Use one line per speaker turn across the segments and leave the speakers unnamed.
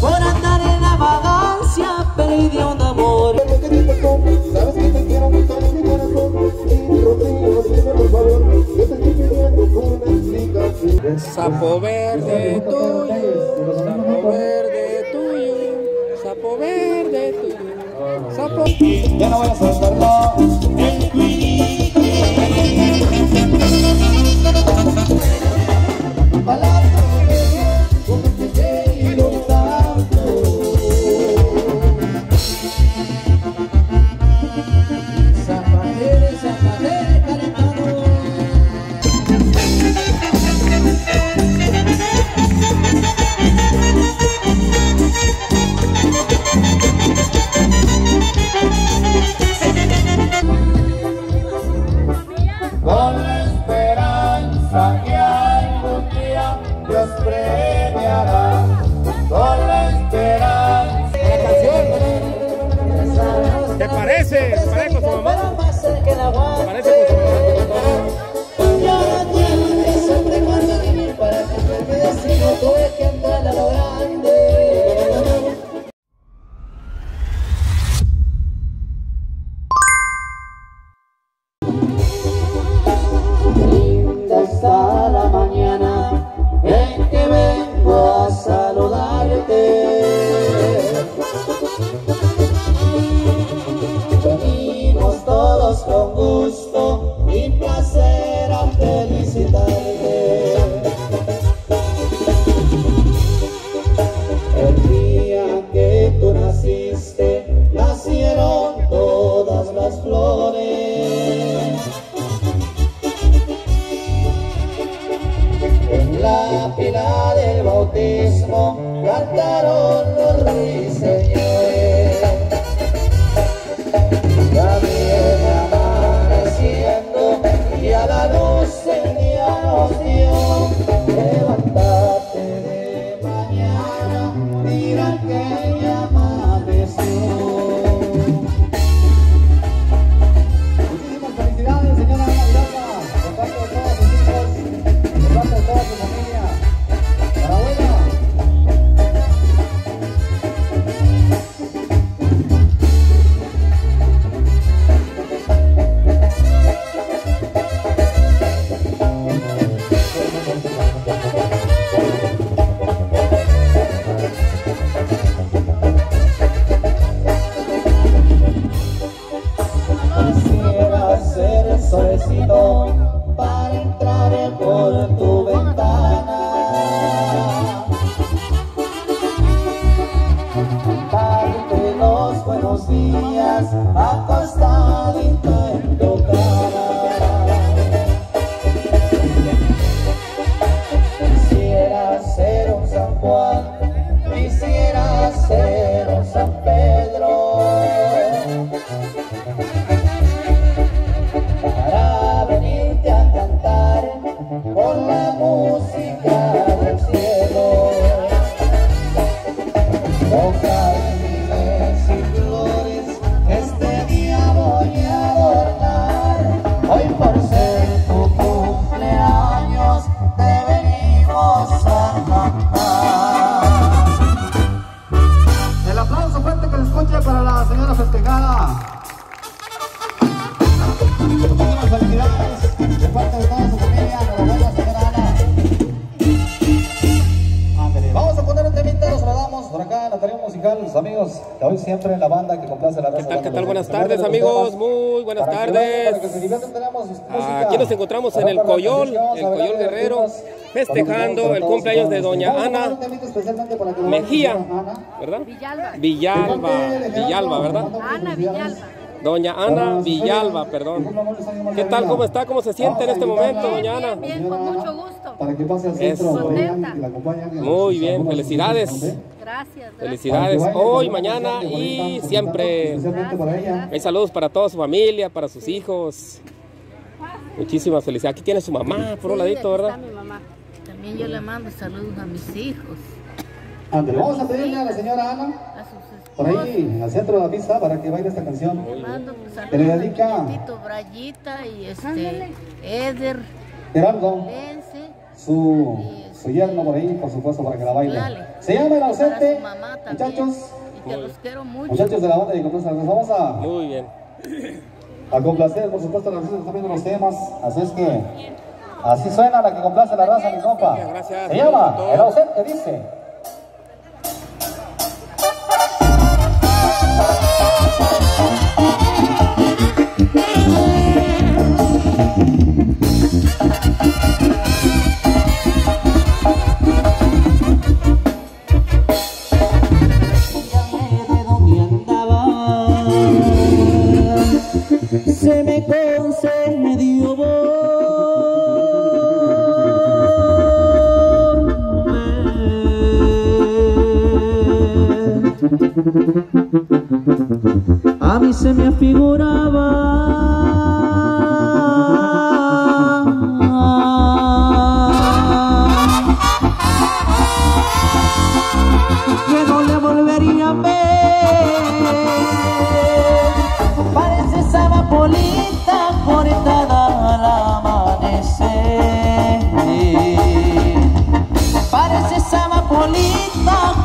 Por andar en la vagancia perdió un amor.
Sabes que te quiero mi corazón Y Rocío, dime por favor Yo te estoy pidiendo una explicación
Sapo verde tuyo, sapo verde tuyo, sapo verde tuyo, sapo.
Ya no voy a soltarlo
siempre en la
banda que complace la raza.
¿Qué tal, qué tal? Buenas tardes, amigos. Muy buenas
Para
tardes.
vayan, Para que se diviertan, tenemos música.
Aquí nos encontramos en el Coyol, el Coyol Guerrero, festejando el cumpleaños de doña
a
Ana Mejía. ¿verdad?
Villalba.
Villalba, Villalba, ¿verdad?
Ana Villalba.
Doña Ana Villalba, perdón. ¿Qué tal? ¿Cómo está? ¿Cómo se siente en este momento, doña Ana?
Bien, con mucho gusto.
Para que pase al centro, la acompañen
Muy bien, felicidades. Felicidades hoy, mañana y siempre.
Especialmente para ella.
Hay saludos para toda su familia, para sus hijos. Muchísimas felicidades. Aquí tiene su mamá, por un ladito,
aquí
¿verdad?
está mi mamá. También yo le mando saludos a mis hijos,
Ándale, vamos a pedirle a la señora Ana,
a sus
por ahí, al centro de la pista, para que baile esta canción.
Le mando
Que le
saludos a mi
dedica-
Brayita y este Eder,
Gerardo, su
su yerno por ahí, por supuesto, para que la baile.
Dale.
Se llama el ausente, muchachos,
Y que los quiero mucho.
muchachos de la banda de Complacer. Nos vamos a,
Muy bien.
a complacer, por supuesto, los también de los temas. Así es que, así suena la que complace la raza, mi compa.
Gracias.
Se llama. El ausente, dice.
Se me concedió volver. A mí se me afiguraba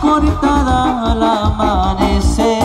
cortada al amanecer.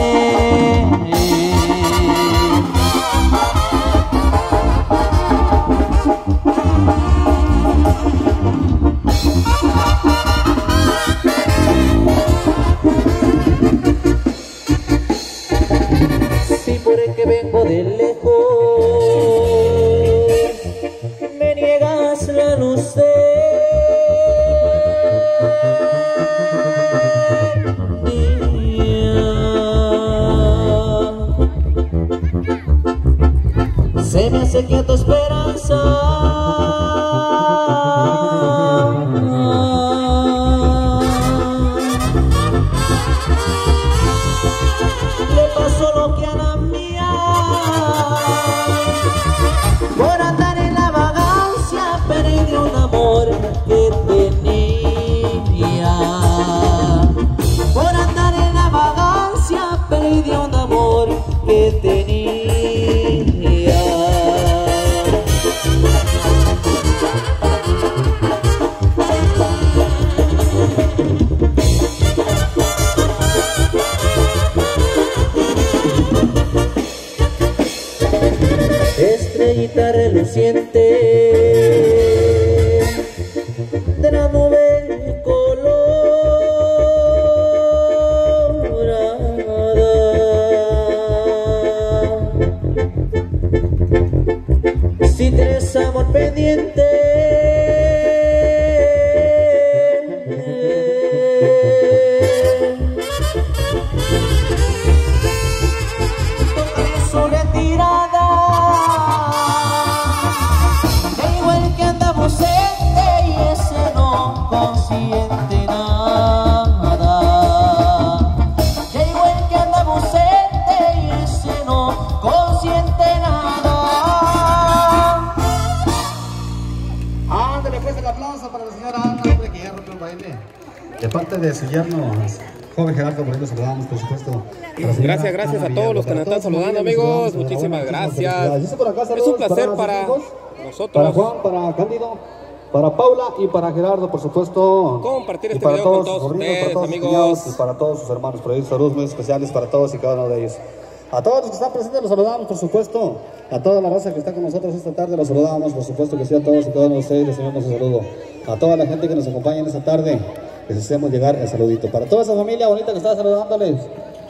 Nosotros.
Para Juan, para Cándido, para Paula y para Gerardo, por supuesto.
Compartir
Y
este
para
video con
todos sus
todos
sobrinos,
ustedes,
para todos
amigos.
y para todos sus hermanos. Por ahí saludos muy especiales para todos y cada uno de ellos. A todos los que están presentes los saludamos, por supuesto. A toda la raza que está con nosotros esta tarde los saludamos, por supuesto que sí a todos y cada uno de ustedes les enviamos un saludo. A toda la gente que nos acompaña en esta tarde, les hacemos llegar el saludito. Para toda esa familia bonita que está saludándoles,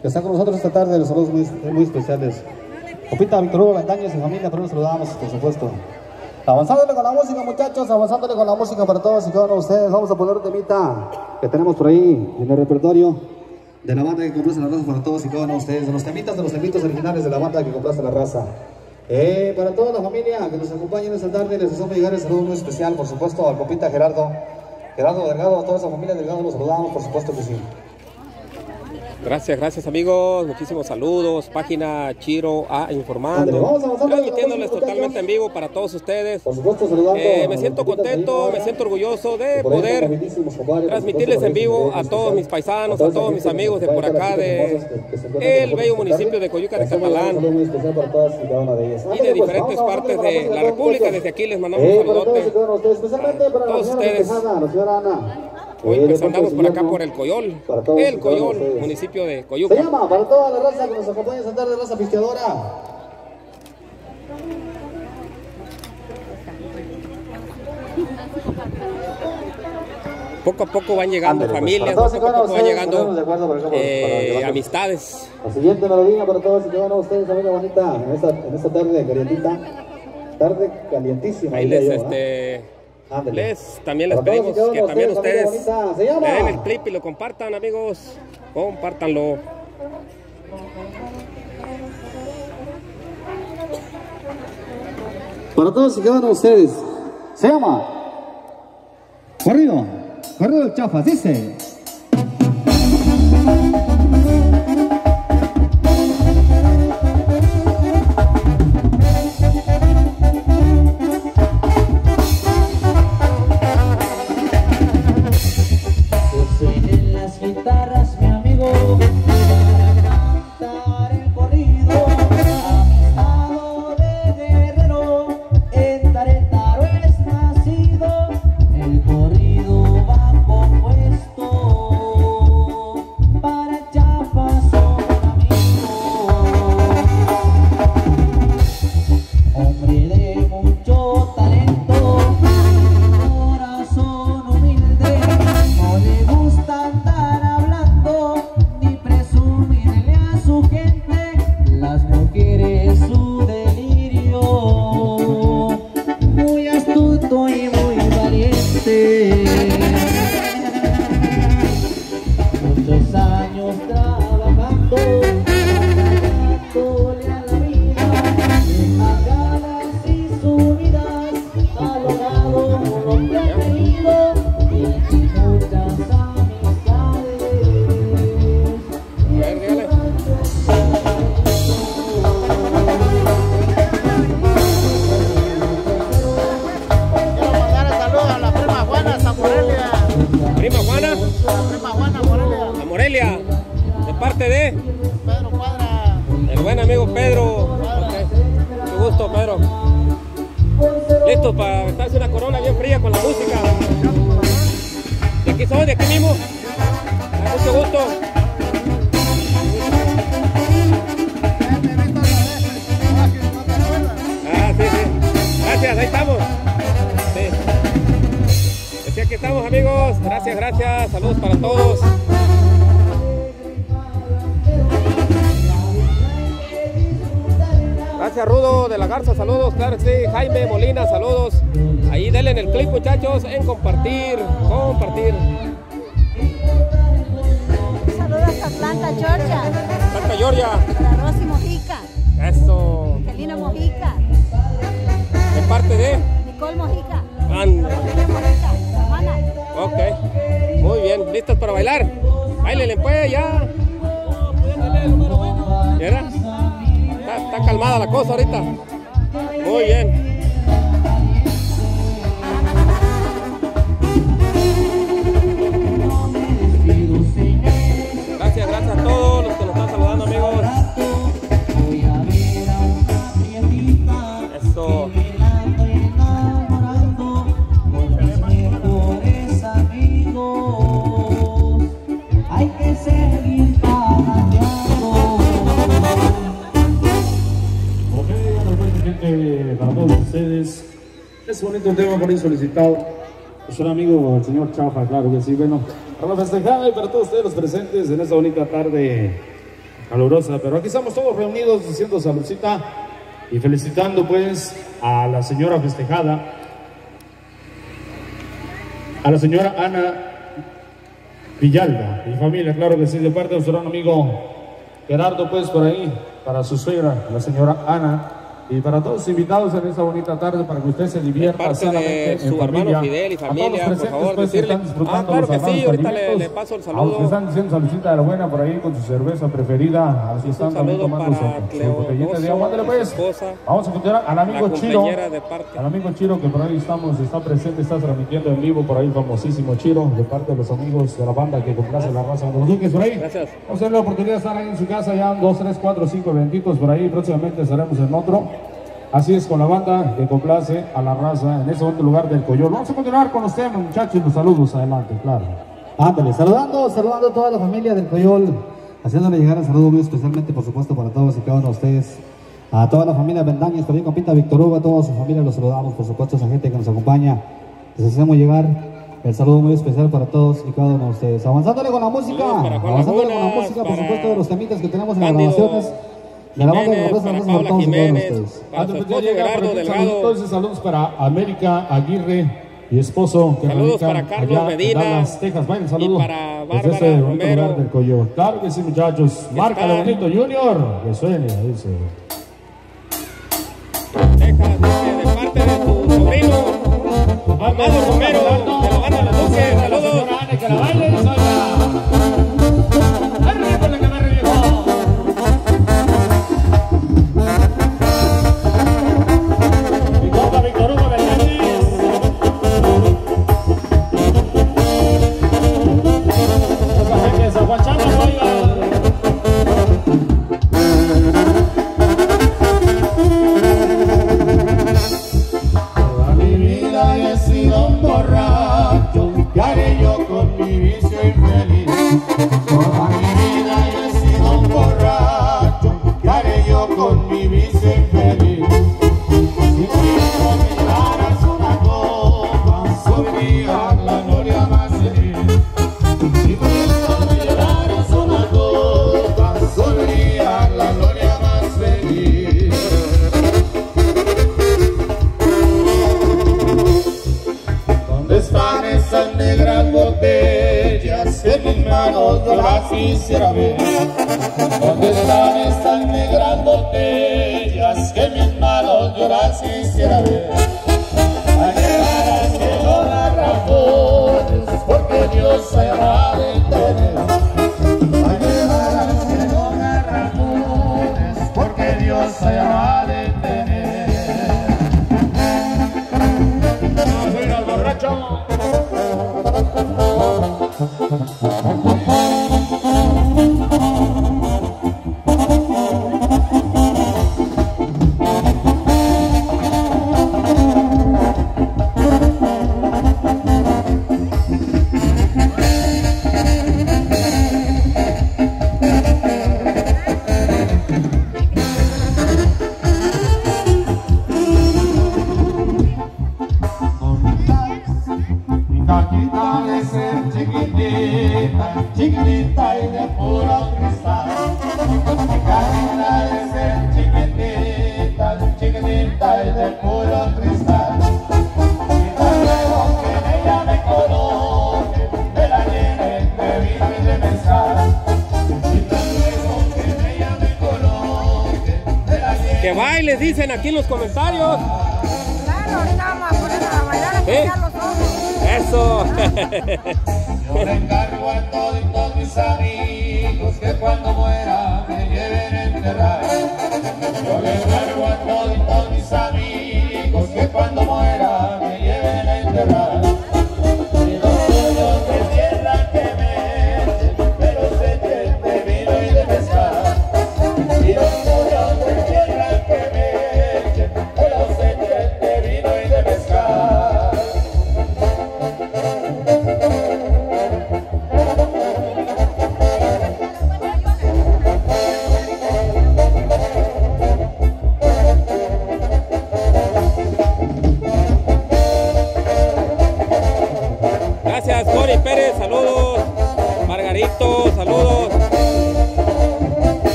que está con nosotros esta tarde, los saludos muy, muy especiales. Copita, Víctor Hugo Vendaño y su familia, pero los saludamos, por supuesto. Avanzándole con la música, muchachos, avanzándole con la música para todos y cada uno de ustedes. Vamos a poner un temita que tenemos por ahí en el repertorio de la banda que complace la raza para todos y cada uno de ustedes. De los temitas, de los temitas originales de la banda que complace la raza. Eh, para toda la familia que nos acompaña en esta tarde, les hacemos llegar el saludo muy especial, por supuesto, al copita Gerardo. Gerardo Delgado, a toda esa familia Delgado los saludamos, por supuesto que sí.
Gracias, gracias amigos, muchísimos saludos, página Chiro A informando, transmitiéndoles totalmente en vivo para todos ustedes. Eh,
a
me siento contento, me siento orgulloso de poder transmitirles en vivo a todos mis paisanos, a todos mis amigos de por acá de el bello municipio de Coyuca de Catalán.
y de pues,
diferentes partes de la República. Desde aquí les mandamos
Eh,
un saludote.
la
Todos ustedes. Hoy pues andamos por acá por el Coyol, el Coyol, municipio de
Se
Coyuca.
llama para toda la raza que nos acompaña esta tarde, raza pisteadora.
Poco a poco van llegando
pues,
familias, poco a poco van llegando
ponernos de acuerdo, por ejemplo,
eh,
para
amistades.
La siguiente melodía para todos y cada uno de ustedes, familia bonita, en esta, en esta tarde calientita. Tarde calientísima.
Ahí les,
yo, ¿no?
este. Les también les pedimos que también
ustedes,
le den el clip y lo compartan, amigos. Compártanlo.
Para todos y cada uno de ustedes. Se llama. Corrido. Corrido del Chafas, dice.
Señor Chafa, claro que sí. Bueno, para la festejada y para todos ustedes los presentes en esta bonita tarde calurosa. Pero aquí estamos todos reunidos diciendo saludcita y felicitando pues a la señora festejada, a la señora Ana Villalba y familia, claro que sí, de parte de nuestro gran amigo Gerardo, pues por ahí, para su suegra, la señora Ana, Y para todos los invitados en esta bonita tarde, para que usted se divierta
parte de
en
su hermano
familia.
Fidel y
A todos
familia,
los
por
presentes,
favor,
pues,
decirle-
están disfrutando
Ah, claro que sí, ahorita le- paso el
A
saludo.
los que están diciendo saludcita de la buena por ahí con su cerveza preferida, así están también
saludo
tomando su,
para
su
Cleo
botellita de agua. Ándale, pues. Vamos a continuar al amigo Chiro.
de.
Al amigo Chiro que por ahí estamos, está presente, está transmitiendo en vivo por ahí, famosísimo Chiro, de parte de los amigos de la banda que complace la raza de los Duques por ahí.
Gracias.
Vamos a tener la oportunidad de estar ahí en su casa, ya dos, tres, cuatro, cinco eventitos por ahí, próximamente estaremos en otro. Así es con la banda que complace a la raza en ese otro lugar del Coyol. Vamos a continuar con los temas, muchachos, los saludos adelante, claro.
Ándale, saludando, saludando a toda la familia del Coyol, haciéndole llegar el saludo muy especialmente, por supuesto, para todos y cada uno de ustedes, a toda la familia Bendañez, también con Pinta Víctor Hugo, a toda su familia los saludamos, por supuesto, a esa gente que nos acompaña, les hacemos llegar el saludo muy especial para todos y cada uno de ustedes. Avanzándole con la música, avanzándole con la música, por supuesto, de los temitas que tenemos en las grabaciones la
Jiménez, para Paula Jiménez, para su esposo Gerardo Delgado.
Entonces, saludos para América Aguirre y esposo que
Saludos para Carlos
allá
Medina
en Dallas, Texas. Vayan, saludos.
y para Bárbara
este bonito
Romero.
lugar del Coyo. Claro que sí, muchachos. Márcalo bonito, Junior. Que suene, dice.
Texas, dice, de parte de tu sobrino, Amado Romero, de la banda Los Duques. Saludos.
Borracho, ¿qué haré yo con mi vicio infeliz? Toda mi vida he sido un borracho, ¿qué haré yo con mi vicio infeliz? Manos yo las quisiera ver? ¿Dónde están esas negras botellas que mis manos yo las quisiera ver? Hay que no garrafones porque Dios ha llamado a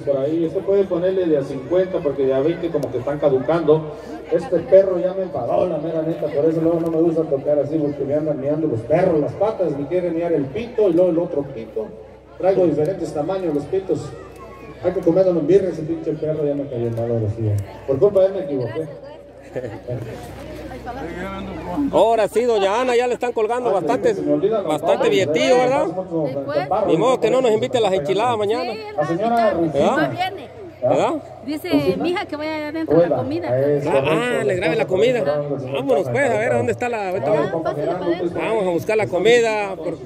por ahí. Esto puede ponerle de a 50 porque de a 20 como que están caducando. Este perro ya me enfadó, la mera neta, por eso luego no me gusta tocar así porque me andan miando los perros, las patas, me quieren miar el pito y luego el otro pito. Traigo diferentes tamaños los pitos. Hay que comerlo en birra, ese pinche perro ya me cayó mal ahora sí. Por culpa de él me equivoqué.
Ahora sí, doña Ana, ya le están colgando bastante, bastante billetillo, ¿verdad? Ni modo que no nos invite a las enchiladas mañana. ¿Verdad?
viene.
¿Verdad?
Dice mi hija que vaya adentro de la comida.
Ah, ah, le grabe la comida. Vámonos pues, a ver, ¿a dónde está la... ahorita vamos. Vamos a buscar la comida. por-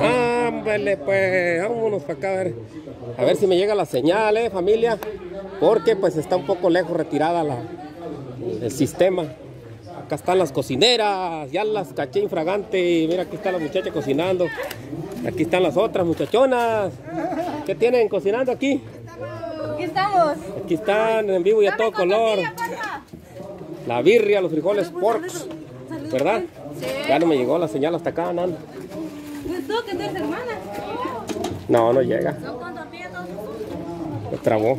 Ah, vale, pues vámonos para acá a ver. A ver si me llega la señal, eh, familia. Porque pues está un poco lejos retirada la, el sistema. Acá están las cocineras, ya las caché infragante. Mira, aquí está la muchacha cocinando. Aquí están las otras muchachonas. ¿Qué tienen cocinando aquí?
Aquí estamos.
Aquí están en vivo y a todo color. La birria, los frijoles porks. ¿Verdad? Ya no me llegó la señal hasta acá, Nando.
¿Tú que tienes hermana?
No, no llega. Me trabó.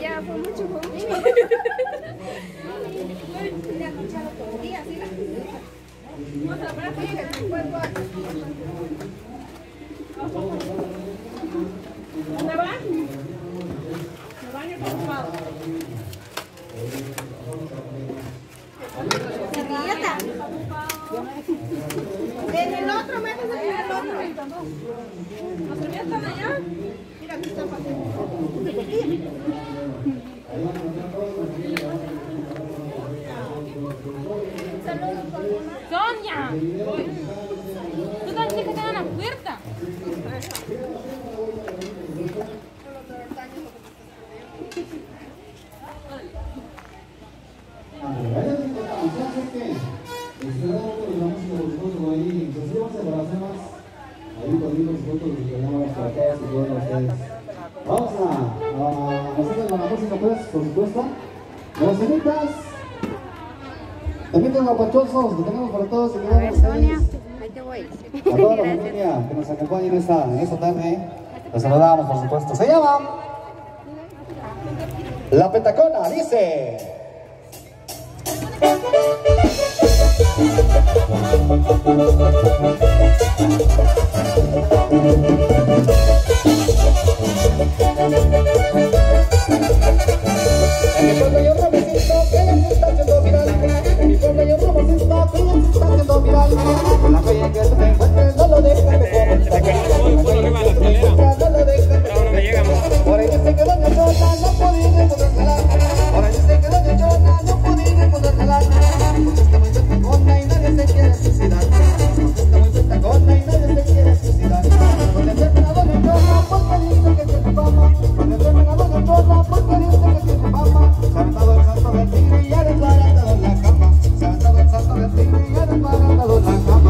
Ya
fue mucho, fue mucho. En el otro, métese en el otro. ¿Las servilletas están allá? Mira, aquí está
Sonia, tú también que tener la puerta.
Vamos a, a nosotros con la música, pues, por supuesto. Las señoritas, también los guapachosos que tenemos para todos uno de ustedes.
Ahí te voy.
A toda la familia que nos acompaña en esta, en esta tarde, los saludamos, por supuesto. Se llama La Petacona, dice. Por ahí dice que doña Chona no podía poder aventado el salto del tigre y ya desbaratado en la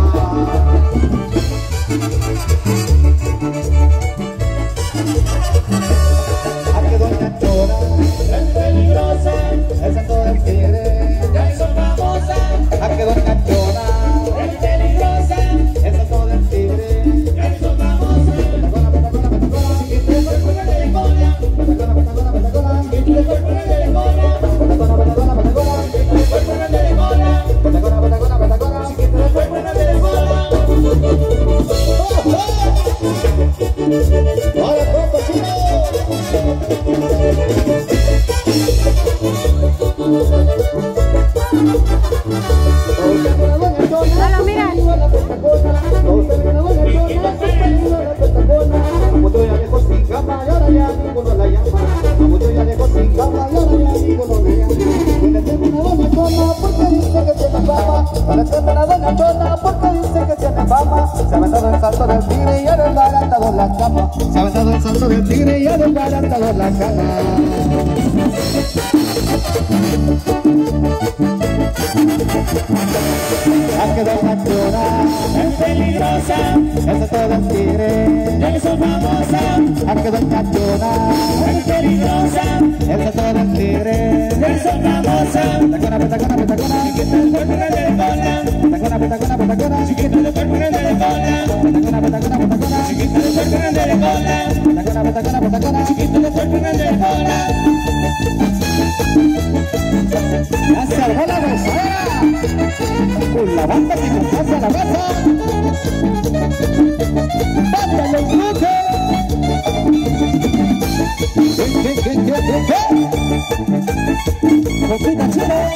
cama, y ahora ya ninguno la llama. A muchos ya dejó sin cama, y ahora ya ninguno le llama. Quiere ser una buena zona porque dice que tiene fama. Para ser una buena zona porque dice que tiene fama. Se ha aventado el salto del tigre y ahora el baratado la cama. Se ha aventado el salto del tigre y ahora el baratado la cama. Ha quedado una chona, es peligrosa, esa todo el tigre, ya que son famosa. Ha quedado una chona, es peligrosa, esa todo el tigre, ya que son famosa. Petacona, petacona, petacona, chiquita de cuerpo grande de cola. Petacona, petacona, petacona, chiquita de cuerpo grande de cola. Petacona, petacona, petacona, chiquita de cuerpo grande de cola. Petacona, petacona, petacona, chiquita de cuerpo grande de cola. La gozadera con la banda que nos pasa la raza. ¡Banda los chile.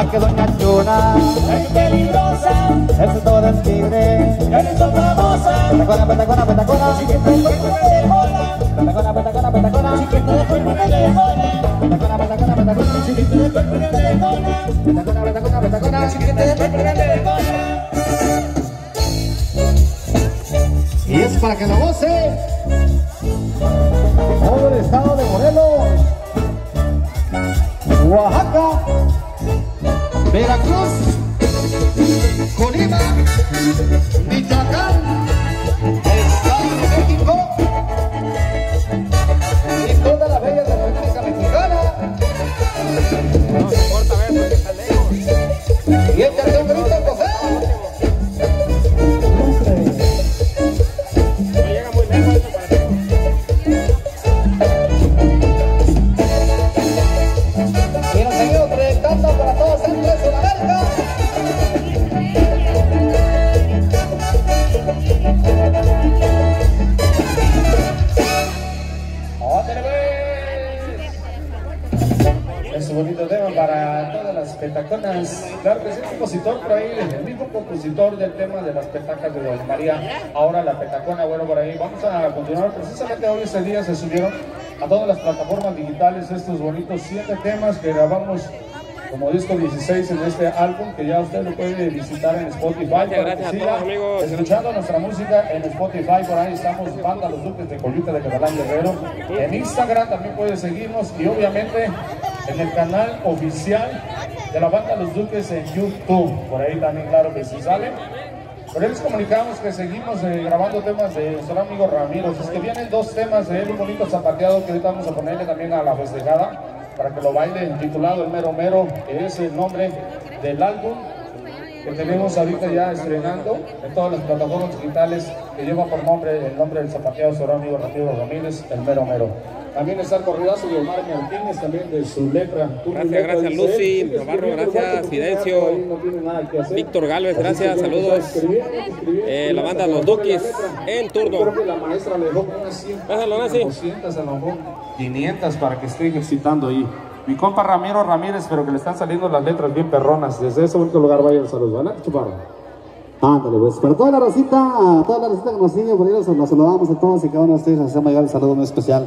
A que doña Chona es peligrosa, el salto del tigre, son famosa. Petacona, petacona, petacona, Michoacán,
María. Ahora la petacona, bueno, por ahí. Vamos a continuar. Precisamente hoy, ese día, se subieron a todas las plataformas digitales estos bonitos siete temas que grabamos como disco 16 en este álbum que ya usted lo puede visitar en Spotify. para que
gracias a
siga
todos, amigos.
Escuchando nuestra música en Spotify, por ahí estamos, Banda Los Duques de Coyuca de Catalán Guerrero. En Instagram también puede seguirnos y obviamente en el canal oficial de la Banda Los Duques en YouTube. Por ahí también, claro que sí sale. Ahí les comunicamos que seguimos eh, grabando temas de nuestro amigo Ramiro. Es que vienen dos temas de él, un bonito zapateado que ahorita vamos a ponerle también a la festejada para que lo bailen, titulado El Mero Mero, que es el nombre del álbum que tenemos ahorita ya estrenando en todas las plataformas digitales que lleva por nombre el nombre del zapateado nuestro amigo Ramiro Ramírez, El Mero Mero. También está el corridazo de Omar Martínez, también de su letra.
Gracias,
letra,
gracias, Lucy, Navarro, gracias,
ahí no.
Víctor Galvez, gracias,
que
saludos. Eh, la banda Los
letra.
en turno.
Yo Creo que la maestra le dejó unas 100,
Pásalo, Nancy.
200, a lo mejor 500 para que estén excitando ahí. Mi compa Ramiro Ramírez, pero que le están saliendo las letras bien perronas. Desde ese bonito lugar vaya el saludo, ¿vale? Chuparro.
Ándale, pues, para toda la racita, toda la racita que nos sigue, por ahí los, saludamos a todos y cada uno de ustedes, hacemos llegar el saludo muy especial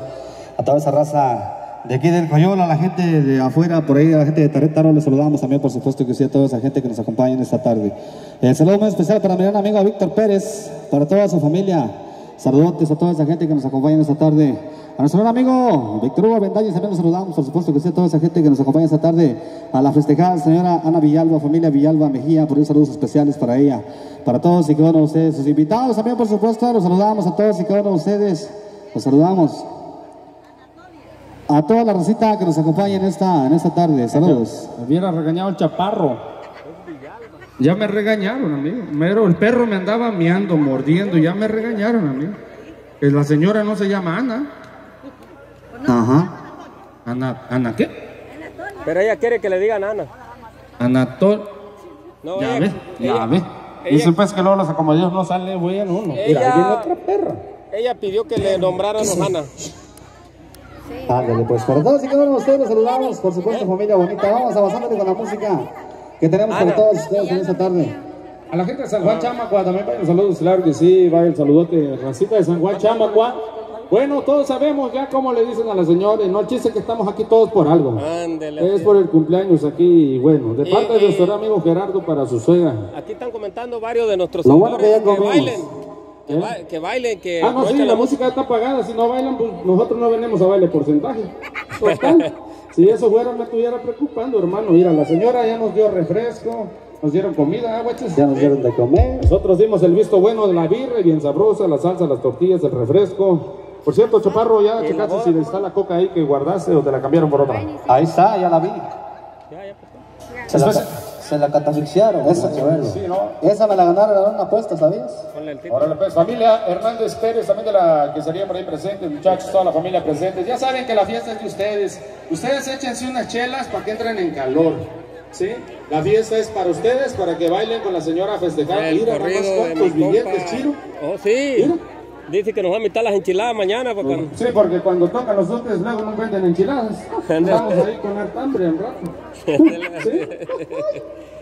a toda esa raza de aquí del Coyola, la gente de afuera, por ahí, a la gente de Tarétaro, les saludamos también, por supuesto, que sí, a toda esa gente que nos acompaña en esta tarde. El saludo muy especial para mi gran amigo Víctor Pérez, para toda su familia, saludotes a toda esa gente que nos acompaña en esta tarde. A nuestro gran amigo Víctor Hugo Vendañez también nos saludamos, por supuesto que sí, a toda esa gente que nos acompaña esta tarde. A la festejada señora Ana Villalba, familia Villalba Mejía, por ahí saludos especiales para ella, para todos y cada uno de ustedes. Sus invitados también, por supuesto, los saludamos a todos y cada uno de ustedes. Los saludamos. A toda la racita que nos acompaña en esta, en esta tarde. Saludos.
Me hubiera regañado el chaparro. Ya me regañaron, amigo. Mero, el perro me andaba miando, mordiendo. Ya me regañaron, amigo. Que la señora no se llama Ana.
Ajá.
Ana, ¿Ana qué?
Pero ella quiere que le digan Ana.
Anatol.
No,
Ya
ella-
ve, ya
ella-
ve.
ella-
Dicen pues que luego los no sale bueno uno. Mira, ahí viene otra perra.
Ella pidió que le nombráramos Ana.
Ándale, pues para todos y cada uno de ustedes los saludamos, por supuesto, familia bonita. Vamos avanzándole con la música que tenemos para todos ustedes en esta tarde.
A la gente de San Juan Chamacua también vayan saludos, claro que sí, vaya el saludote, racita de San Juan Chamacua. Bueno, todos sabemos ya cómo le dicen a la señora, y no el chiste que estamos aquí todos por algo.
Ándele.
Es por el cumpleaños aquí, y bueno, de
Y-
parte de nuestro amigo Gerardo para su suegra.
Aquí están comentando varios de nuestros
Lo bueno que ya
que,
comimos.
bailen. Que, ba- que bailen, que
Ah, no, sí, la música está apagada, si no bailan, pues nosotros no venimos a bailar porcentaje. Total. si eso fuera, me estuviera preocupando, hermano. Mira, la señora ya nos dio refresco, nos dieron comida, ah, guaches.
Ya nos dieron de comer.
Nosotros dimos el visto bueno de la birra, bien sabrosa, la salsa, las tortillas, el refresco. Por cierto, Chaparro, ya checaste si está la coca ahí que guardaste o te la cambiaron por otra.
Ahí está, ya la vi. Se la, se la catafixiaron. Esa.
Sí, ¿no?
Esa me la ganaron en una apuesta, ¿sabías?
Ponle el título.
Órale, pues, familia Hernández Pérez, también de la que sería por ahí presente, muchachos, toda la familia presente. Ya saben que la fiesta es de ustedes. Ustedes échense unas chelas para que entren en calor. ¿Sí? La fiesta es para ustedes, para que bailen con la señora a festejar.
El
Mira, nada más
corrido de
cuántos billetes,
compa.
Chiro.
Oh, sí.
Mira.
Dice que nos va a invitar las enchiladas mañana. Porque...
Sí, porque cuando tocan los duques luego no venden enchiladas. Estamos ahí con harta hambre un rato. ¿Sí?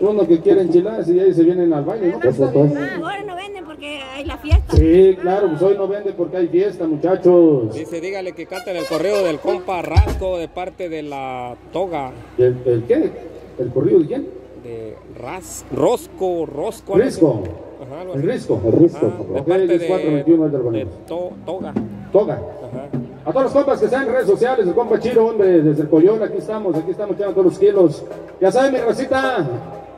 Uno que quiere enchiladas y ahí se vienen al baile, ¿no? Pues.
Ah, ahora no venden porque hay la fiesta.
Sí, claro, pues hoy no vende porque hay fiesta, muchachos.
Dice, dígale que canten el correo del compa Rasco de parte de la toga.
¿El, el qué? ¿El corrido de quién?
De Ras, Rosco, Rosco.
Risco.
Ajá,
El. Risco.
El risco.
Ah, de
Ok,
de,
421 es del
de
Bonito.
to- Toga.
Toga.
Ajá.
A todos los compas que están en redes sociales, el compa Chiro, hombre, desde el Coyol, aquí estamos, aquí estamos echando todos los kilos. Ya saben, mi racita,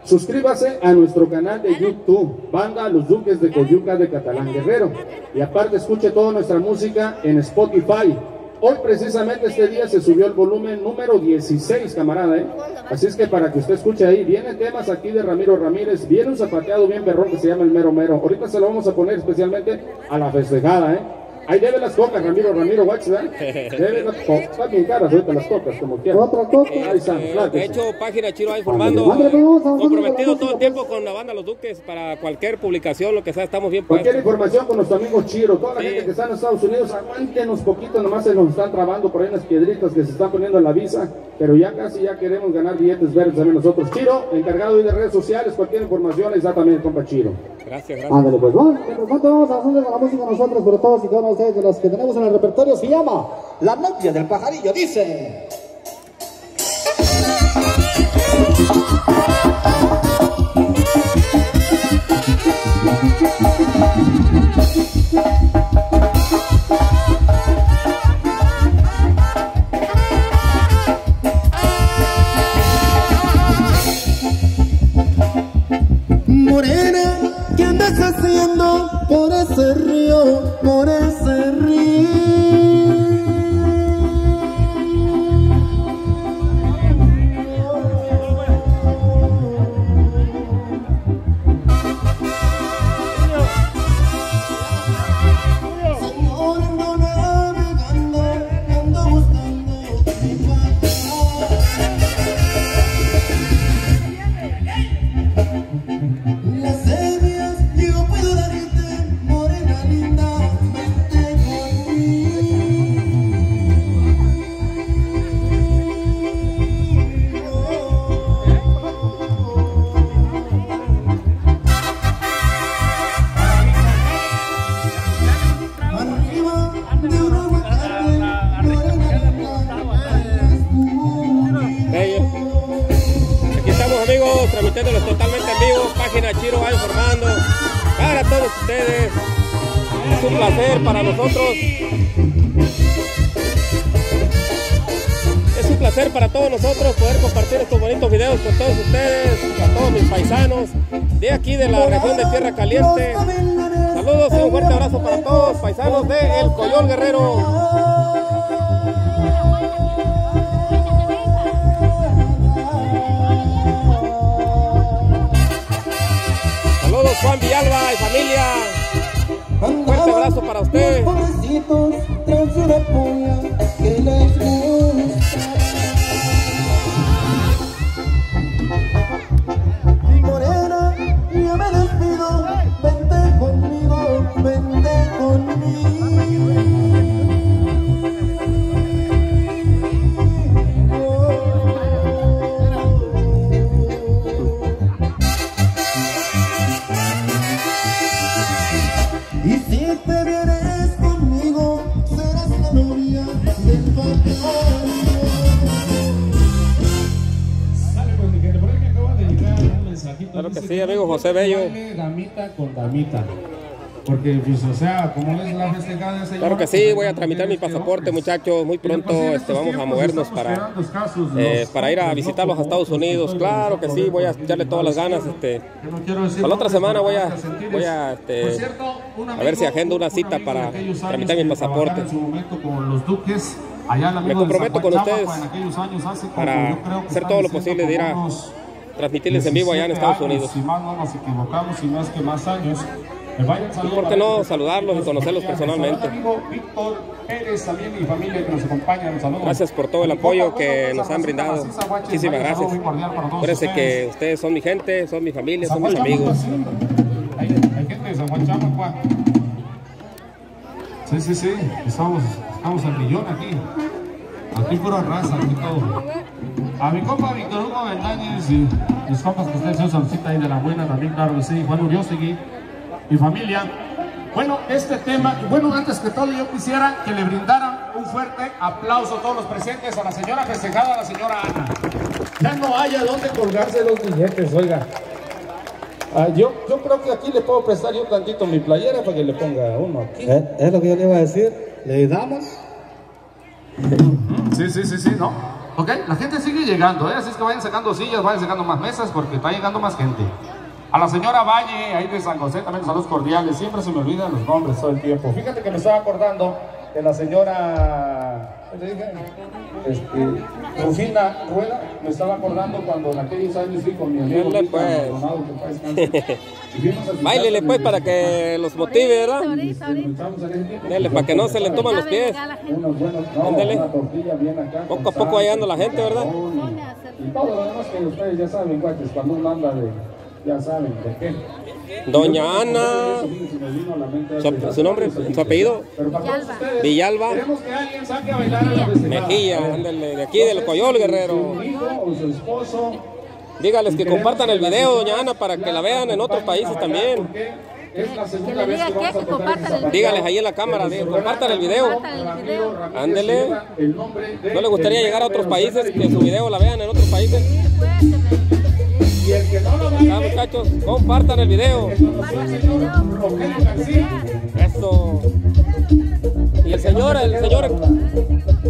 suscríbase a nuestro canal de YouTube, Banda Los Duques de Coyuca de Catalán Guerrero. Y aparte, escuche toda nuestra música en Spotify. Hoy precisamente este día se subió el volumen número 16, camarada, ¿eh? Así es que para que usted escuche ahí, vienen temas aquí de Ramiro Ramírez, viene un zapateado bien perrón que se llama el Mero Mero. Ahorita se lo vamos a poner especialmente a la festejada, ¿eh? Ahí debe las cocas, Ramiro, Ramiro, guacho, ¿verdad? Debe las cocas, están bien caras ahorita las cocas, como quieran.
Otra coca.
Ahí están,
Eh, de hecho, página Chiro va informando,
Ándale, pues, vamos, vamos,
comprometido
vamos,
todo el tiempo con la banda Los Duques para cualquier publicación, lo que sea, estamos bien
Cualquier
puestos.
información con nuestro amigo Chiro, toda la
Sí.
gente que está en Estados Unidos, aguántenos poquito, nomás se nos están trabando por ahí unas piedritas que se están poniendo en la visa, pero ya casi ya queremos ganar billetes verdes también nosotros. Chiro, encargado de redes sociales, cualquier información, ahí está también el compa Chiro.
Gracias, gracias.
Ándale, pues vamos, mientras tanto vamos avanzando con la música nosotros, pero todos y cada uno de de los que tenemos en el repertorio se llama La novia del pajarillo, dice.
Morena, ¿qué andas haciendo por ese río, por ese río?
Va informando para todos ustedes. Es un placer para nosotros. Es un placer para todos nosotros poder compartir estos bonitos videos con todos ustedes, a todos mis paisanos de aquí de la región de Tierra Caliente. Saludos y un fuerte abrazo para todos, paisanos de El Coyol Guerrero. Juan Villalba y familia. Un fuerte abrazo para usted. Amigo José Bello.
damita con damita. Porque, pues, o sea, como es la festejada de ese
Claro que sí, voy a tramitar mi pasaporte, muchachos. Muy pronto este, vamos a movernos para, eh, para ir a visitarlos a Estados Unidos. Claro que sí, voy a echarle todas las ganas. Este, para la otra semana voy a, voy a, este, a ver si agendo una cita para tramitar mi pasaporte.
Los
Me comprometo con ustedes para hacer todo lo posible de ir a transmitirles en vivo allá en Estados
17
Unidos.
años, Si más no nos equivocamos, si no es que más años. Saludo
¿Por qué no saludarlos y conocerlos personalmente?
Víctor Pérez, también mi familia que nos acompaña.
Gracias por todo el apoyo que nos han brindado. Muchísimas gracias. Acuérdense que ustedes son mi gente, son mi familia, son mis amigos.
Hay, hay gente de San Juan Chamacua. Sí, sí, sí. Estamos, estamos al millón aquí. Aquí pura raza, aquí todo. A mi compa Víctor Hugo Bendáñez y mis compas que ustedes son saludcita ahí de la buena también, claro que sí. Juan Uriostegui, mi familia. Bueno, este tema, bueno, antes que todo yo quisiera que le brindaran un fuerte aplauso a todos los presentes, a la señora festejada, a la señora Ana. Ya no haya dónde colgarse los billetes, oiga. Ah, yo, yo creo que aquí le puedo prestar yo tantito mi playera para que le ponga uno aquí.
Eh, Es lo que yo le iba a decir. Le damos.
Sí, sí, sí, sí, ¿no? Ok, la gente sigue llegando, ¿eh? Así es que vayan sacando sillas, vayan sacando más mesas porque está llegando más gente. A la señora Valle, ahí de San José, también saludos cordiales. Siempre se me olvidan los nombres todo el tiempo. Fíjate que me estaba acordando de la señora... Este, Rufina Rueda, me estaba acordando cuando en aquellos años fui con mi amigo
pues.
A su
Báilele pues para que los motive, ¿verdad? Dele, para que no se le toman los pies.
Acá.
Poco a poco va llegando la gente, ¿verdad?
Y todo lo demás que ustedes ya saben, guaches, cuando uno anda de, ya saben, ¿de qué?
Doña Ana, su, su nombre, su apellido, Villalba
queremos que alguien saque a bailar a la festejada.
Mejía, ándale, de aquí del Coyol Guerrero.
Su hijo o su esposo.
Dígales que compartan el video, Doña Ana, para que la vean en otros países también.
Es la
Que
segunda
le
vez
diga
que
que,
vamos a
que
tocar
compartan
esa
el video.
Dígales ahí en la cámara, diga, compartan el video. Ándele.
El nombre de-
¿No le gustaría llegar a otros países, que su video la vean en otros países?
El que no lo baile,
muchachos, compartan el video.
compartan el video.
Eso. Y el señor, el señor,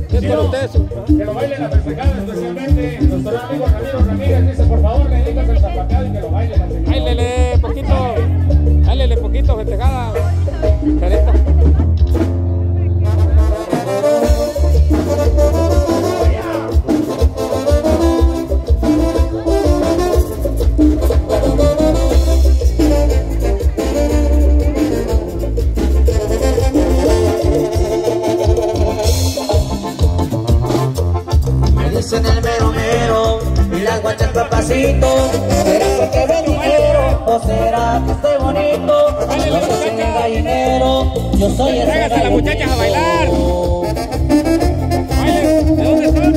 ¿qué es ustedes?
Que lo baile la festejada, especialmente nuestro amigo Ramiro Ramírez. Dice, por favor, le dedicas el zapateado y que lo baile la señora.
Báilele poquito, báilele poquito, festejada. Carita.
Dicen el mero mero y las guachas papacito. ¿Será porque me dinero o será que estoy bonito? Yo soy el gallinero, yo soy el
a las muchachas a bailar. Bailen, ¿de dónde son?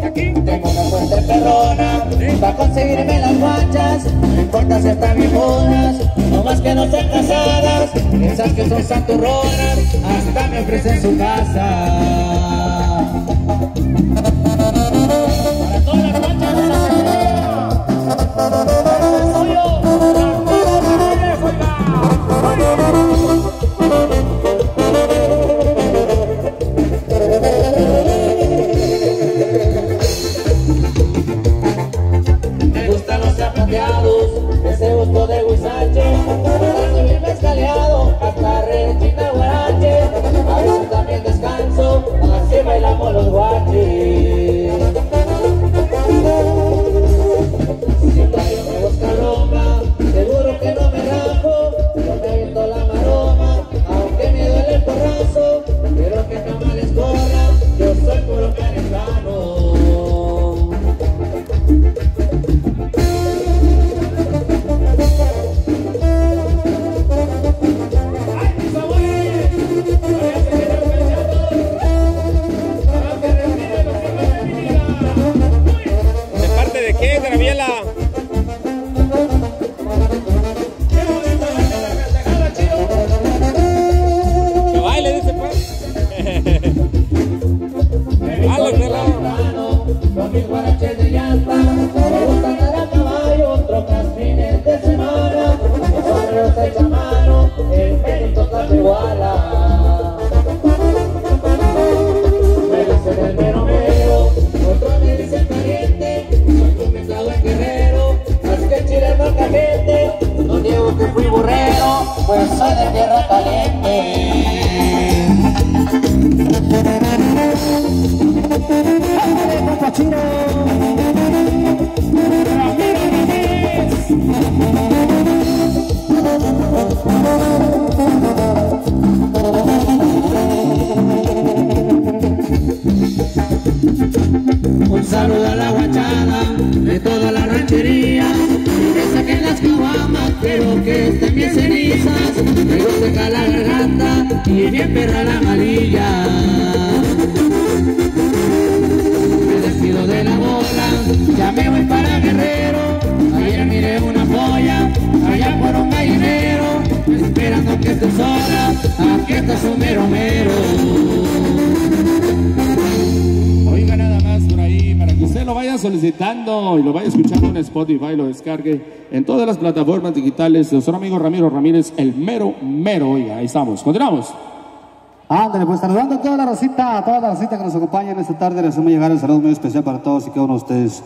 ¿De aquí?
Tengo una suerte perrona para conseguirme las guachas. No importa si están bien buenas, no más que no estén casadas. Esas que son santurronas, hasta me ofrecen su casa. Central. Soy yo,
descargue en todas las plataformas digitales. Nuestro amigo Ramiro Ramírez, el mero mero. Oiga, ahí estamos. Continuamos.
Ándale, pues saludando a toda la racita, a toda la racita que nos acompaña en esta tarde, les hacemos llegar el saludo muy especial para todos y cada uno de ustedes.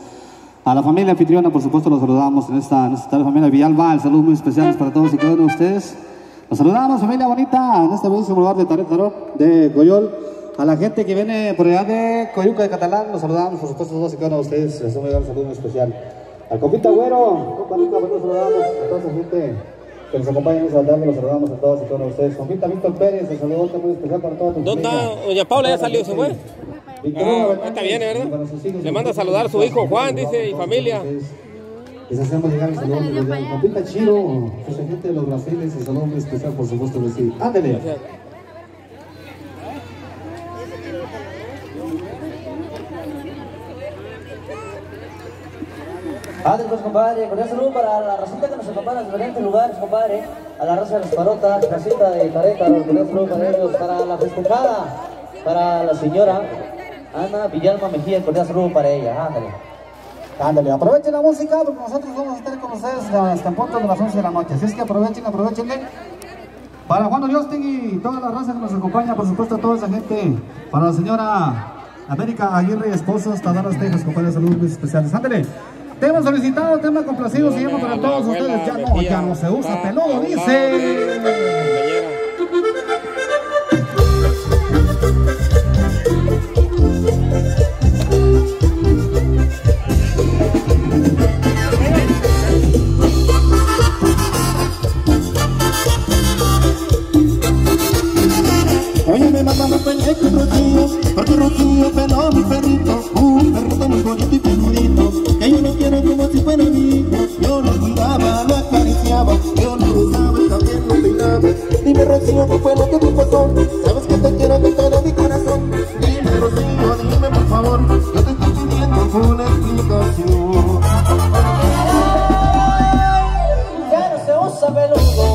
A la familia anfitriona, por supuesto, los saludamos en esta, en esta tarde, familia Villalba, el saludo muy especial para todos y cada uno de ustedes. Los saludamos, familia bonita, en este bellísimo lugar de Taretaró, de Coyol. A la gente que viene por allá de Coyuca de Catalán, los saludamos, por supuesto, todos y cada uno de ustedes. Les hacemos llegar un saludo muy especial. Al compita güero, compa Luca, pues, los saludamos a toda esa gente que nos acompaña en esta tarde, los saludamos a todos y uno de ustedes. Compita Víctor Pérez, el saludo muy especial para toda tu
¿Dónde
familia.
está? Doña Paula ya salió, se fue. Ah,
Hernández,
viene, ¿verdad?
hijos,
Le manda a saludar a su hijo Juan, dice, y familia.
a. Les hacemos llegar el saludo muy. Compita Chiro, esa gente de los brasiles, el saludo muy especial, por supuesto que sí. Ándele.
Antes pues compadre, con saludo para la racita que nos acompaña en diferentes lugares, compadre. A la raza de las parotas, racita de Careta, con saludo para ellos, para la festejada, para la señora Ana Villalma Mejía, con saludo para ella, ándale.
Ándale, aprovechen la música porque nosotros vamos a estar con ustedes hasta el punto de las 11 de la noche. Así es que aprovechen, aprovechenle. Para Juan Oriostegui y toda la raza que nos acompaña, por supuesto, toda esa gente. Para la señora América Aguirre hasta Dallas, Texas, compadre, saludos muy especiales. Ándale. Tema solicitado, tema complacido, se llama para todos ustedes. Ya no, ya no se usa peludo, dice.
Porque Rocío peló a mi perrito, un perrito muy bonito y lo hijo. Yo lo cuidaba, lo acariciaba, yo lo besaba y también lo peinaba. Dime, Rocío, ¿qué fue lo que te pasó? Sabes que te quiero con todo mi corazón. Dime, Rocío, dime por favor, yo te estoy pidiendo una explicación.
Ya no se usa peludo,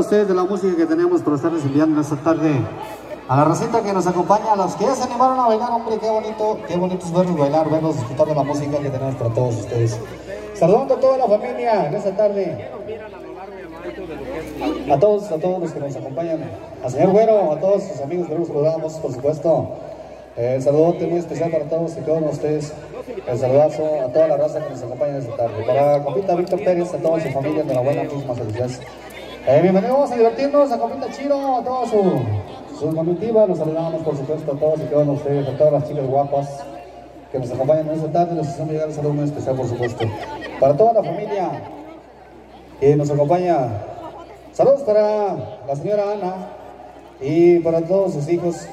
ustedes de la música que tenemos para estarles enviando en esta tarde a la racita que nos acompaña, a los que ya se animaron a bailar, hombre, qué bonito, qué bonito es verlos bailar, verlos disfrutar de la música que tenemos para todos ustedes. Saludando a toda la familia en esta tarde. A todos, a todos los que nos acompañan, al señor Güero, a todos sus amigos que nos saludamos, por supuesto. Eh, El saludote muy especial para todos y de ustedes. El saludazo a toda la raza que nos acompaña esta tarde. Para compita Víctor Pérez, a toda su familia, enhorabuena, muchísimas felicidades. Eh, bienvenidos a divertirnos, a compita Chiro, a toda su, su comitiva. Los saludamos, por supuesto, a todos y cada uno de ustedes, a todas las chicas guapas que nos acompañan en esta tarde. Les hacemos llegar un saludo muy especial, por supuesto. Para toda la familia que nos acompaña. Saludos para la señora Ana y para todos sus hijos,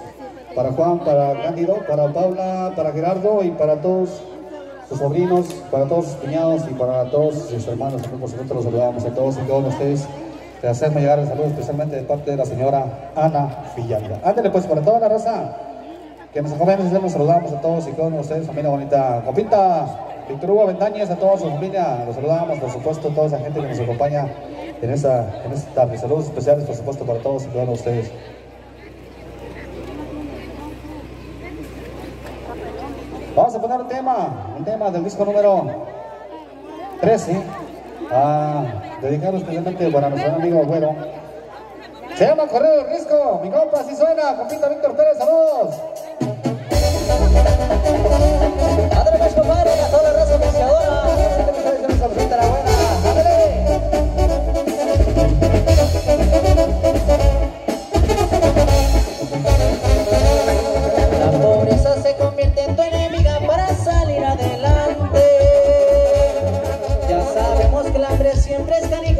para Juan, para Cándido, para Paula, para Gerardo y para todos sus sobrinos, para todos sus cuñados y para todos sus hermanos. Por supuesto, los saludamos a todos y de ustedes. Te hacemos llegar el saludo especialmente de parte de la señora Ana Villalba. Ándale, pues, para toda la raza que nos acompaña, nos saludamos a todos y cada uno de ustedes, familia bonita. Compita, Víctor Hugo Ventañez, a toda su familia, los saludamos, por supuesto, a toda esa gente que nos acompaña en esta, en esta tarde. Saludos especiales, por supuesto, para todos y cada uno de ustedes. Vamos a poner un tema, un tema del disco número 13, a dedicado especialmente para nuestro amigo Güero. Se llama Correo del Risco, mi compa, así suena, compita Víctor Pérez, saludos.
Compadre, a toda la raza la. La pobreza se convierte en tu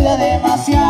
demasiado.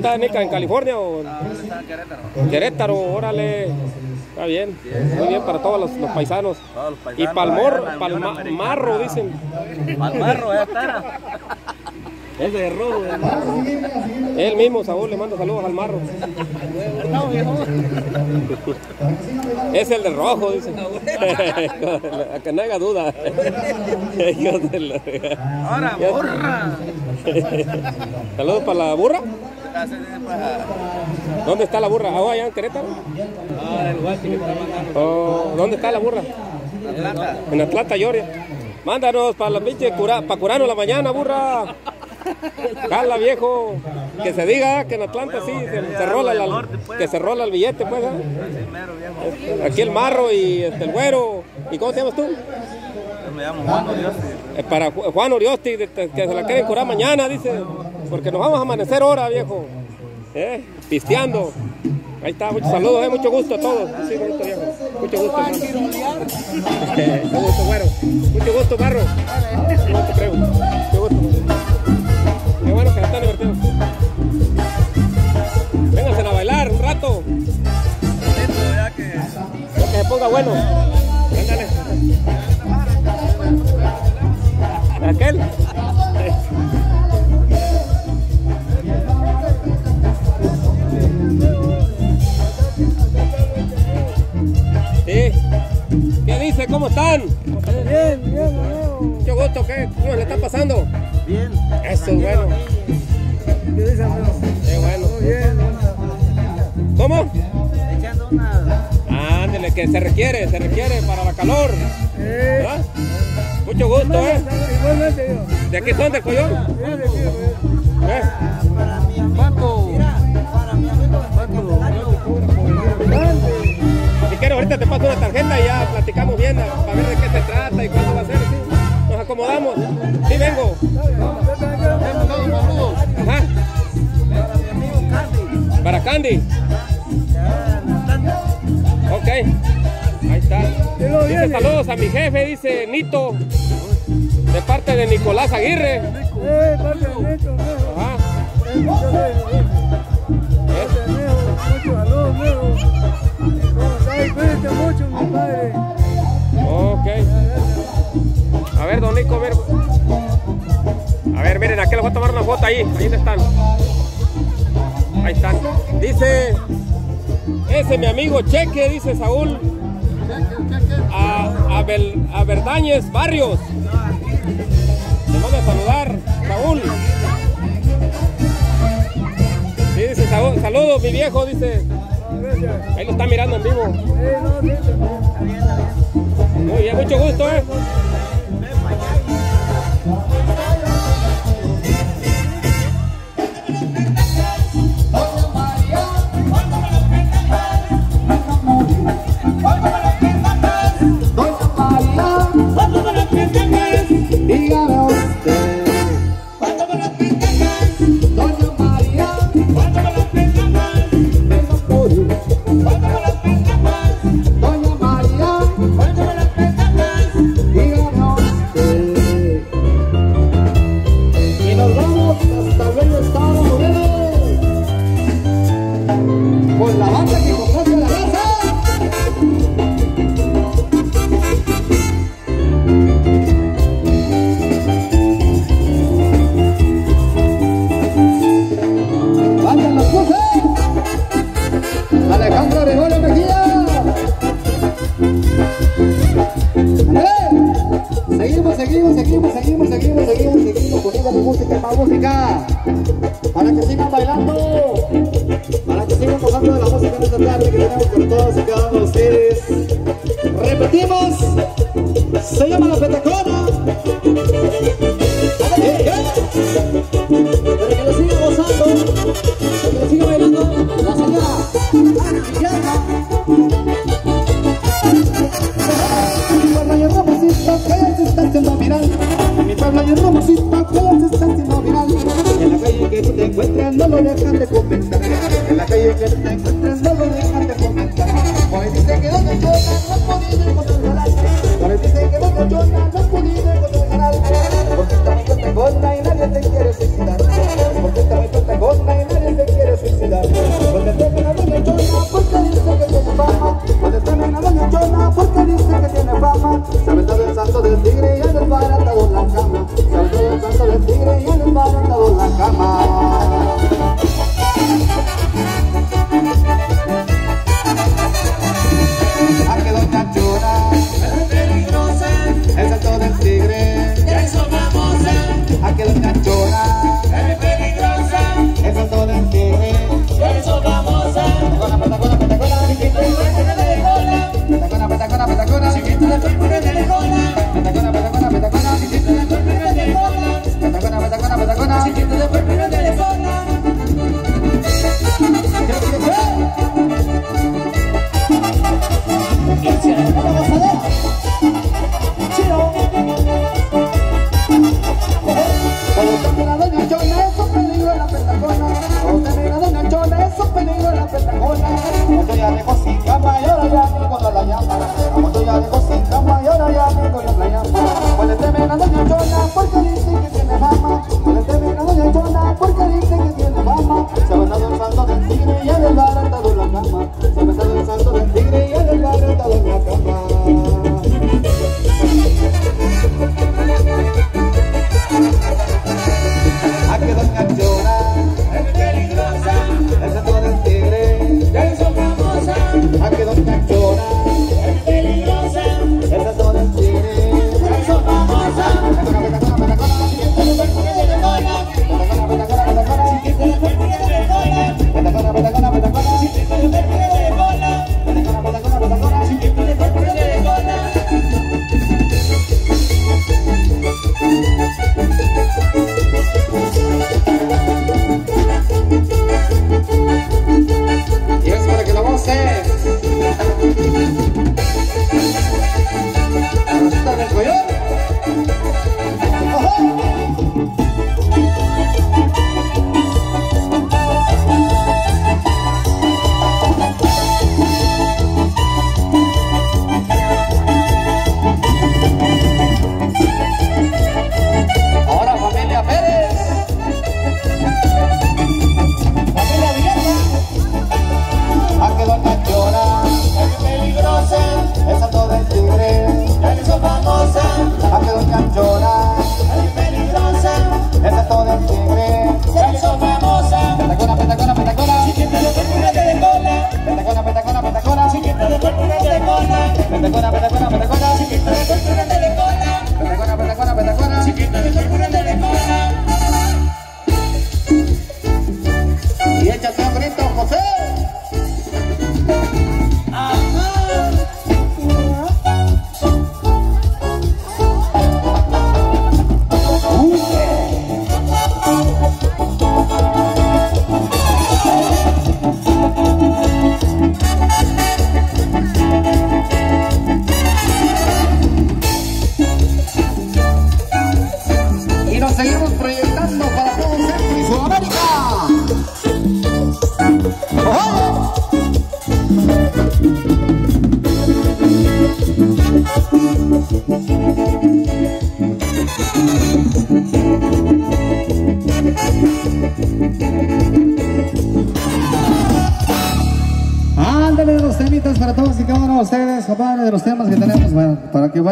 Está
Nica? ¿En California o
Ah, ¿Dónde está en Querétaro?
Querétaro? Órale. Está bien. Muy bien para todos los, los paisanos.
Todos los
Y
paisanos
Palmor,
Unión Americana.
Palmarro, dicen.
Palmarro, ya está. Ese de rojo.
Él mismo, Saúl, le manda saludos al marro. Es el de rojo, dice. A que no haya duda.
Ahora, burra.
Saludos para la burra. ¿Dónde está la burra? Ah, allá en Querétaro.
Ah, el guachi que está mandando.
Oh, ¿Dónde está la burra?
Atlanta.
En Atlanta, Georgia. Mándanos para la pinche cura, para curarnos la mañana, burra. Jala, viejo. Que se diga que en Atlanta sí, se, se rola la- que se rola el billete, pues.
viejo.
Aquí el marro y este, el güero. ¿Y cómo te llamas tú?
Me llamo Juan Uriosti.
Eh, para Ju- Juan Oriosti, que se la quieren curar mañana, dice. Porque nos vamos a amanecer ahora, viejo. ¿Eh? Pisteando. Ahí está, muchos saludos, eh, mucho gusto a todos. Sí, bonito, viejo. Mucho gusto, hermano. Mucho gusto, güero. Mucho gusto, barro. Mucho gusto, creo. Mucho gusto. Qué bueno que están divertidos. Vénganse a bailar un rato.
Ya que
Que se ponga bueno. Ándale. Aquel. ¿Cómo están?
Bien, bien,
Mucho gusto. ¿Qué? ¿Cómo le está pasando?
Bien.
Eso es bueno.
¿Qué dice, amigo?
Qué bueno.
Bien.
¿Cómo?
Echando una.
Ándele, que se requiere, se requiere para la calor.
Eh,
¿verdad? Mucho gusto, ¿eh?
igualmente yo.
¿De aquí son del Coyol?
Bien, de aquí, pues.
¿Eh?
Paco. Para mi amigo
Si quieres, ahorita te paso una tarjeta y ya platicamos para ver de qué se trata y cuándo va a ser. ¿sí? Nos acomodamos. Sí, vengo. Ajá. Para Candy. Ok. Ahí está. Dice saludos a mi jefe, dice Nito. De parte de Nicolás Aguirre.
Eh.
Ajá.
Eh, mucho, mi padre.
A ver, don Nico, a ver. A ver, miren, aquí les voy a tomar una foto ahí. Ahí están. Ahí están. Dice, ese mi amigo Cheque, dice Saúl. A, a, Bel- a Verdañez Barrios. Le manda a saludar, Saúl. Dice Saúl, saludos, mi viejo, dice. Ahí lo está mirando en vivo.
Eh,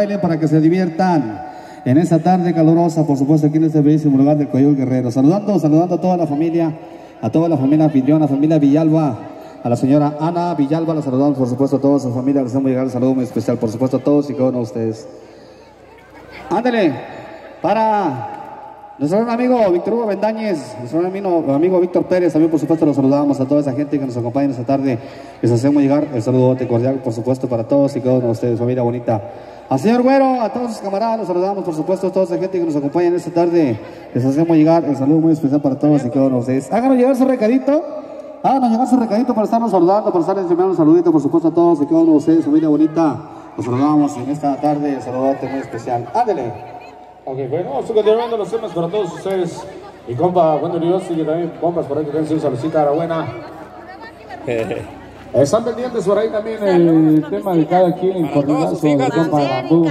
baile para que se diviertan en esta tarde calurosa, por supuesto, aquí en este bellísimo lugar del Coyol Guerrero. Saludando, saludando a toda la familia, a toda la familia anfitriona, familia Villalba, a la señora Ana Villalba, la saludamos, por supuesto, a toda su familia, les hacemos llegar un saludo muy especial, por supuesto, a todos y cada uno de ustedes. Ándale, para nuestro gran amigo Víctor Hugo Bendañez, nuestro amigo, amigo Víctor Pérez, también por supuesto los saludamos a toda esa gente que nos acompaña esta tarde. Les hacemos llegar el saludo cordial, por supuesto, para todos y cada uno de ustedes, familia bonita. Al señor Güero, a todos sus camaradas, los saludamos, por supuesto, a toda esa gente que nos acompaña en esta tarde. Les hacemos llegar el saludo muy especial para todos y cada uno de ustedes. Háganos llegar su recadito. Háganos llegar su recadito para estarnos saludando, para estarles enviando un saludito, por supuesto, a todos y cada uno de ustedes, familia bonita. Los saludamos en esta tarde, el saludote muy especial. Ándele.
Ok, bueno, vamos continuando los temas para todos ustedes. Mi compa Juan Dios y también compas por ahí que tienen su saludcita, buena. Están pendientes por ahí también el tema de cada quien, del compa Gandú.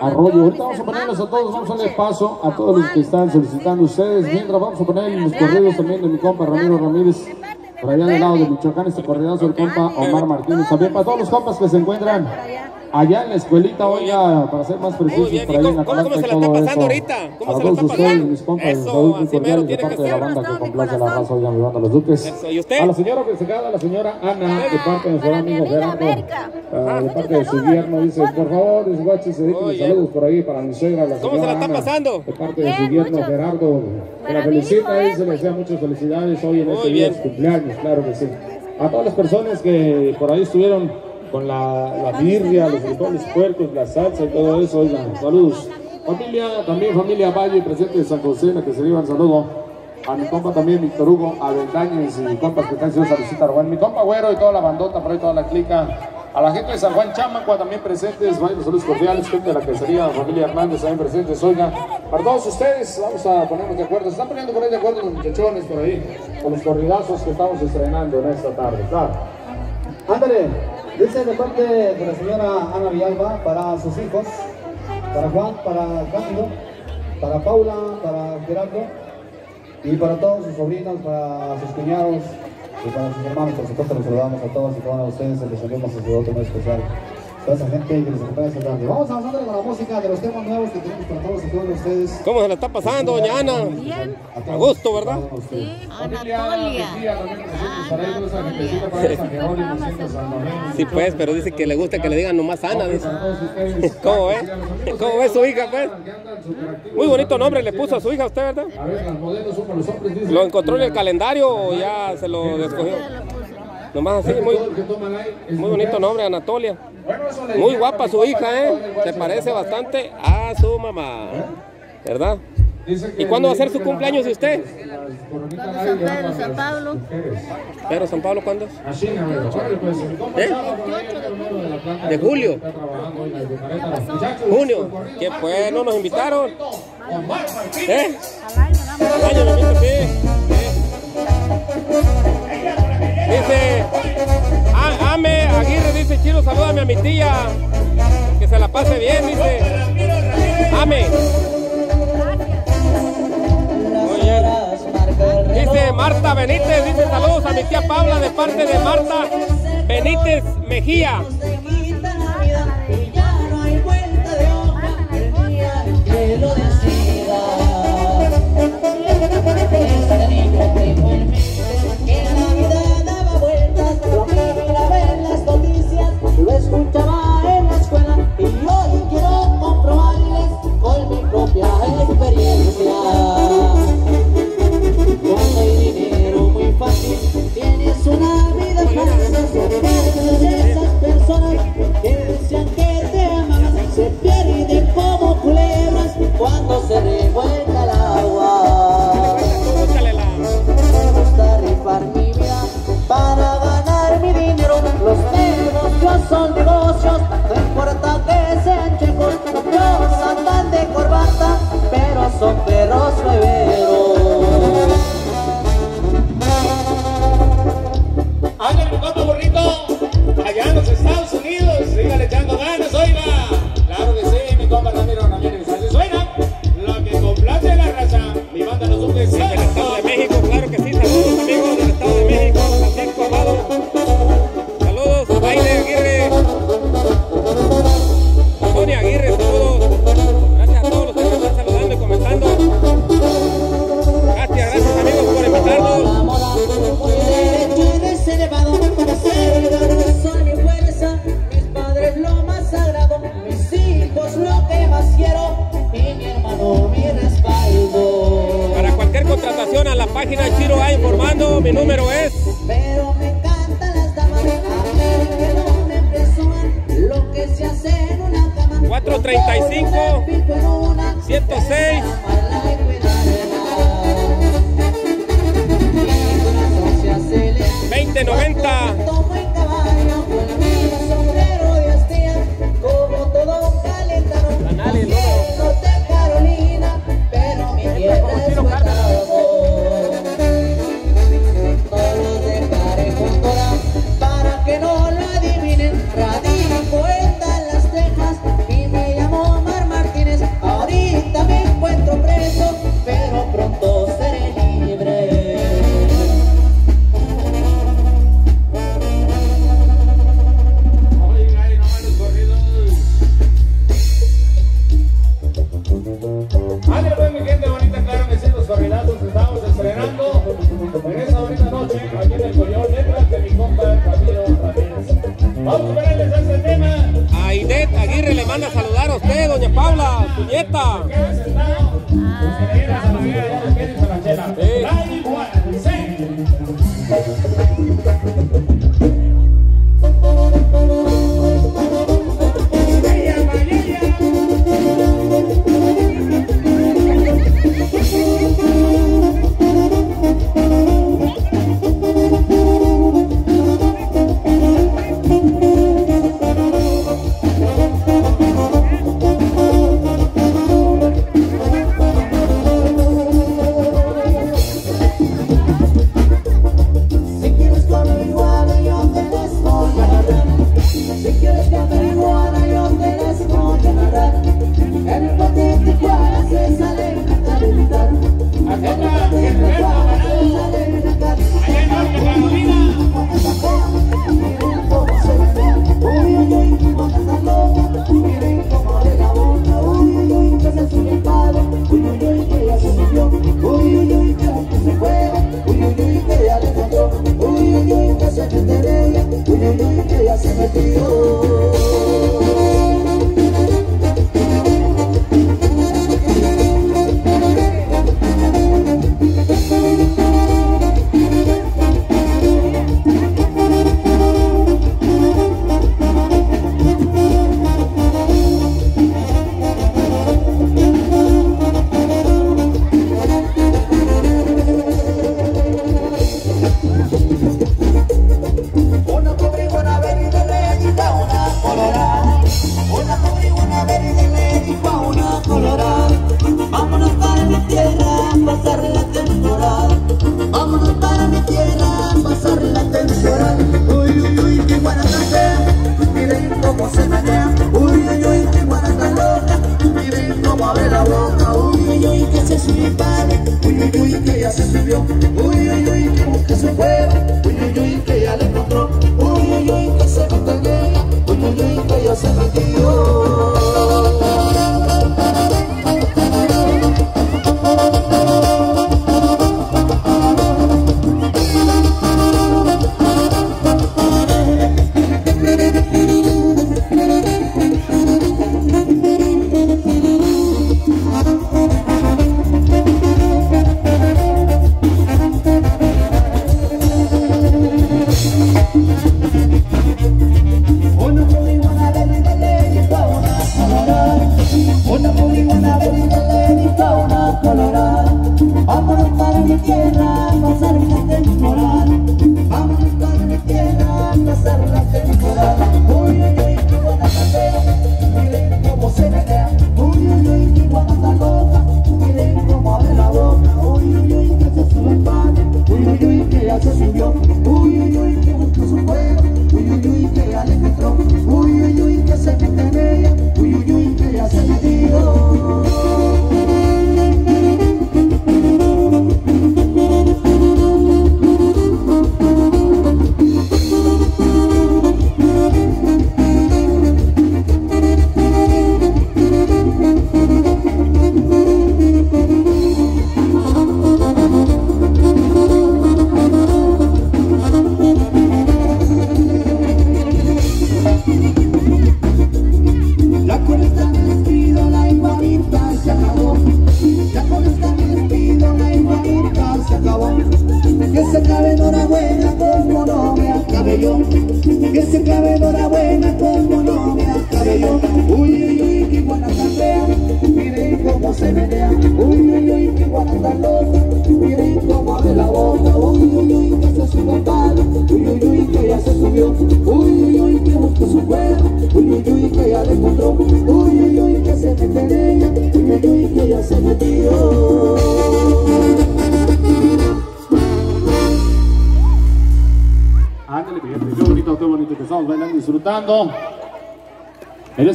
Arroyo, ahorita vamos a ponerlos a todos, vamos a darle paso a todos los que están solicitando ustedes. Mientras vamos a poner los corridos también de mi compa Ramiro Ramírez, por allá del lado de Michoacán, este corridazo del compa Omar Martínez. También para todos los compas que se encuentran allá en la escuelita, oiga, para ser más precisos, por allá en
¿Cómo, cómo se
y
la está pasando
eso.
ahorita? ¿Cómo
Para
se la
todos
está
ustedes,
pasando?
mis compas,
Eso,
saludos muy cordiales de
que
parte de la banda que complace a la raza, oiga, mi banda Los Duques.
Eso, ¿y usted?
A la señora destacada, a la señora Ana, de parte de nuestro amigo Gerardo, ah, de parte de su yerno, dice, por favor, dice guaches, dedíquenle saludos por ahí para mi suegra, la
¿Cómo se la
señora
está pasando?
De parte de su yerno Gerardo, que la felicita, dice, le desea muchas felicidades hoy en este día de su cumpleaños, claro que sí. A todas las personas que por ahí estuvieron con la, la birria, los frijoles puercos, la salsa y todo eso, oigan, saludos. Familia, también familia Valle, presente de San José, la que se llevan saludo. A mi compa también, Víctor Hugo, a Bendañez y compas que están haciendo Juan. Mi compa Güero y toda la bandota, por ahí toda la clica. A la gente de San Juan Chamacua también presentes, vayan los saludos cordiales, gente de la quesería, familia Hernández también presentes, oiga. Para todos ustedes, vamos a ponernos de acuerdo. Se están poniendo por ahí de acuerdo los muchachones por ahí, con los corridazos que estamos estrenando en esta tarde, claro.
Ándale, dice de parte de la señora Ana Villalba para sus hijos, para Juan, para Cándido, para Paula, para Gerardo y para todos sus sobrinos, para sus cuñados y para sus hermanos. Por supuesto, los saludamos a todos y cada uno de ustedes. Enviamos un saludo muy especial. Toda esa gente que les acompaña tarde. Vamos avanzando con la música de los temas nuevos que tenemos para todos y de ustedes.
¿Cómo se la está pasando, doña Ana?
Bien.
A gusto, ¿verdad?
Sí,
Familia,
Anatolia.
Sí, pues, pero dice que le gusta que le digan nomás Ana. dice.
Todos.
¿Cómo ve? ¿Cómo ve su hija, pues? Muy bonito nombre le puso a su hija usted, ¿verdad?
A ver, las modelos son para los hombres, dice.
¿Lo encontró en el calendario o ya se lo descogió? Nomás así, muy,
que
muy bonito nombre, Anatolia. Muy guapa su
que
hija, ¿eh? Se parece bastante a su mamá. ¿Verdad?
Que
¿Y cuándo va a ser su
que
cumpleaños de usted?
las coronitas
¿Cuándo
ahí
San Pedro, San Pablo?
Pero San Pablo, ¿cuándo es?
Pues,
¿Eh?
De
julio. Junio.
corrido,
¿Qué
más
fue? ¿No nos invitaron? ¿Eh? Al año, sí. sí. Dice, "A- Ame Aguirre dice, Chiro, salúdame a mi tía. Que se la pase bien, dice. Ame. Muy bien. Dice Marta Benítez, dice saludos a mi tía Paula de parte de Marta Benítez Mejía.
Los negocios son negocios, no importa que sean chicos. Ellos andan de corbata, pero son perros hueveros.
Ándale, mi burrito, allá en los Estados Unidos, sígale echando ganas, oiga.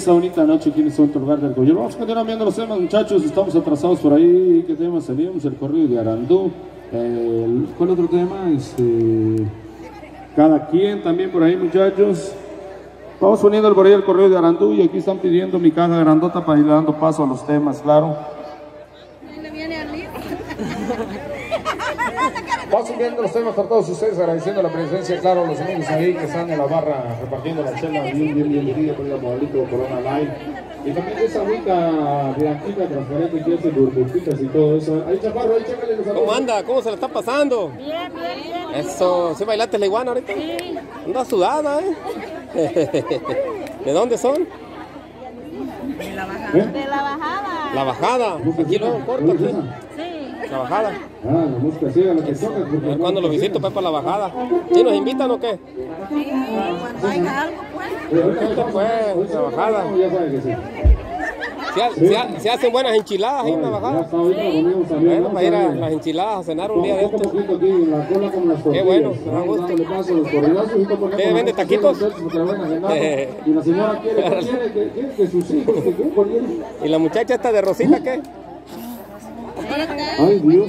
En esta bonita noche aquí en este bonito lugar del Coyol. Vamos a continuar viendo los temas, muchachos. Estamos atrasados por ahí. ¿Qué temas teníamos? El corrido de Arandú. El, ¿Cuál otro tema? Este, cada quien también por ahí, muchachos. Vamos poniendo por ahí el correo de Arandú y aquí están pidiendo mi caja grandota para ir dando paso a los temas, claro. Vamos viendo los temas para todos ustedes, agradeciendo la presencia, claro, a los amigos ahí que están en la barra repartiendo la chela, bien, bien, bien fría, con el modelito Corona Light. Y también esa agüita blanquita, transparente, que hace burbujitas y todo eso. Ahí, chaparro, ahí, chécale los
¿Cómo anda? ¿Cómo se la está pasando?
Bien, bien, bien.
Eso, ¿sí bailaste la iguana ahorita?
Sí.
Anda sudada, ¿eh? ¿De dónde son?
De la bajada.
¿Eh?
De la bajada.
La bajada. Aquí no, corta aquí.
Sí.
La bajada.
Música que toca.
Ver cuándo lo visito pues para la bajada. ¿Sí nos invitan o qué?
Sí, cuando haya algo, pues.
Pues, la bajada.
Ya sabe que sí.
Se, ha- se ha- se hacen buenas enchiladas ahí en la bajada. Bueno, para ir a las enchiladas a cenar un día de estos.
tortillas.
bueno, me da
Vamos
gusto.
dándole paso a los corredazos, ahorita ponemos
¿Qué, vende
las
taquitos?
Y la señora quiere, ¿qué quiere? ¿Qué quiere? Que sus hijos, qué quiere.
¿Y la muchacha esta de Rosita qué?
Ay, Dios.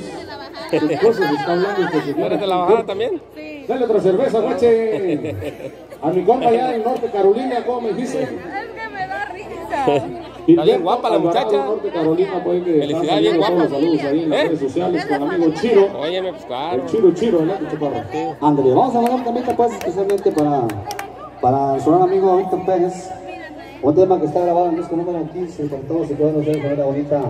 ¿Qué cosas está hablando?
¿Eres de la bajada también?
Dale otra cerveza, guache. A mi compa allá en Norte Carolina, ¿cómo me dijiste?
Es que me da risa.
Está bien guapa la muchacha.
Norte Carolina, pues, que
Felicidades, bien guapa.
todos los Saludos ahí en las
¿Eh?
redes sociales con el amigo Chiro.
Óyeme, pues claro.
El Chiro, Chiro, ¿verdad, chaparro?
Ándale, vamos a mandar también pues especialmente para, para su gran amigo Víctor Pérez. Un tema que está grabado en el disco número 15 con todos y todas ustedes de manera bonita.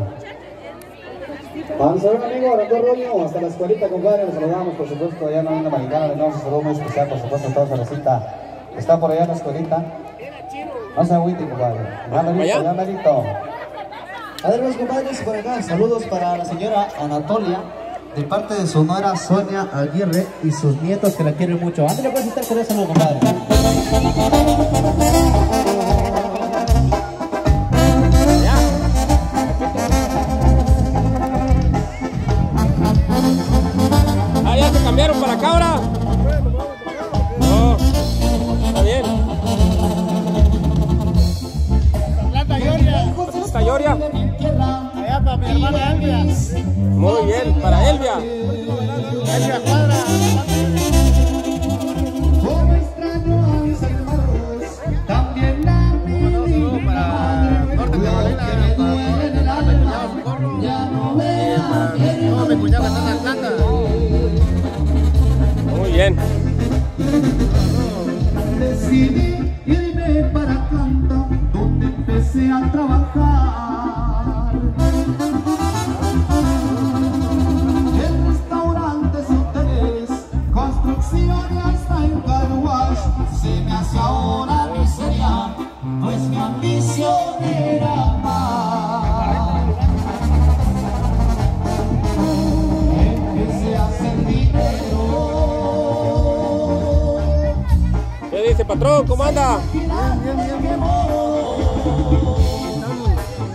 Vamos a ver amigo Arandó Rollo, hasta la escuelita, compadre. Nos saludamos, por supuesto, allá en la Unión Americana. Le damos un saludo muy especial, por supuesto, a toda esa recita. Está por allá en la escuelita. No se agüite, compadre. Ya merito, ya merito. Además, compadres, por acá, saludos para la señora Anatolia, de parte de su nuera Sonia Aguirre y sus nietos que la quieren mucho. Ándale, puedes estar con eso, no, compadre.
Cambiaron para acá ahora. No, está bien.
Plata Gloria.
¿Está Yoria?
Allá para mi hermana Elvia.
Muy bien, para Elvia.
Elvia Cuadra.
Bien.
Decidí irme para Atlanta, donde empecé a trabajar. En restaurantes, hoteles, construcción
patrón? ¿Cómo anda?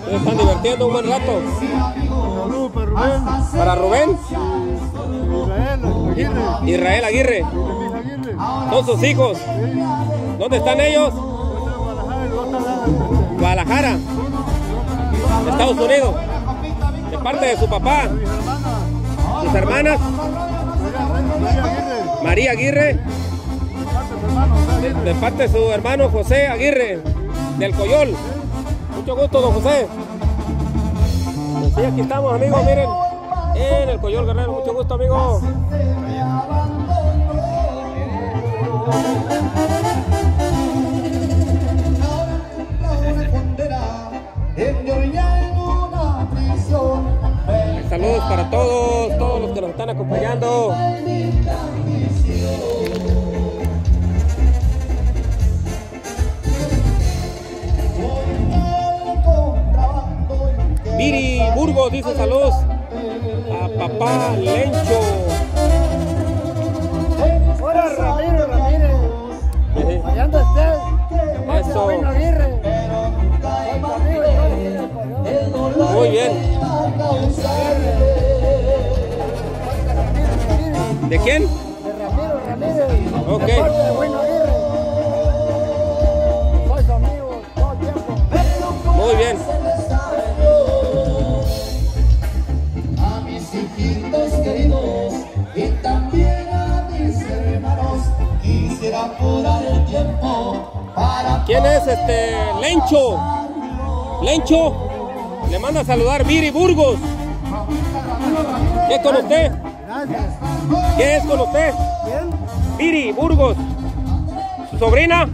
Se están divirtiendo un buen rato.
Saludos para Rubén.
Para Rubén,
Israel Aguirre.
Israel Aguirre. Son sus hijos. ¿Dónde están ellos?
Guadalajara,
Estados Unidos. De parte de su papá, sus hermanas,
María Aguirre. De
parte de su hermano José Aguirre, del Coyol. Mucho gusto, don José. Pues sí, aquí estamos, amigos, miren. En el Coyol Guerrero, mucho gusto, amigo. Saludos para todos, todos los que nos están acompañando. Dice saludos a papá Lencho.
Hola, Ramiro Ramírez. Allá anda usted.
Eso. Muy bien. ¿De quién?
De Ramiro Ramírez.
Ok. ¿Quién es este Lencho? Lencho. Le manda a saludar Viri Burgos. ¿Qué es con usted?
Gracias.
¿Qué es con usted?
¿Quién?
Viri Burgos. ¿Su sobrina?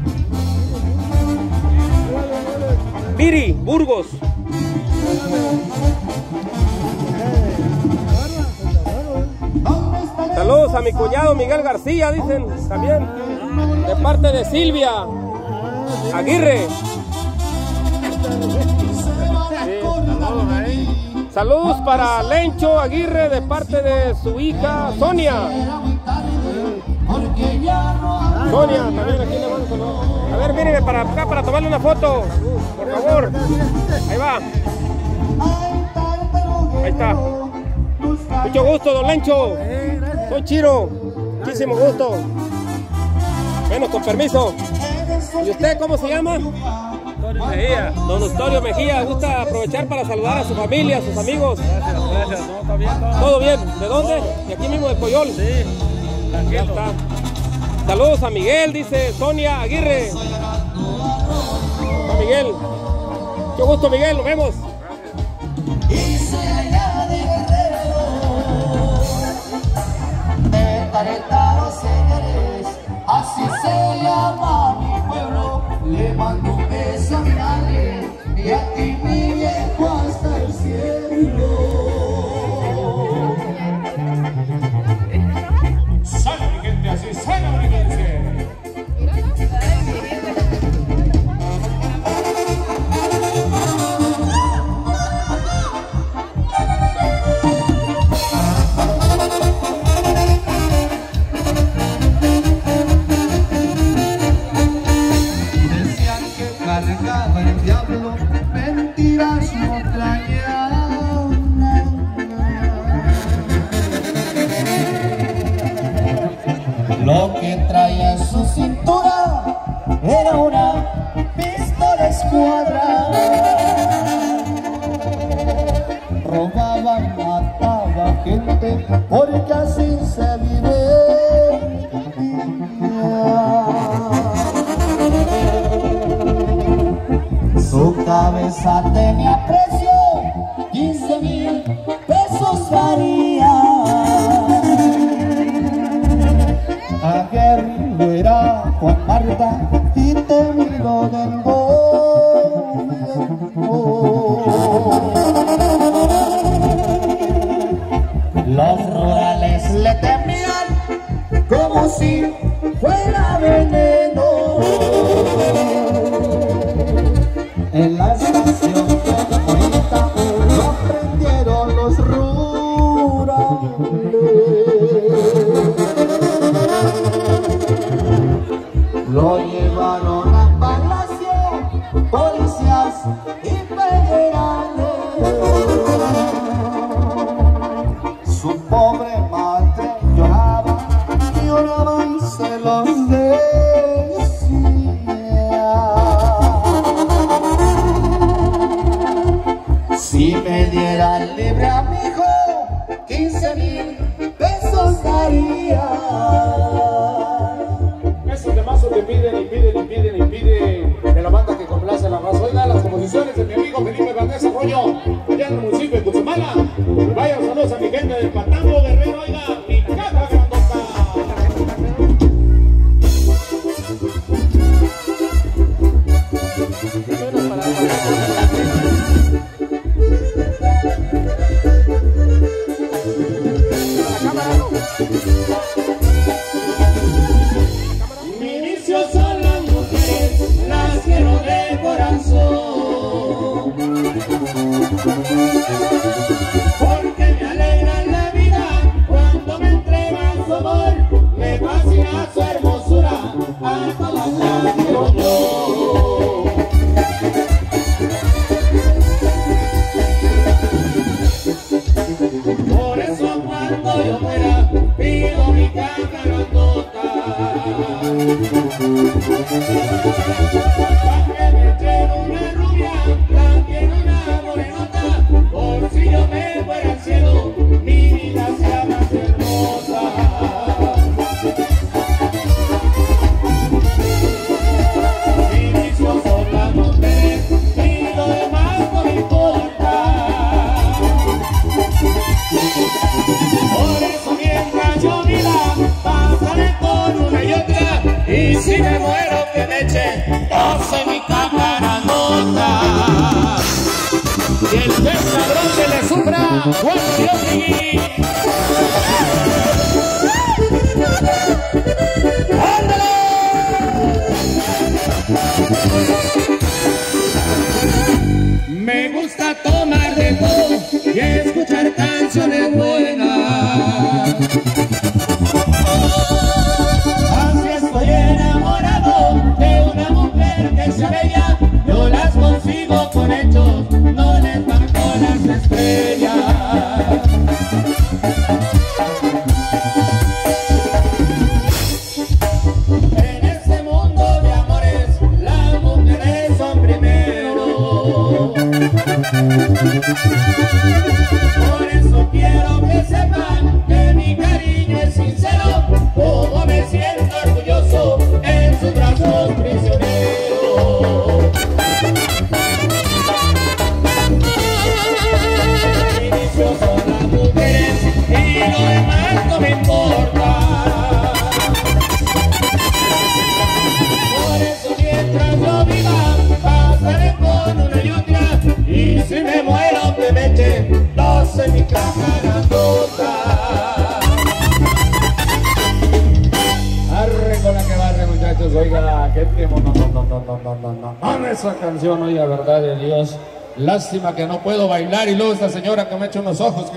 Viri Burgos. Saludos a mi cuñado Miguel García, dicen también. De parte de Silvia Aguirre. Saludos para Lencho Aguirre de parte de su hija Sonia. Sonia, también aquí le mando saludos. A ver, mírenme para acá para tomarle una foto, por favor. Ahí va. Ahí está. Mucho gusto, don Lencho. Soy Chiro. Muchísimo gusto. Bueno, con permiso. ¿Y usted cómo se llama?
Mejía.
Don Eustorio Mejía. Gusta aprovechar para saludar a su familia, a sus amigos.
Gracias, gracias. No, está bien, todo.
¿Todo bien? ¿De dónde? De aquí mismo de Coyol.
Sí,
Ya
tranquilo.
está. Saludos a Miguel, dice Sonia Aguirre. A Miguel. Mucho gusto, Miguel. Nos vemos.
señores, así se llama. Le mando un beso a mi madre y a ti, mi viejo, hasta el cielo.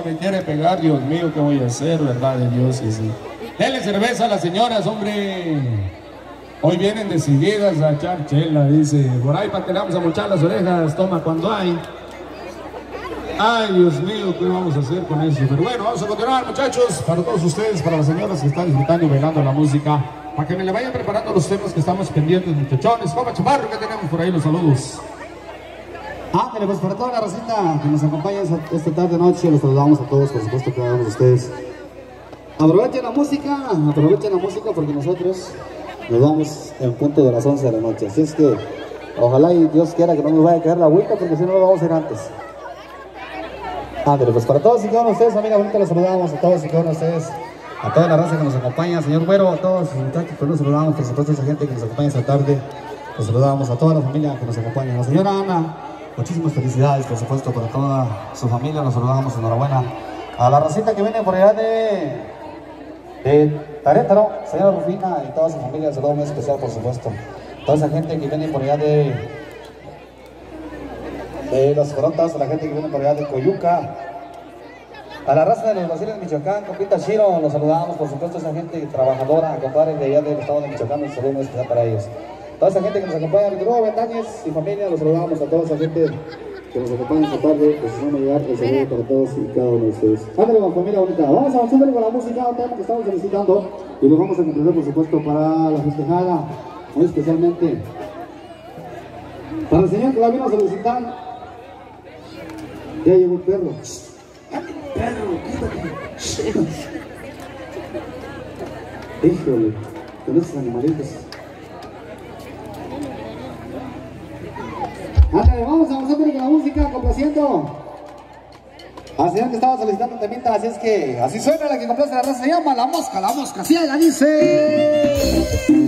Que
me
quiere pegar. Dios mío, ¿qué voy a hacer? Verdad de Dios, sí, sí. Dele cerveza a las señoras, hombre. Hoy vienen decididas a echar chela, dice. Por ahí para que le vamos a mochar las orejas, toma cuando hay. Ay, Dios mío, ¿qué vamos a hacer con eso? Pero bueno, vamos a continuar, muchachos. Para todos ustedes, para las señoras que están disfrutando y bailando la música, para que me le vayan preparando los temas que estamos pendientes, muchachones. Copa Chaparro, que tenemos por ahí los saludos.
Ándale, pues para toda la racita que nos acompaña esta- tarde noche, los saludamos a todos, por supuesto, cada uno de ustedes. Aprovechen la música, aprovechen la música porque nosotros nos vamos en punto de las 11 de la noche. Así es que ojalá y Dios quiera que no nos vaya a caer la agüita porque si no lo vamos a ir antes. Ándale, pues para todos y cada uno de ustedes, amiga bonita, los saludamos a todos y cada uno de ustedes, a toda la raza que nos acompaña, señor Güero, a todos los muchachos, pues los saludamos, por supuesto, a esa gente que nos acompaña esta tarde, los saludamos a toda la familia que nos acompaña, la señora Ana, muchísimas felicidades, por supuesto, para toda su familia, los saludamos, enhorabuena, a la racita que viene por allá de, de Tarétaro, señora Rufina y toda su familia, un saludo muy especial, por supuesto, toda esa gente que viene por allá de de los Corontas, a la gente que viene por allá de Coyuca, a la raza de los Brasiles de Michoacán, compita Shiro, los saludamos, por supuesto, esa gente trabajadora, compadre de allá del estado de Michoacán, un saludo muy especial para ellos. Toda esa gente que nos acompaña, mi nuevo Vendañez y familia, los saludamos a toda esa gente que nos acompaña esta tarde, pues van a llegar el saludo para todos y cada uno de ustedes. Ándale, con familia bonita, vamos avanzándole con la música, un tema que estamos solicitando y lo vamos a complacer, por supuesto, para la festejada, muy especialmente para el señor que la vino a solicitar. Ya llegó el perro. Perro, quítate. Híjole, con esos animalitos. Vamos a avanzar con la música, complaciendo. Al señor que estaba solicitando temita, así es que así suena la que complace la raza, se llama La Mosca, La Mosca, así la dice.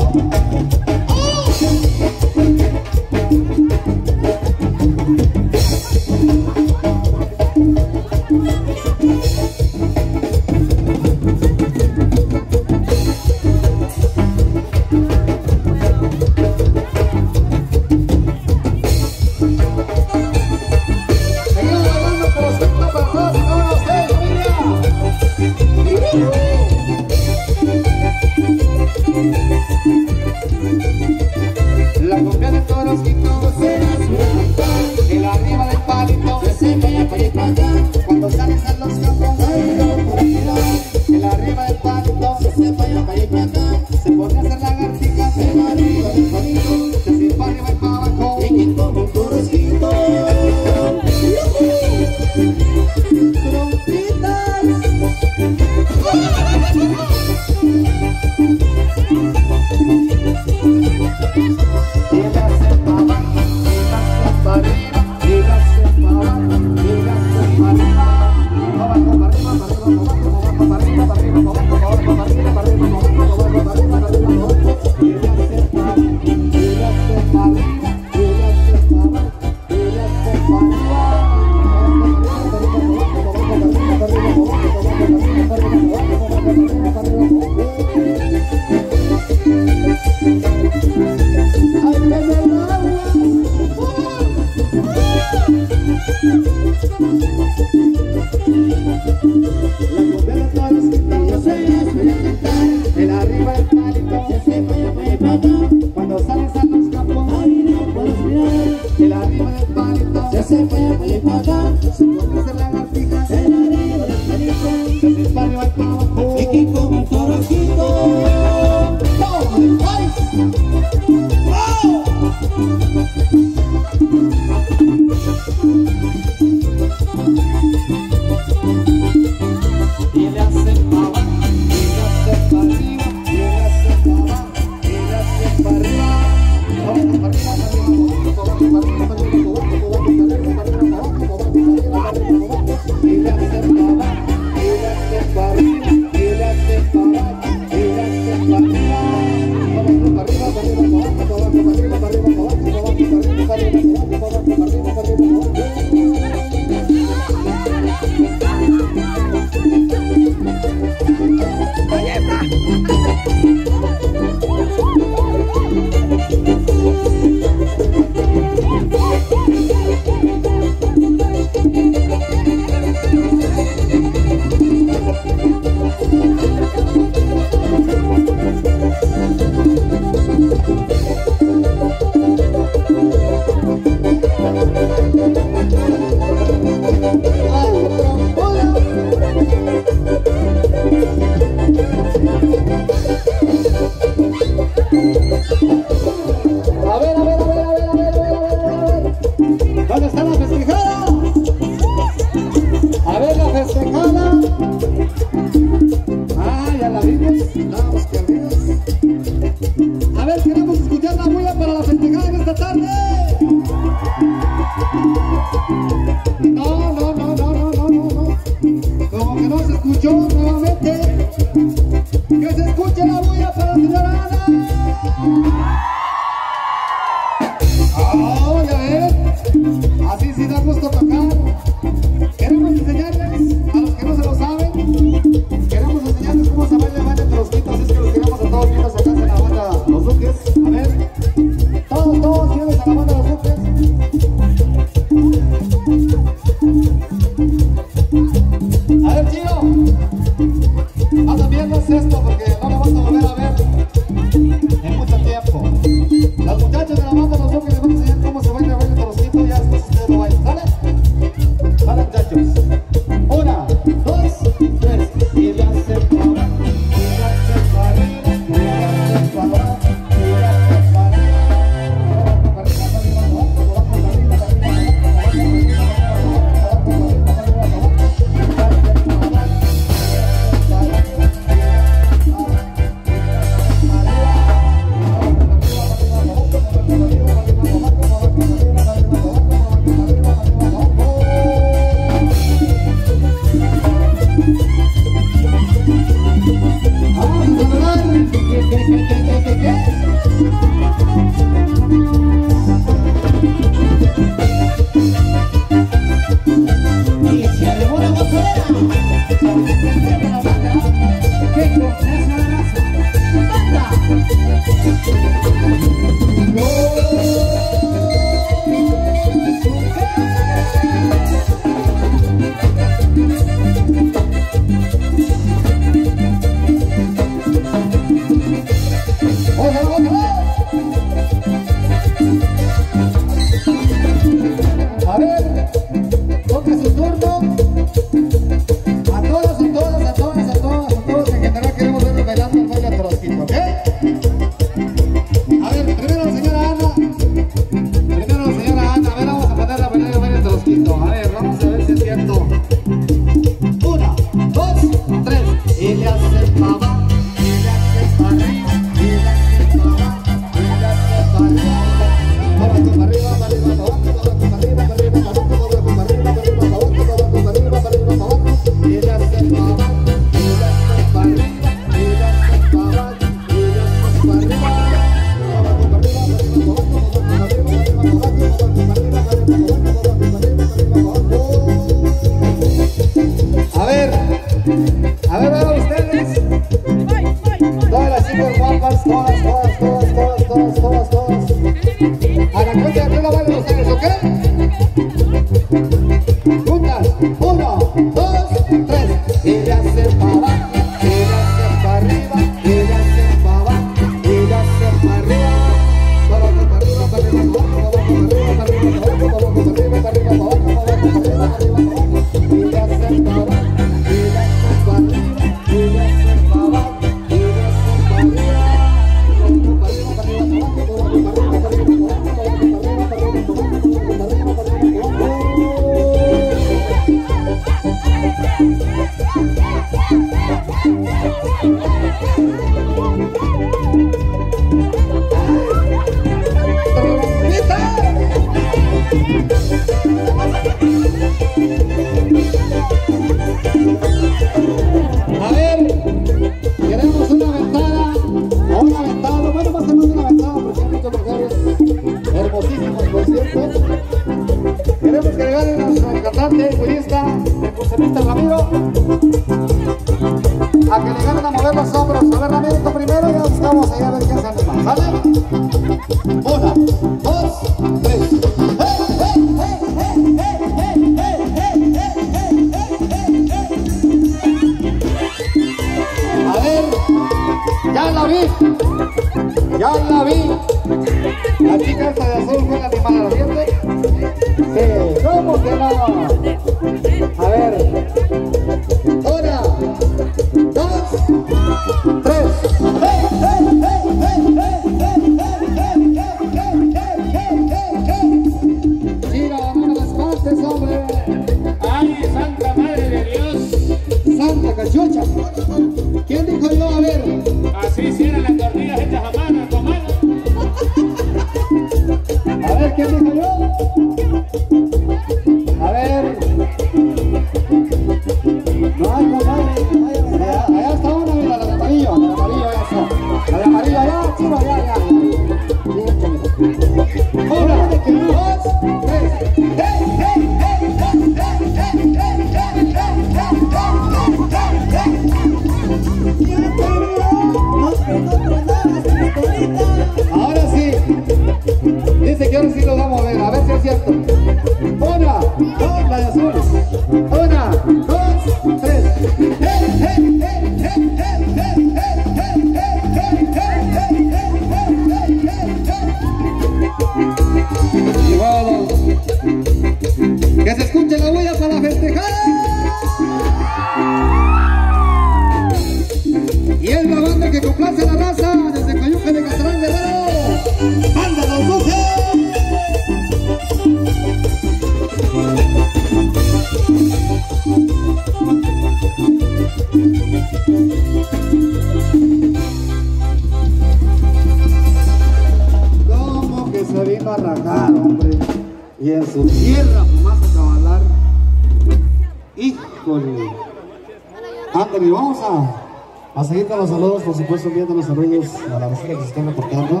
Supuesto, enviando los saludos a la persona que se están reportando.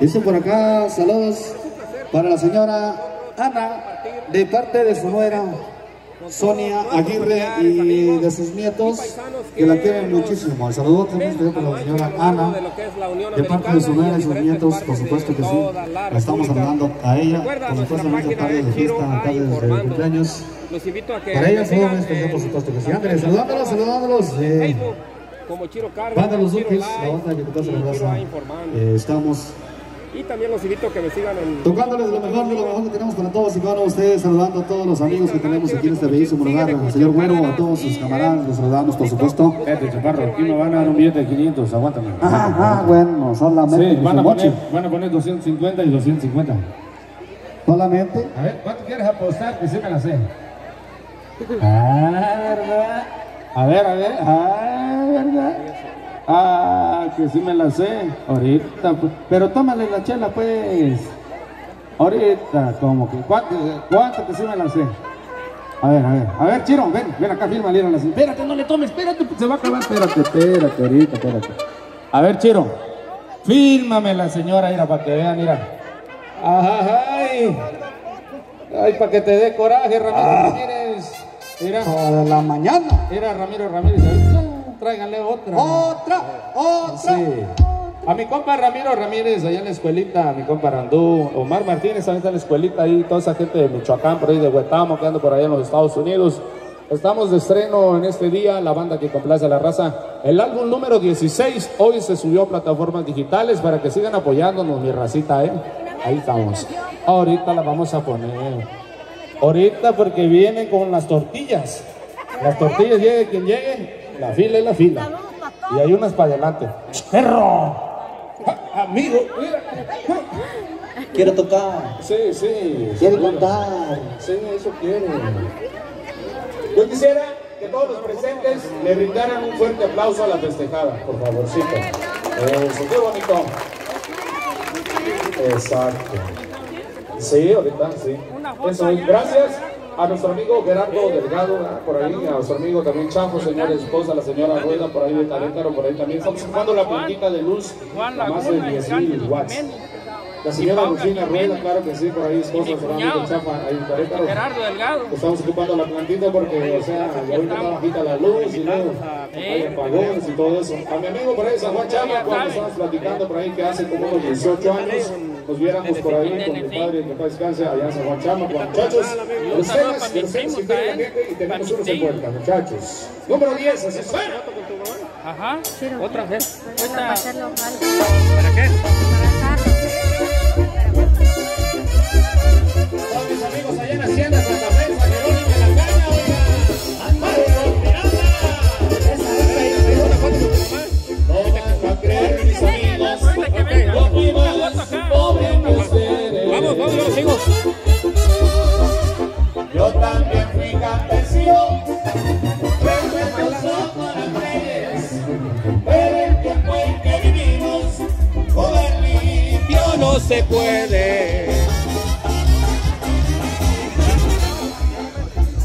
Dice por acá, saludos para la señora Ana, de parte de su nuera Sonia Aguirre y de sus nietos, que la quieren muchísimo. El saludo también para la señora Ana, de parte de su nuera y sus nietos, por supuesto que sí. La estamos saludando a ella, por supuesto, en esta tarde de fiesta, tarde de cumpleaños. Para ella, saludos por supuesto que sí. Ándale, saludándolos, saludándolos. eh,
como Chiro Cargo,
Banda Los Duques, la banda que te
y
la
Chiro
raza.
A informando.
Eh, estamos
Y también los invito a que me sigan en
tocándoles lo mejor de lo mejor que tenemos para todos y cada uno de ustedes, saludando a todos los amigos que tenemos aquí en este bellísimo lugar, al señor Güero, a todos sus camaradas, los saludamos por supuesto.
Espérate, chaparro, aquí me van a dar un billete de 500, aguántame.
Ah, bueno, solamente.
Sí, van a, poner, van a poner 250 y 250.
Solamente.
A ver, ¿cuánto quieres apostar? Que sí me la sé. Ah, ¿verdad? A ver, a ver. Que sí me la sé. Ahorita, pues. Pero tómale la chela, pues. Ahorita, como que. ¿Cuánto, cuánto que sí me la sé? A ver, a ver. A ver, Chiro, ven, ven acá, firma, la así. Espérate, no le tomes, espérate, se va a acabar. Espérate, espérate, ahorita, espérate. A ver, Chiro. Fírmame la señora, mira, para que vean, mira. Ajá, ay. Ay, para que te dé coraje, Ramiro Ramírez. Mira.
la mañana.
Mira, Ramiro Ramírez. ahorita, Tráiganle otra.
Otra, otra.
Sí. A mi compa Ramiro Ramírez, allá en la escuelita, a mi compa Randú, Omar Martínez, también está en la escuelita ahí, toda esa gente de Michoacán, por ahí de Huetamo, que anda por allá en los Estados Unidos. Estamos de estreno en este día, la banda que complace a la raza. El álbum número 16 hoy se subió a plataformas digitales para que sigan apoyándonos, mi racita, ¿eh? Ahí estamos. Ahorita la vamos a poner. Ahorita porque vienen con las tortillas. Las tortillas llegue quien llegue, la fila es la fila. Y hay unas para adelante. ¡Perro! Ah, Amigo, mira.
Quiero tocar.
Sí, sí.
Quiero
seguro.
contar.
Sí, eso quiere. Yo quisiera que todos los presentes le brindaran un fuerte aplauso a la festejada, por favorcito. Eso, qué bonito. Exacto. Sí, ahorita sí. Eso es. Gracias a nuestro amigo Gerardo Delgado, ¿verdad? por ahí, a nuestro amigo también Chapo, señora esposa, la señora Rueda, por ahí de Taléntaro, por ahí también. Estamos ocupando la puntita de luz a más de 10.000 watts. La señora Lucina Rueda, claro que sí, por ahí esposa, amigo Chapa, ahí en Taléntaro.
Gerardo Delgado.
Estamos ocupando la plantita porque, o sea, ahorita está bajita la luz y luego hay apagones y todo eso. A mi amigo por ahí, San Juan Chama, cuando estamos platicando por ahí que hace como unos 18 años, nos viéramos por ahí con mi padre, que papá descanse, allá en San Juan Chama, con muchachos. Y tenemos unos en muchachos. Número 10.
Ajá, otra vez.
¿Para
qué?
Para Carlos.
Todos mis amigos allá en Hacienda
Vamos, vamos, yo sigo.
Yo también fui campesino, pero me pasó con pero el tiempo en que vivimos, con limpio no se puede.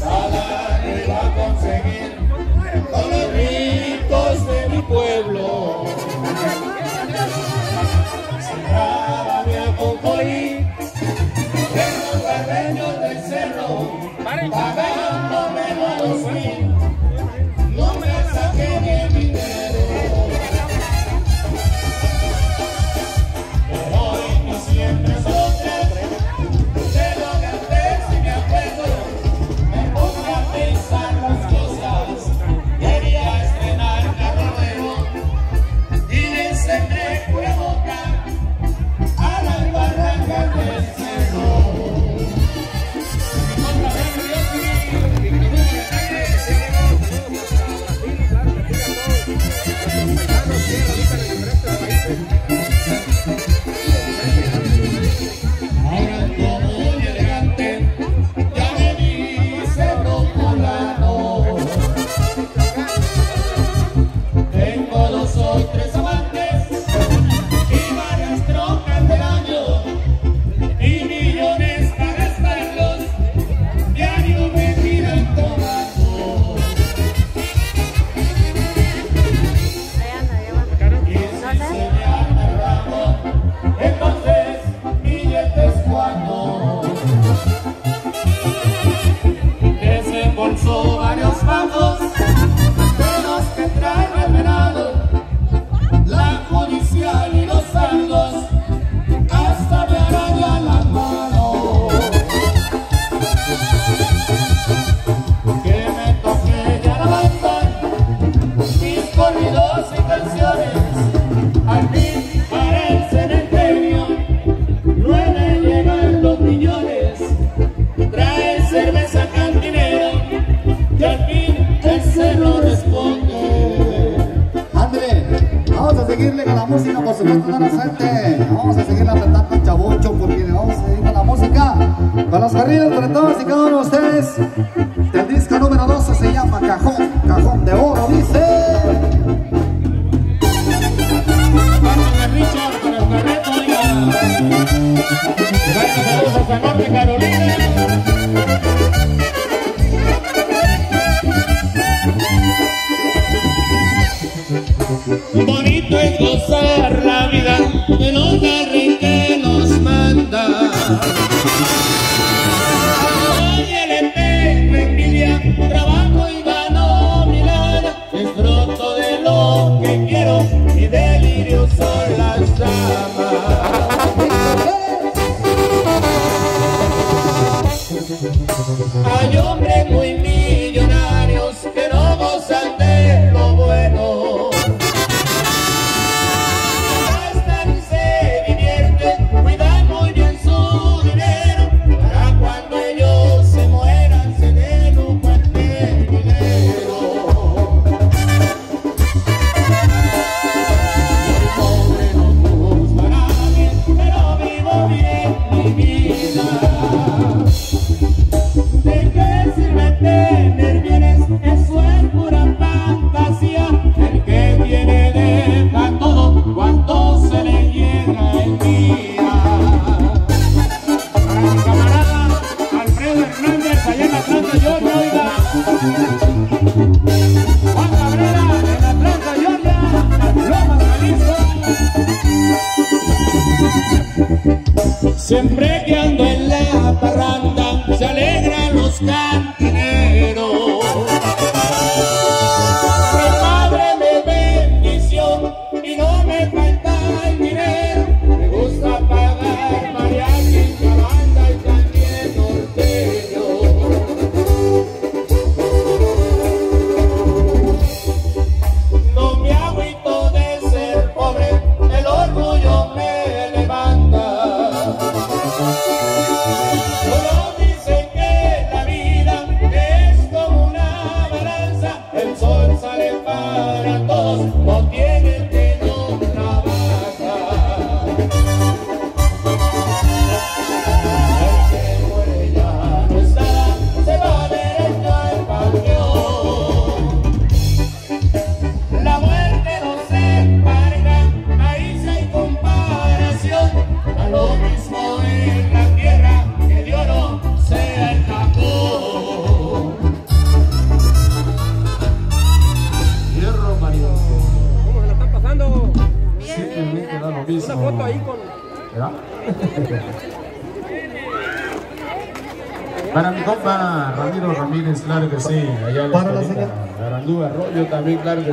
Nada iba a conseguir con los ricos de mi pueblo.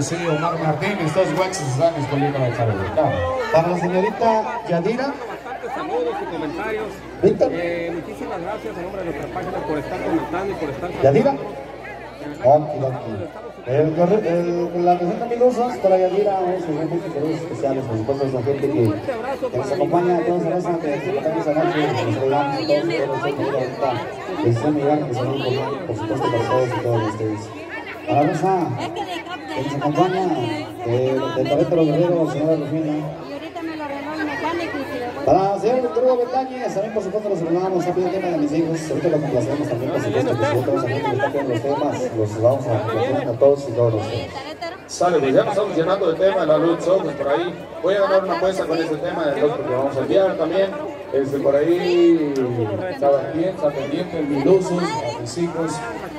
Sí,
Omar Martínez, todos huexos están escondiendo la charla.
Para la señorita Yadira.
Bastantes saludos y comentarios.
Víctor.
Eh, muchísimas gracias a nombre de nuestra página por estar comentando y por estar
¿Yadira? La presenta Milusos para Yadira, a muchos saludos especiales, por supuesto, a esa gente que, nos acompaña, a todos los que esta noche, que nos a todos, se que saludos por, supuesto para todos y todas ustedes. A la Rosa, que nos acompaña, eh, del Toreto Los Guerreros, señora Rufina. Para el señor Arturo Betañez, también por supuesto los saludamos, está pidiendo tema de mis hijos, ahorita lo complacemos también por supuesto, que está pidiendo los temas, los vamos a complacer a todos y todos ustedes.
Sale, pues ya nos estamos llenando de tema de la luz somos por ahí. Voy a ganar una apuesta con ese tema de los que vamos a enviar también. Este, por ahí, cada quien está pendiente, el Milusos, a mis hijos,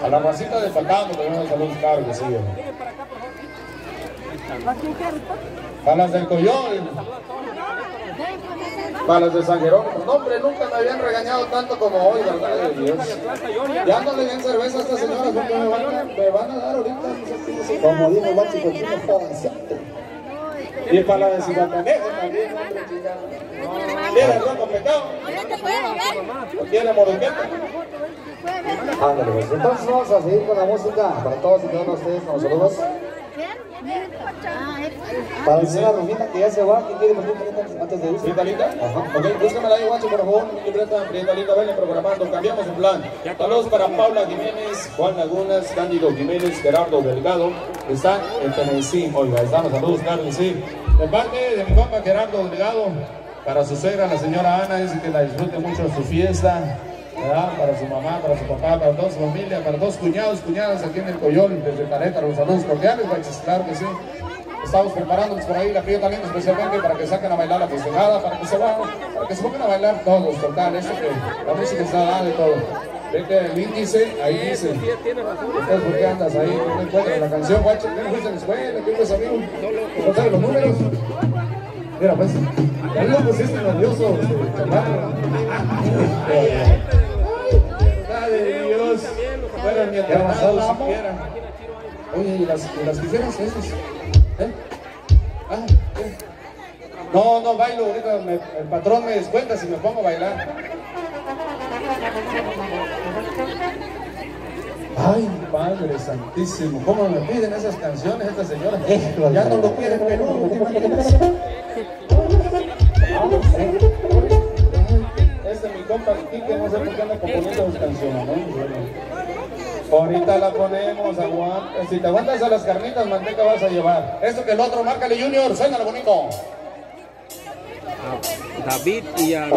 a la masita de Facamo, que me saludos, claro que sí. Para las del Coyol, para las de San Jerónimo. No, hombre, nunca me habían regañado tanto como hoy, ¿verdad? De Dios. Ya no le den cerveza a estas señoras porque me van a, me van a dar ahorita.
Como dijo Guachi, porque no jodas.
Y para la de Cihuatanejo también. ¿Quiere ropa pecado? ¿O quiere morongueta?
Ándale, pues. Entonces vamos a seguir con la música para todos y de ustedes, con saludos. Para la señora Rufina, que ya se va, que quiere ahorita antes de irse.
¿Prieta linda?
Ajá.
Ok, búscame la guacho, por favor, mi libreta, Prieta linda, programando, cambiamos el plan. Saludos para Paula Jiménez, Juan Lagunas, Cándido Jiménez, Gerardo Delgado, están en Tennessee, oiga, están los saludos, claro que sí. De parte de mi papá Gerardo Delgado, para su suegra, la señora Ana, dice que la disfrute mucho su fiesta. ¿Verdad? Para su mamá, para su papá, para toda su familia, para dos cuñados, cuñadas aquí en el Coyol, desde Caleta, los saludos cordiales, guachis, claro que sí. Estamos preparándonos por ahí la Pío también especialmente para que saquen a bailar la festejada, para que se vayan, para que se pongan a bailar todos, total, eso que la música está dando y todo. Ve que el índice, ahí dice. ¿Ustedes por qué andas ahí? No encuentran la canción, guacho, ¿qué no fuiste la escuela? ¿Qué fuiste amigo? ¿No sabes los números? Mira, pues, ya lo pusiste nervioso, este. Ay, de Dios. Fuera ni entrenado siquiera. Oye, ¿y las, y las tijeras esas? ¿Eh? Ah. No, no bailo ahorita, me- el patrón me descuenta si me pongo a bailar. Ay, Padre Santísimo, ¿cómo me piden esas canciones estas señoras? Ya no lo quieren peludo, ¿te imaginas? No sé por qué anda componiendo canciones. Ahorita la ponemos, aguanta. Si te aguantas a las carnitas, manteca vas a llevar. Esto que el otro, márcale Junior, suénalo bonito.
David y a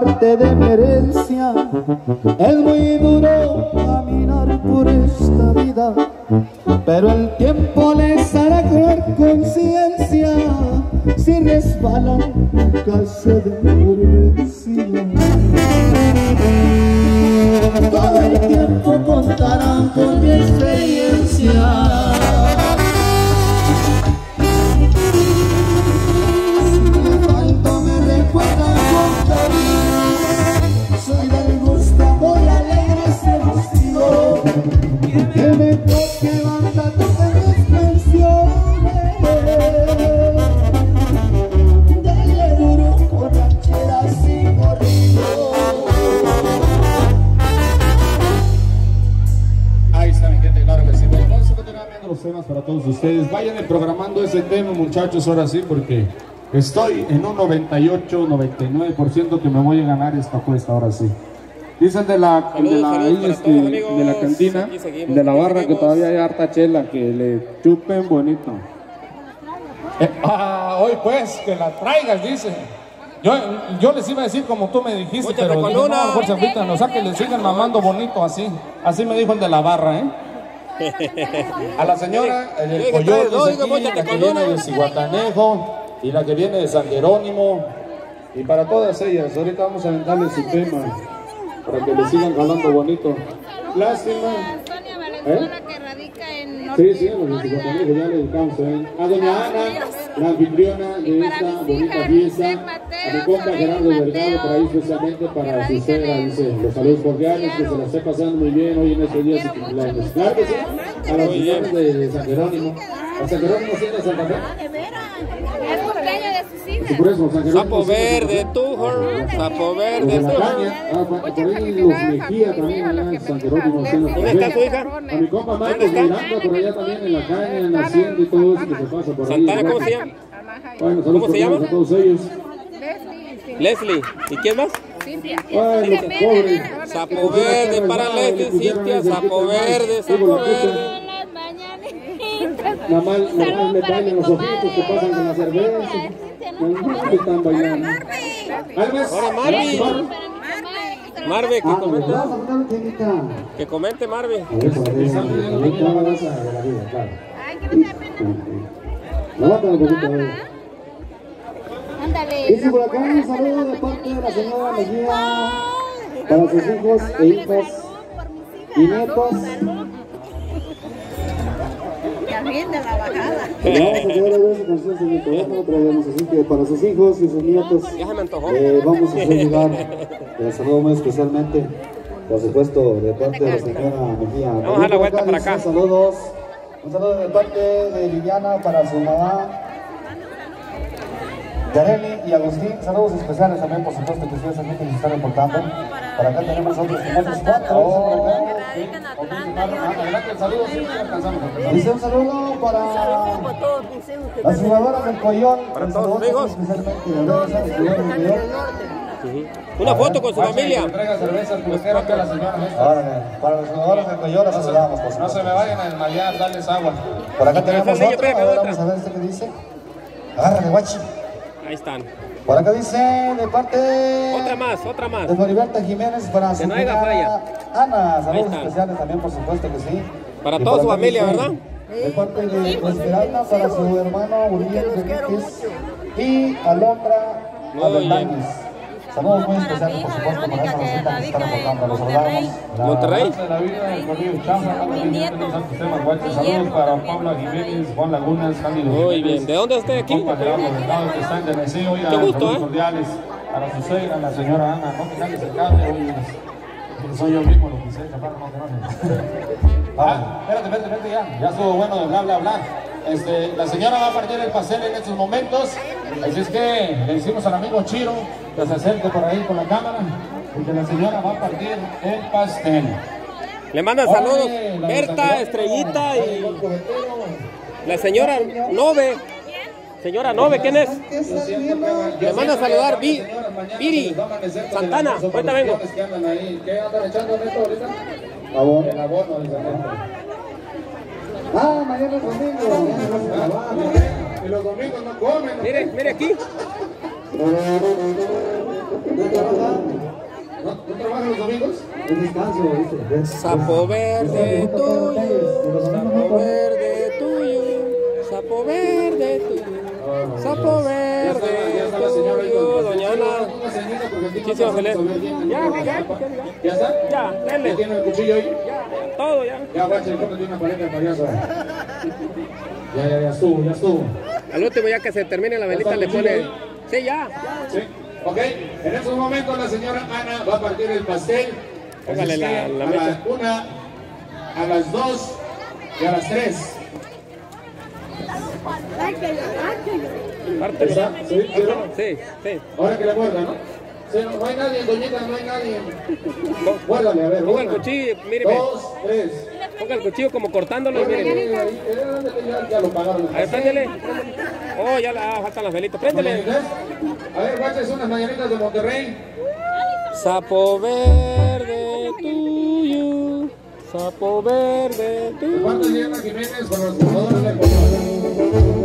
parte de mi herencia. Es muy duro
ahora sí, porque estoy en un 98, 99% que me voy a ganar esta apuesta, ahora sí. Dicen de la, de
Saludos,
la, este,
amigos.
de la cantina,
seguimos,
de la barra, que
seguimos.
todavía hay harta chela, que le chupen bonito.
Eh, ah, hoy pues, que la traigas, dice. Yo, yo les iba a decir como tú me dijiste,
Móchate
pero
con
dije,
una.
no, mejor se agüitan, o sea, que le sigan mamando bonito así. Así me dijo el de la barra, ¿eh? A la señora, el Coyote, la que viene de Cihuatanejo y la que viene de San Jerónimo.
Y para todas ellas, ahorita vamos a aventarle su tema, para que le sigan jalando bonito. Lástima.
Sonia
¿Eh?
Que radica en
Sí, sí, a los de Cihuatanejo ya le dedicamos ¿eh? a doña Ana, la anfitriona de esta bonita fiesta, a mi compa Gerardo Delgado, por ahí especialmente para su suegra, dice, los saludos cordiales, que se la esté pasando muy bien hoy en estos días de cumpleaños. Claro que sí, a los señores de San Jerónimo, a San Jerónimo sí de Santa Fe,
Sapo
Fe.
verde, Tujor, sapo verde,
caña, ah, por por ahí los Mejía también allá en San Jerónimo, sí, en la
¿Dónde está su hija?
A mi compa Marcos Miranda, por allá también en la caña, en la hacienda y todo eso que se pasa por ahí.
Santana, ¿cómo se llama?
Bueno,
¿Cómo se llama?
todos ellos.
Leslie. ¿Y quién más?
Bueno, pobre.
Sapo verde para Leslie, Cintia, sapo verde, sapo verde.
Nada más, nada más me traen los ojitos que pasan con la cerveza. No, que están bailando. Alves,
Ahora Marvin. Marve, que comente. Que comente Marve.
Ándale.
Dice por acá un saludo de parte de la señora Mejía para sus hijos e hijas. Y nietos.
También de la bajada.
Le vamos a quedar a ver su canción, señorita. Ya no lo traemos, así que para sus hijos y sus nietos
Ya se me antojó.
eh, vamos a hacer llegar el saludo muy especialmente, por supuesto, de parte de la señora Mejía.
Vamos a dar la vuelta para acá.
Saludos. Un saludo de parte de Liliana para su mamá. Yareli y Agustín, saludos especiales también, por supuesto, que ustedes también que nos están reportando. Por acá tenemos otros, otros cuatro. por acá.
Adelante el saludo, sí, sí, alcanzamos.
Dice un saludo para las jugadoras del Coyón.
Para todos amigos.
Especialmente de.
Una foto con su familia.
Entrega cervezas, espero que la señora esta.
Órale, Para los jugadores del Coyón las saludamos, por
No se me vayan a desmayar, darles agua.
Por acá tenemos
pégame
a ver,
otra.
vamos a ver este que dice. Agárrale, guachi.
Ahí están.
Por acá dice de parte
Otra más, otra más.
de Floriberta Jiménez para su
Que no haya
cuñada
falla.
Ana, saludos especiales también, por supuesto que sí.
Para
Y
toda su familia,
dice,
¿verdad?
De parte de Esmeralda para su hermano Uriel Benítez y Alondra. Adelantes. Saludos muy especiales, por supuesto, para esa rosita que están. Los saludamos.
Monterrey.
Saludos para Paula Jiménez, Juan Lagunas, Cándido
Muy bien. ¿De dónde aquí?
está oiga,
Qué gusto, ¿eh?
cordiales para su suegra, la señora Ana, no cambie el cable, soy yo mismo lo que sé, capaz no te. Ah, espérate, espérate, espérate ya, ya estuvo bueno de bla, bla, bla. Este, la señora va a partir el pastel en estos momentos, así es que le decimos al amigo Chiro que se acerque por ahí con la cámara, porque la señora va a partir el pastel.
Le mandan
Órale,
saludos Berta, Estrellita y la señora Nove. Señora Nove, ¿quién es? Le manda a saludar Vi- Viri Santana. Ahorita vengo.
¿Qué andan ahí? ¿Qué andan echando neto ahorita?
Abono.
El abono.
Ah, mañana es domingo. No.
Y los domingos no comen.
Mire, mire aquí.
¿No trabaja?
¿No, ¿No trabajan los domingos?
Es descanso, dice.
Sapo verde tuyo, sapo verde tuyo, sapo verde tuyo, sapo
Ya está, ya está la señora ahí
verde tuyo, doña Ana.
No
Muchísimas felicidades. Ya, ya,
¿Ya está?
Ya, dale.
¿Ya tiene el cuchillo ahí?
Ya, todo ya.
Ya, guache, cómete una paleta de payaso. Ya, ya, ya estuvo, ya estuvo.
Al último, ya que se termine la velita, le pone. Sí, ya.
¿Sí? Ok, en estos momentos la señora Ana va a partir el pastel.
Póngale la- la
a las una, a las dos y a las tres.
Pártelo.
¿Sí? ¿Sí? Ahora que le muerda, ¿no? No hay nadie, doñita, no hay nadie. Muérdale, a ver.
Ponga el cuchillo, míreme.
Dos, tres.
Ponga el cuchillo como cortándolo y miren.
Ya, ya lo pagaron.
A ver, préndele. Oh, ya la, ah, faltan las velitas. Préndele.
A ver, guaches, unas mañanitas de Monterrey.
Sapo verde tuyo. Sapo verde tuyo.
¿Cuántos Diana Jiménez con los jugadores
de?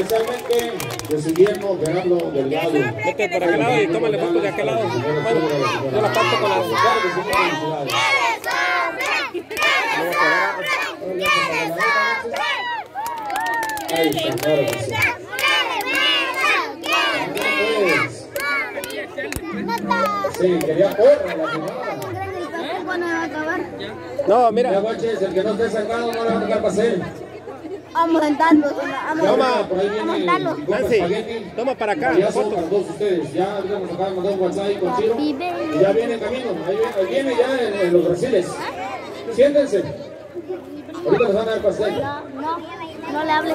Especialmente de su yerno Gerardo Delgado.
Vete por aquel lado y tómale fotos de aquel lado. Bueno, yo la parto con la.
Ahí está, claro que sí. Sí, quería porra la señora.
No, mira.
Ya, el que no esté sacado no le va a tocar pastel.
Vamos a sentarnos, vamos
Toma.
Por ahí viene
Vamos a
grupo
Nancy, toma para acá,
Ya son para todos ustedes. Ya ahorita nos acaban de mandar un WhatsApp ahí con Chiro. Y ya viene en camino. Ahí viene, ahí viene ya en, en los brasiles. Siéntense. Ahorita nos van a dar pastel.
No, no, no le hables.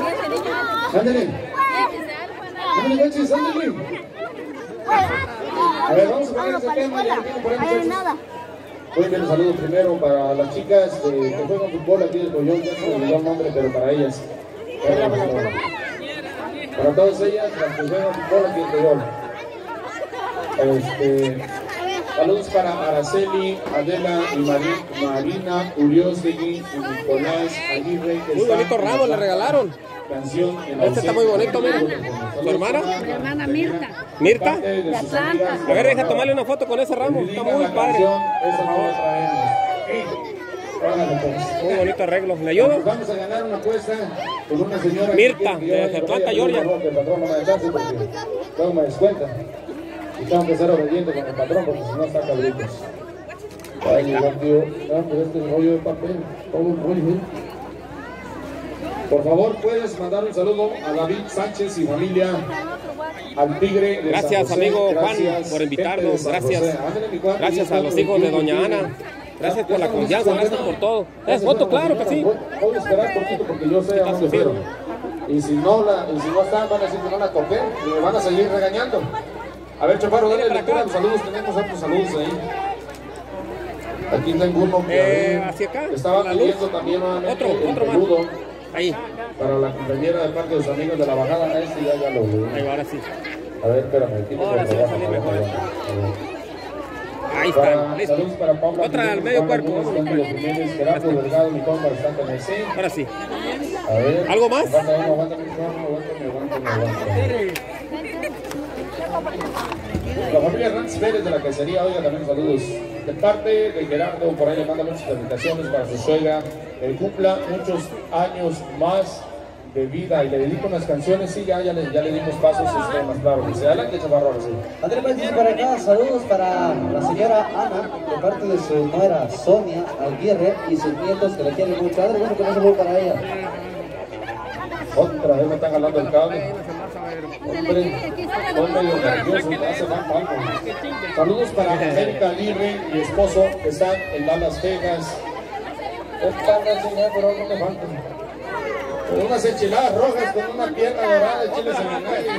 Ándale. Ándale, ándale. A ver, vamos a poner ese tema. Ya
no hay
muchachos.
nada.
Voy a enviar un saludo primero para las chicas eh, que juegan fútbol aquí del Coyón, ya se me olvidó el nombre, pero para ellas. Para todas ellas, las que juegan fútbol aquí del Coyón. Este, saludos para Araceli, Adela y Mari- Marina Uriostegui y Nicolás Aguirre. que
Muy bonito
la
le regalaron.
Canción
Este está muy bonito, mira. ¿Tu hermana?
Mi hermana Mirta.
Mirta.
de
Atlanta.
A ver, deja tomarle una foto con ese ramo. Está muy padre.
Órale, pues.
Muy bonito arreglo. ¿Le ayudo?
Vamos a ganar una apuesta con una señora.
Mirta, de
por
Atlanta, Georgia.
me descuenta. Y tengo que ser obediente con el patrón porque si no está cabritos. Ay, tío. No, pero este rollo de papel. Todo un rollo, ¿eh? Por favor, puedes mandar un saludo a David Sánchez y familia, al Tigre de
Gracias,
San José.
amigo Juan,
Gracias,
por invitarnos. Gracias. Gracias a los hijos de Doña. Ana. Gracias por la confianza, gracias por todo. ¿Es foto? Claro que sí.
Voy- a esperar poquito porque yo sé a dónde. Y si no, la, y si no están, van a decir que no la toqué y me van a seguir regañando. A ver, Chaparro, dale lectura a los saludos. Tenemos otros saludos ahí. Aquí tengo uno que
Eh, hacia acá,
estaba pidiendo también nuevamente
Otro,
el
otro más. Ahí.
para la compañera de parte de sus amigos de la bajada. Este ya, ya lo leí.
Ahí va, ahora sí.
A ver, espérame.
Ahora sí va a salir mejor. Ahí está, listo. Otra al medio cuerpo. Ahora sí.
A ver.
¿Algo más?
Aguántame, no, aguántame, aguántame, aguántame. La familia Ranz Pérez de la quesería, oiga, también saludos. De parte de Gerardo, por ahí le manda muchas felicitaciones para su suegra. Que cumpla muchos años más de vida y le dedico unas canciones. Sí, ya, ya, le, ya le dimos pasos y temas, claro. Dice, adelante, chavarro, ahora sí.
Andrés acá, saludos para la señora Ana, de parte de su nuera Sonia Aguirre y sus nietos que la quieren mucho. Andrés, bueno, que no se para ella.
Otra vez me están jalando el cable. Saludos para América Aguirre y esposo que están en Dallas, Texas. Con
unas enchiladas rojas, con una pierna dorada de chile seminario.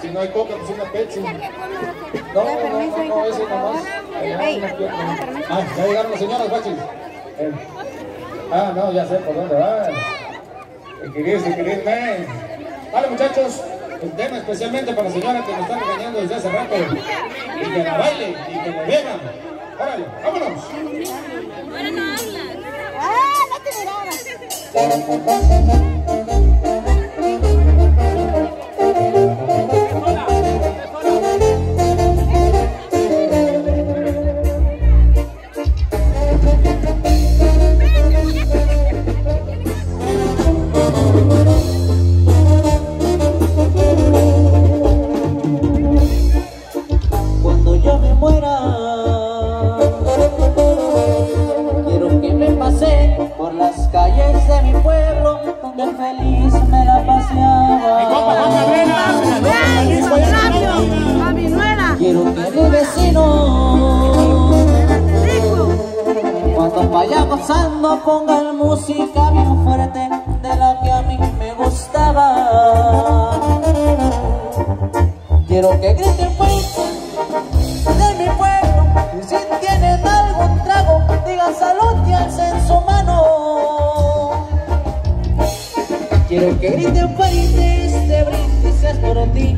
Si no hay coca, pues una pecho. No, no, no, no, eso nomás. Ah, ya llegaron las señoras, guachis. Eh. Ah, no, ya sé por dónde van. Te querés, te querés, Vale, muchachos, un tema especialmente para la señora que nos está regañando desde hace rato. Y que la baile y que me venga. Órale, vámonos.
Ahora no hablas.
Ah, no te miraba.
de feliz me la paseaba. Quiero que mi vecino, cuando vaya gozando, pongan música bien fuerte de la que a mí me gustaba. Quiero que griten países, te brindis por ti.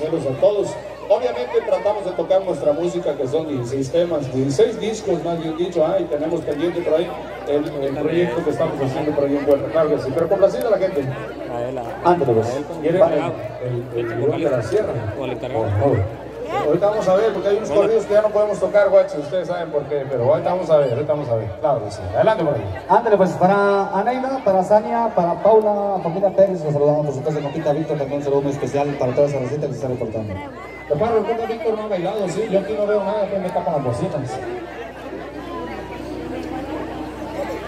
Complacerlos a todos. Obviamente tratamos de tocar nuestra música, que son 16 temas, 16 discos, más bien dicho, ah, y tenemos pendiente por ahí el, el proyecto que estamos haciendo por ahí en Puerto Claro que sí, pero complaciendo a la gente. Ándale, pues. ¿Quieren el, el, el de la sierra?
O el encargado.
Oh, Ahorita vamos a ver, porque hay unos corridos que ya no podemos tocar, guacho, ustedes saben por qué, pero ahorita vamos a ver, ahorita vamos a ver. Claro que sí. Adelante por ahí.
Ándale, pues para Aneida, para Paula, familia Pérez, los saludamos por supuesto, compita Víctor, también un saludo muy especial para toda esa receta que se está reportando.
Papá, recuerda, Víctor no ha bailado, sí, yo aquí no veo nada, pues me tapan las bocinas.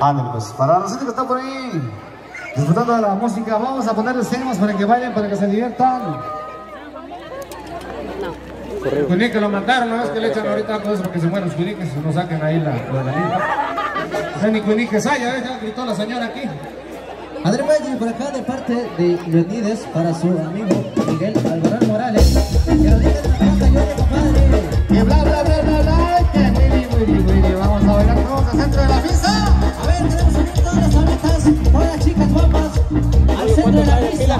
Ándale, pues para la gente que está por ahí disfrutando de la música, vamos a ponerles temas para que vayan, para que se diviertan.
Cuinique lo mataron, no es que le echan ahorita cosas para que se mueran los no saquen ahí la, la línea. O sea, ni cuinique saya, ¿eh? ya gritó la señora aquí.
André Valle por acá de parte de Leonides para su amigo Miguel Alvarán Morales. Que lo diga de compadre.
Que bla bla bla bla bla, que willy willy willy, vamos a bailar todos al centro de la pista.
A ver, tenemos aquí todas las abejas, todas las chicas guapas, al centro de la pista.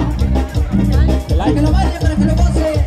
Para que lo baile, para que lo goce.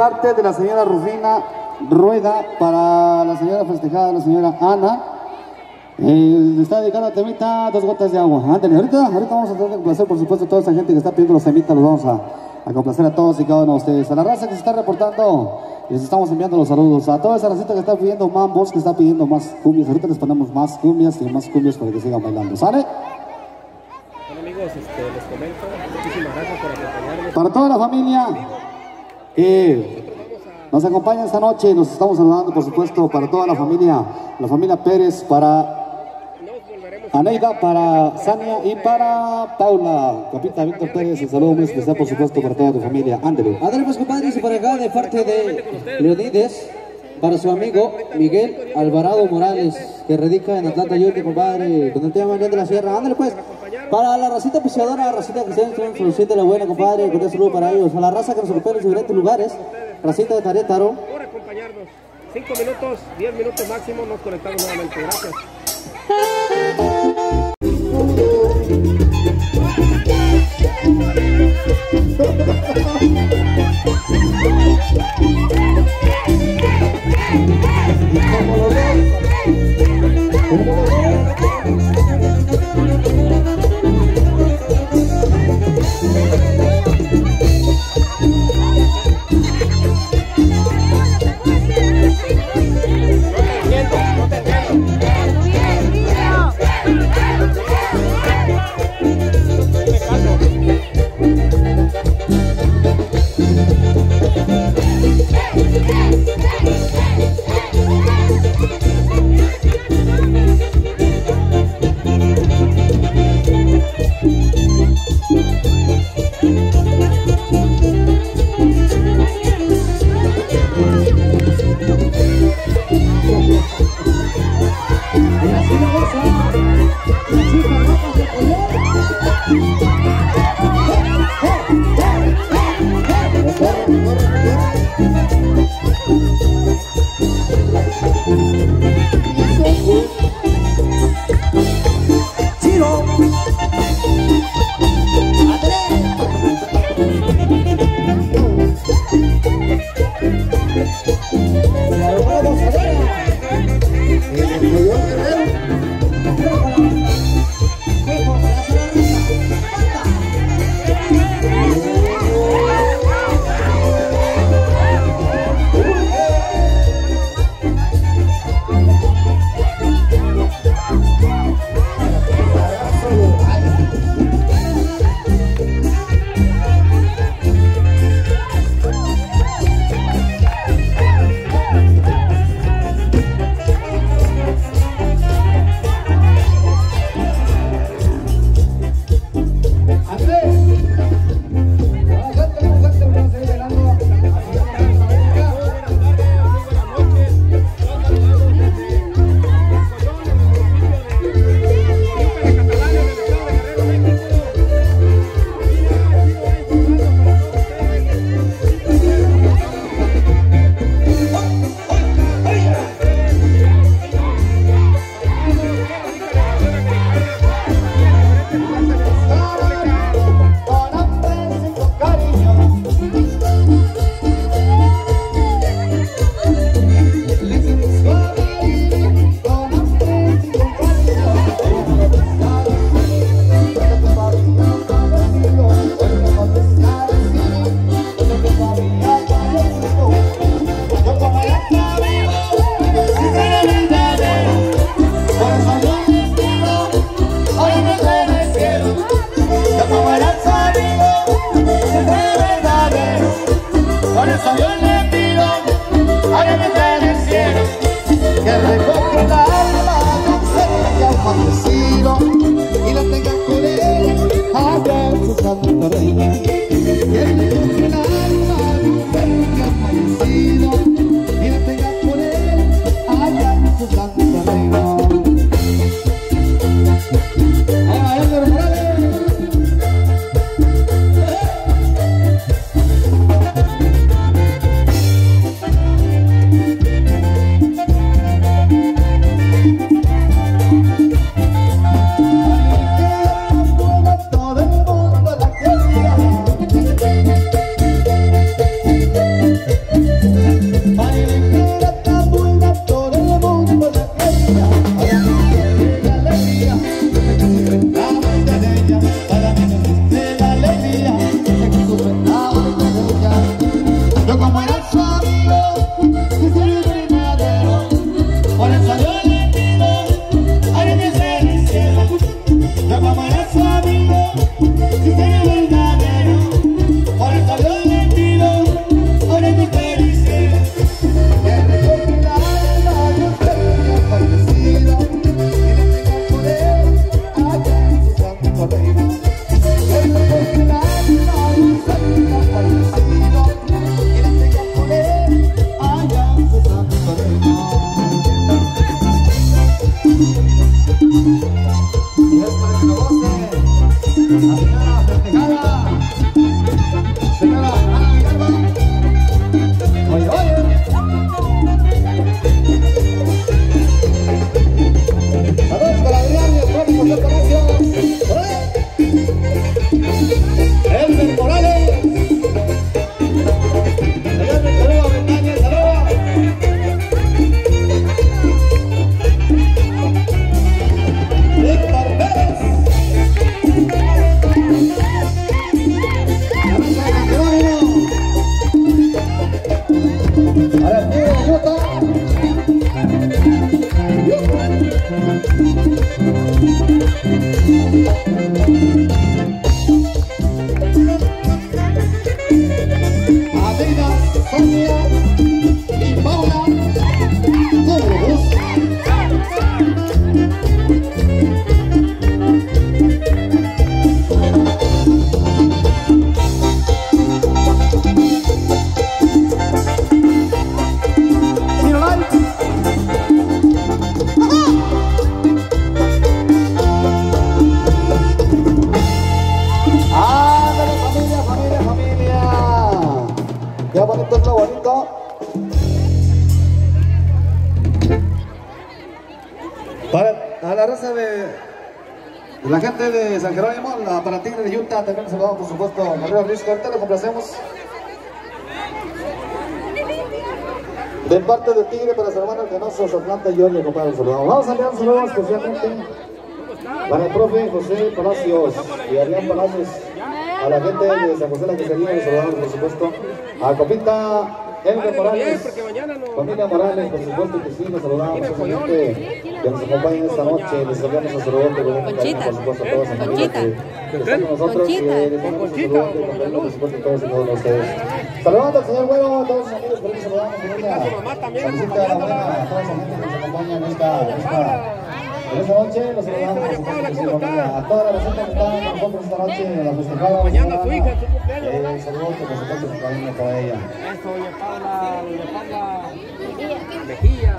Parte de la señora Rufina Rueda para la señora festejada, la señora Ana, eh, está dedicando a temita dos gotas de agua. Ándale, ahorita, ahorita vamos a tratar de complacer, por supuesto, a toda esa gente que está pidiendo los temitas, los vamos a, a complacer a todos y cada uno de ustedes. A la raza que se está reportando, les estamos enviando los saludos. A toda esa racita que está pidiendo mambos, que está pidiendo más cumbias. Ahorita les ponemos más cumbias y más cumbias para que sigan bailando. ¿Sale?
Bueno amigos, este, les comento, muchísimas gracias por acompañarnos.
Para toda la familia que nos acompaña esta noche, nos estamos saludando, por supuesto, para toda la familia, la familia Pérez, para Aneida, para Sania y para Paula. Capita Víctor Pérez, el saludo muy especial, por supuesto, para toda tu familia. Ándale.
Ándale pues compadres, y por acá de parte de Leonides, para su amigo Miguel Alvarado Morales, que radica en Atlanta, Georgia, compadre, con el tema de la Sierra. Ándale pues, para la racita piseadora, racita que tienen solución de la buena, compadre, un saludo para ellos. A la raza que nos recupera en diferentes lugares, racita de Tarétaro.
Por acompañarnos. Cinco minutos, diez minutos máximo, nos conectamos nuevamente. Gracias.
De San Jerónimo, la para Tigre de Utah, también saludamos por supuesto a Río Risco. Ahorita lo complacemos. De parte de Tigre para su hermano Canoso, Atlanta y Georgia, compadre, saludamos. Vamos a enviar un saludo especialmente para el profe José Palacios y Adrián Palacios, a la gente de San José la Quesería, les saludamos por supuesto, a Copita Elmer Morales, familia Morales, por supuesto que sí, les saludamos, a la gente que nos acompaña en esta noche, les enviamos un saludo con cariño, por supuesto, a todos los amigos que, que están con nosotros y les enviamos un saludo con cariño, por supuesto, a todos y de ustedes. Saludando al señor Bueno, a todos los amigos, por ahí saludamos, familia, Salucita la buena, a toda esa gente que nos acompaña en esta, en esta en esta noche los saludamos sí, familia. a toda la receta que está con nosotros esta noche en la festejada.
Mañana su
semana.
hija, su cumpleaños.
Eh, saludos por supuesto que cariño para ella.
Eso, doña Paula, doña Paula Mejía.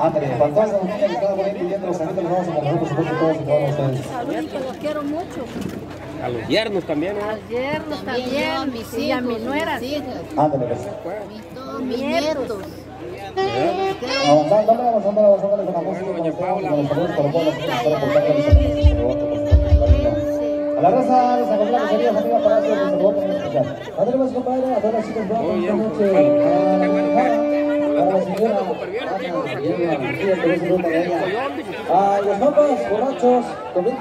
Ándale, ahí pidiendo los saludos, los vamos a complacer por supuesto todos y todas ustedes.
Saludos, que los quiero mucho.
A los yernos también, ¿eh?
Al yerno también,
mis
y a
hijos,
mi nuera.
mis hijas.
Ándale, pues.
Todos mis nietos.
Avanzando. A la raza familia les pues, compadre, a todas las chicas guapas esta noche. Para la señora Que. A los papas borrachos, un un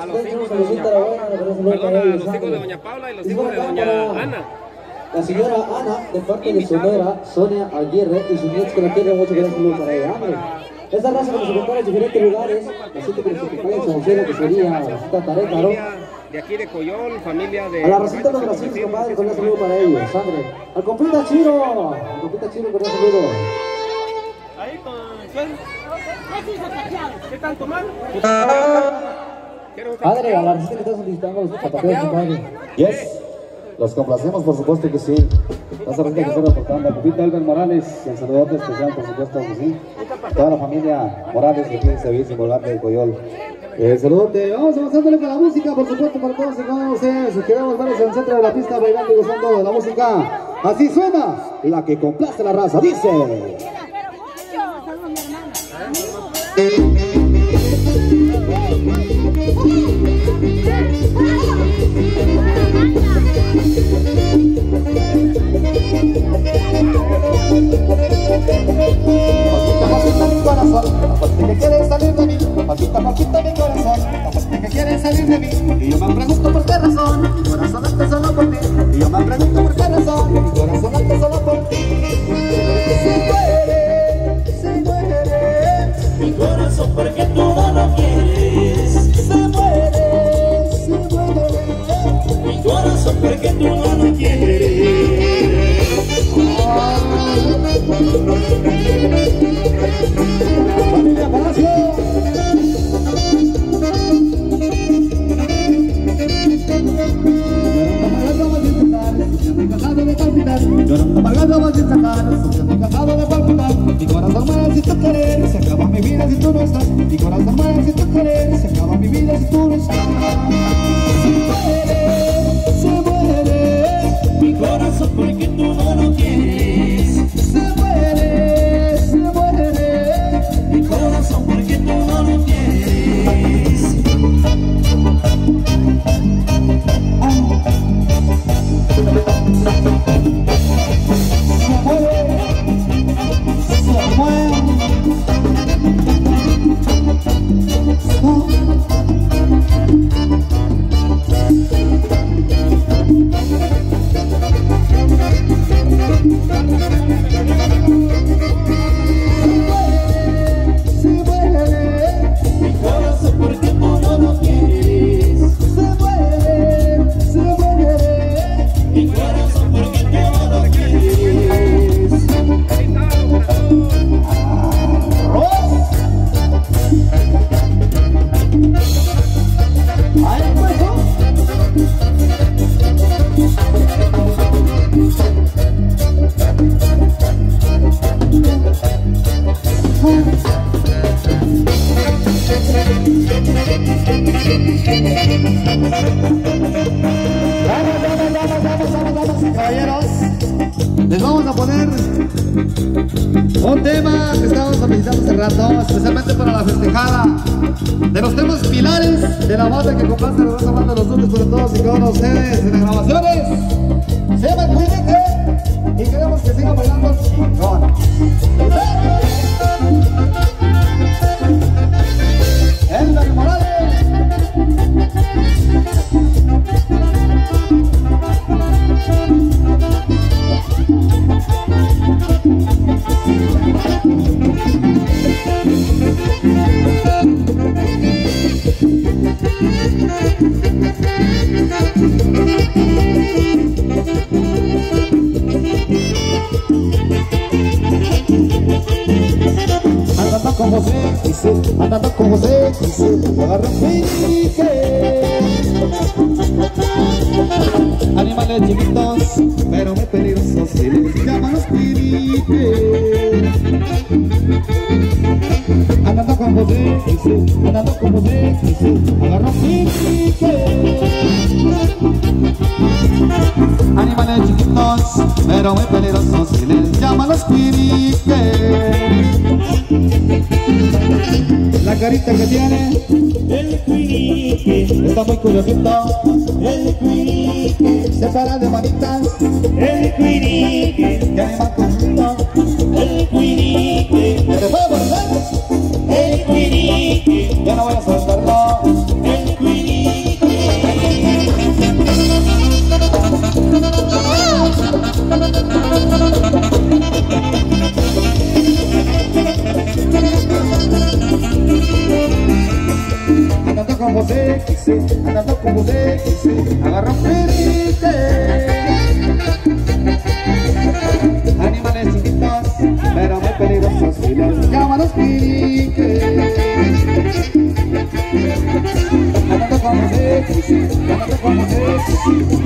Perdón, a
ellos.
los hijos de doña Paula y los hijos de doña Ana.
La señora Ana, de parte de su nuera, Sonia Aguirre, y sus nietos que la quieren mucho, gran saludo para ella. Esta raza que nos acompaña en diferentes lugares, gente que nos acompaña en San José, la que sería la cita Tarécaro.
Familia de aquí de Coyol, familia de...
A la racita de Brasil, compadre, con un saludo para ellos, Sandre. Al compita Chiro, al compita Chiro con un saludo.
¿Qué tanto mal?
Padre, a la que está solicitando los zapateros, compadre. Yes. Los complacemos, por supuesto que sí. Esa racita que está reportando. Compita Elber Morales, el saludote especial, por supuesto que sí. Toda la familia Morales que tiene servicio en Volante de Coyol. El saludote, vamos avanzándole con la música, por supuesto, para todos y de ustedes. Queremos verlos en el centro de la pista bailando y gozando de la música. Así suena la que complace la raza, dice. Poquito mi corazón, que quiere salir de mí. Y yo me pregunto por qué razón, mi corazón late solo por ti. Y yo me pregunto por qué razón, corazón por.
Mi corazón porque tú no lo quieres. Se muere, se muere Mi corazón porque tú no lo quieres.
Familia Palacio. Llorando amargado vas a sacar, sucio cansado de palpitar Mi corazón muere si tú quieres, se acaba mi vida si tú no estás. Mi corazón muere si tú quieres, se acaba mi vida si tú no estás.
Se muere, se muere Mi corazón porque tú no lo quieres.
Se muere, se muere
Mi corazón porque tú no lo quieres
Se tema que estábamos solicitando hace rato, especialmente para la festejada de los temas pilares de la banda que complace la raza banda de los lunes para todos y de ustedes en las grabaciones. Se llama Cuídate Animales chiquitos, pero muy peligrosos, si les llaman los. Andando con José, andando con José, agarra un pique. Animales chiquitos, pero muy peligrosos, si les llaman los piriques. La carita que tiene
El cuirique
está muy curiosito.
El cuirique
Se para de manitas
El cuirique
y anima conjunto.
El cuirique
¿Te puedo volver?
El cuirique
Ya no voy a soltarlo. Andando quise, agarra un perite. Animales chiquitos, pero muy peligrosos, y los piriques. Andando José, quise, andando con José,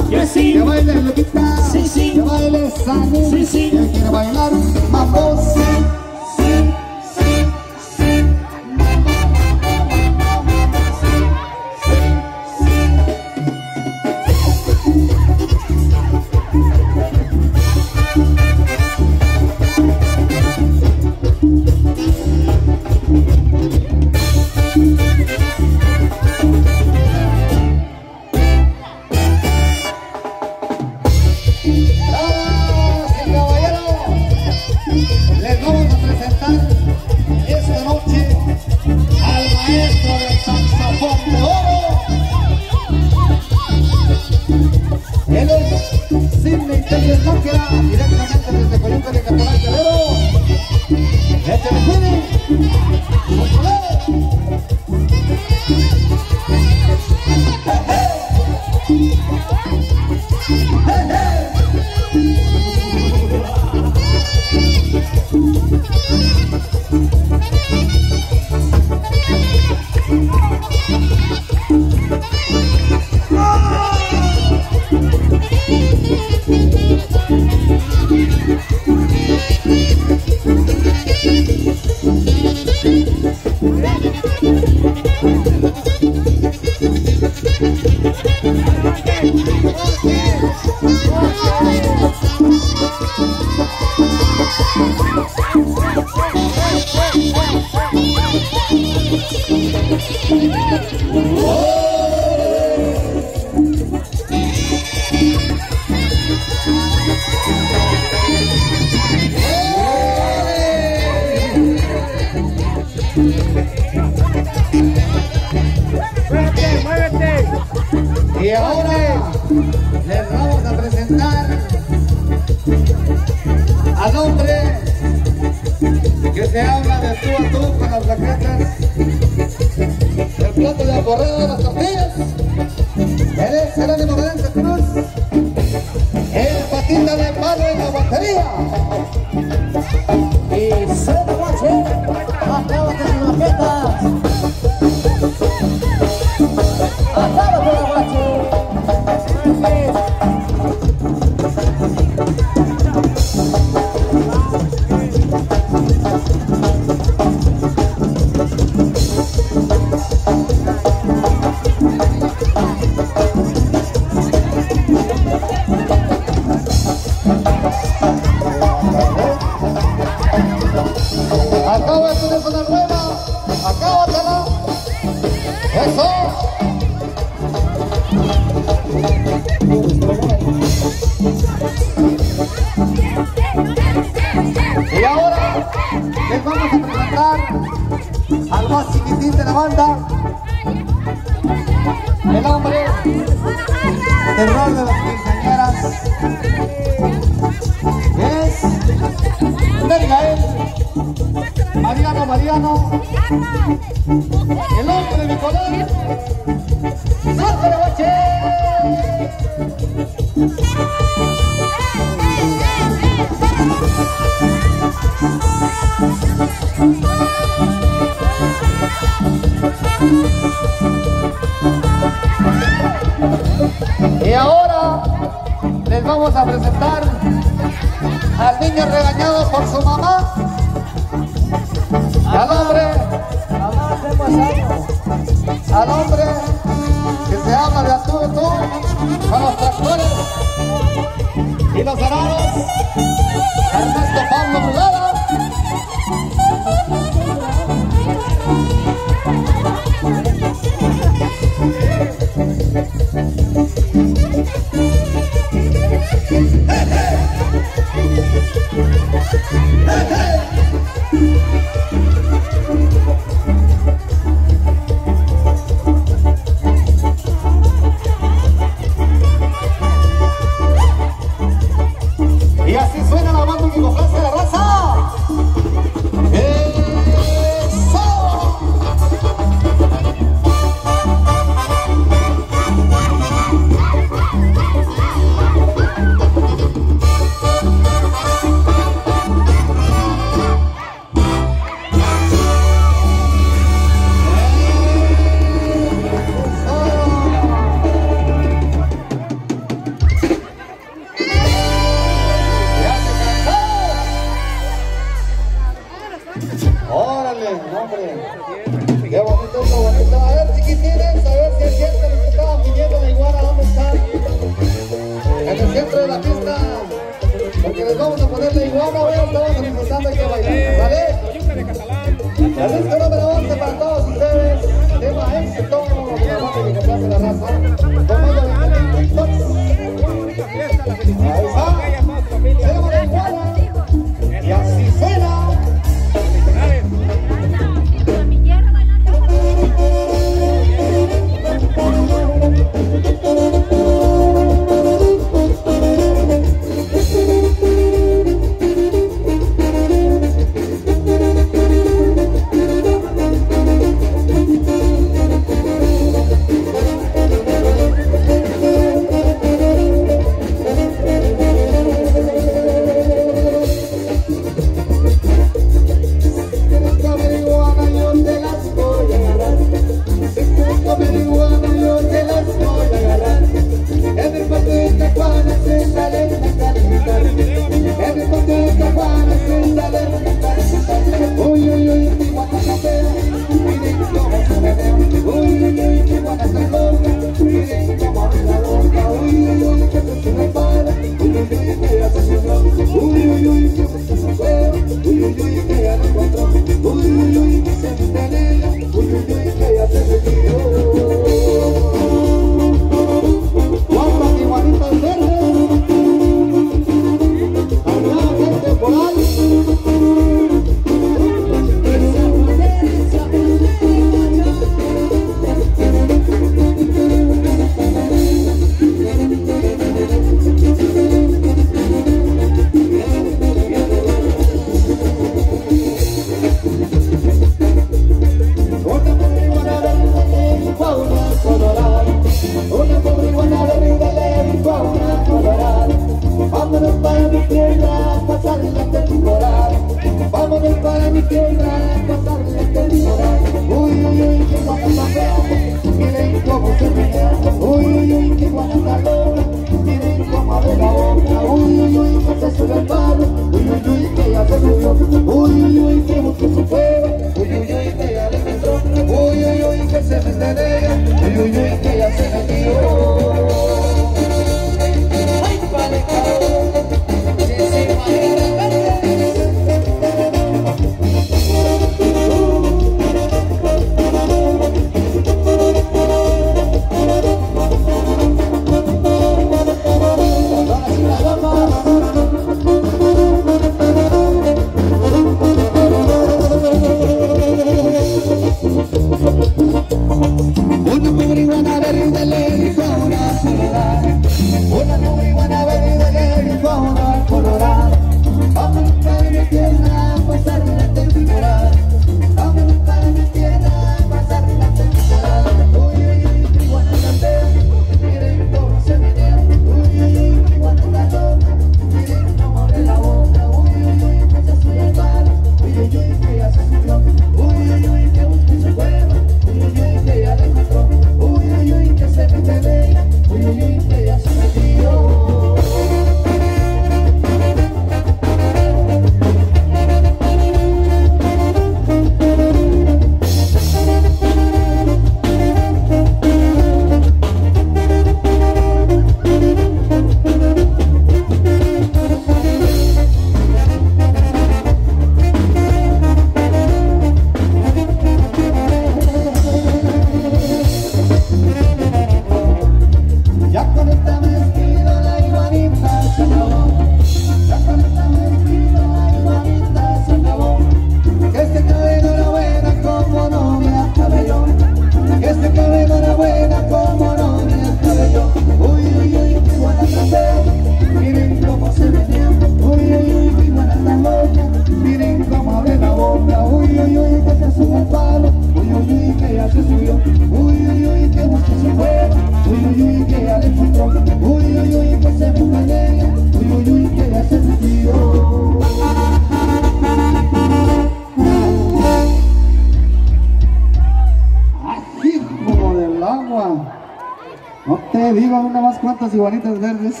y bonitas verdes.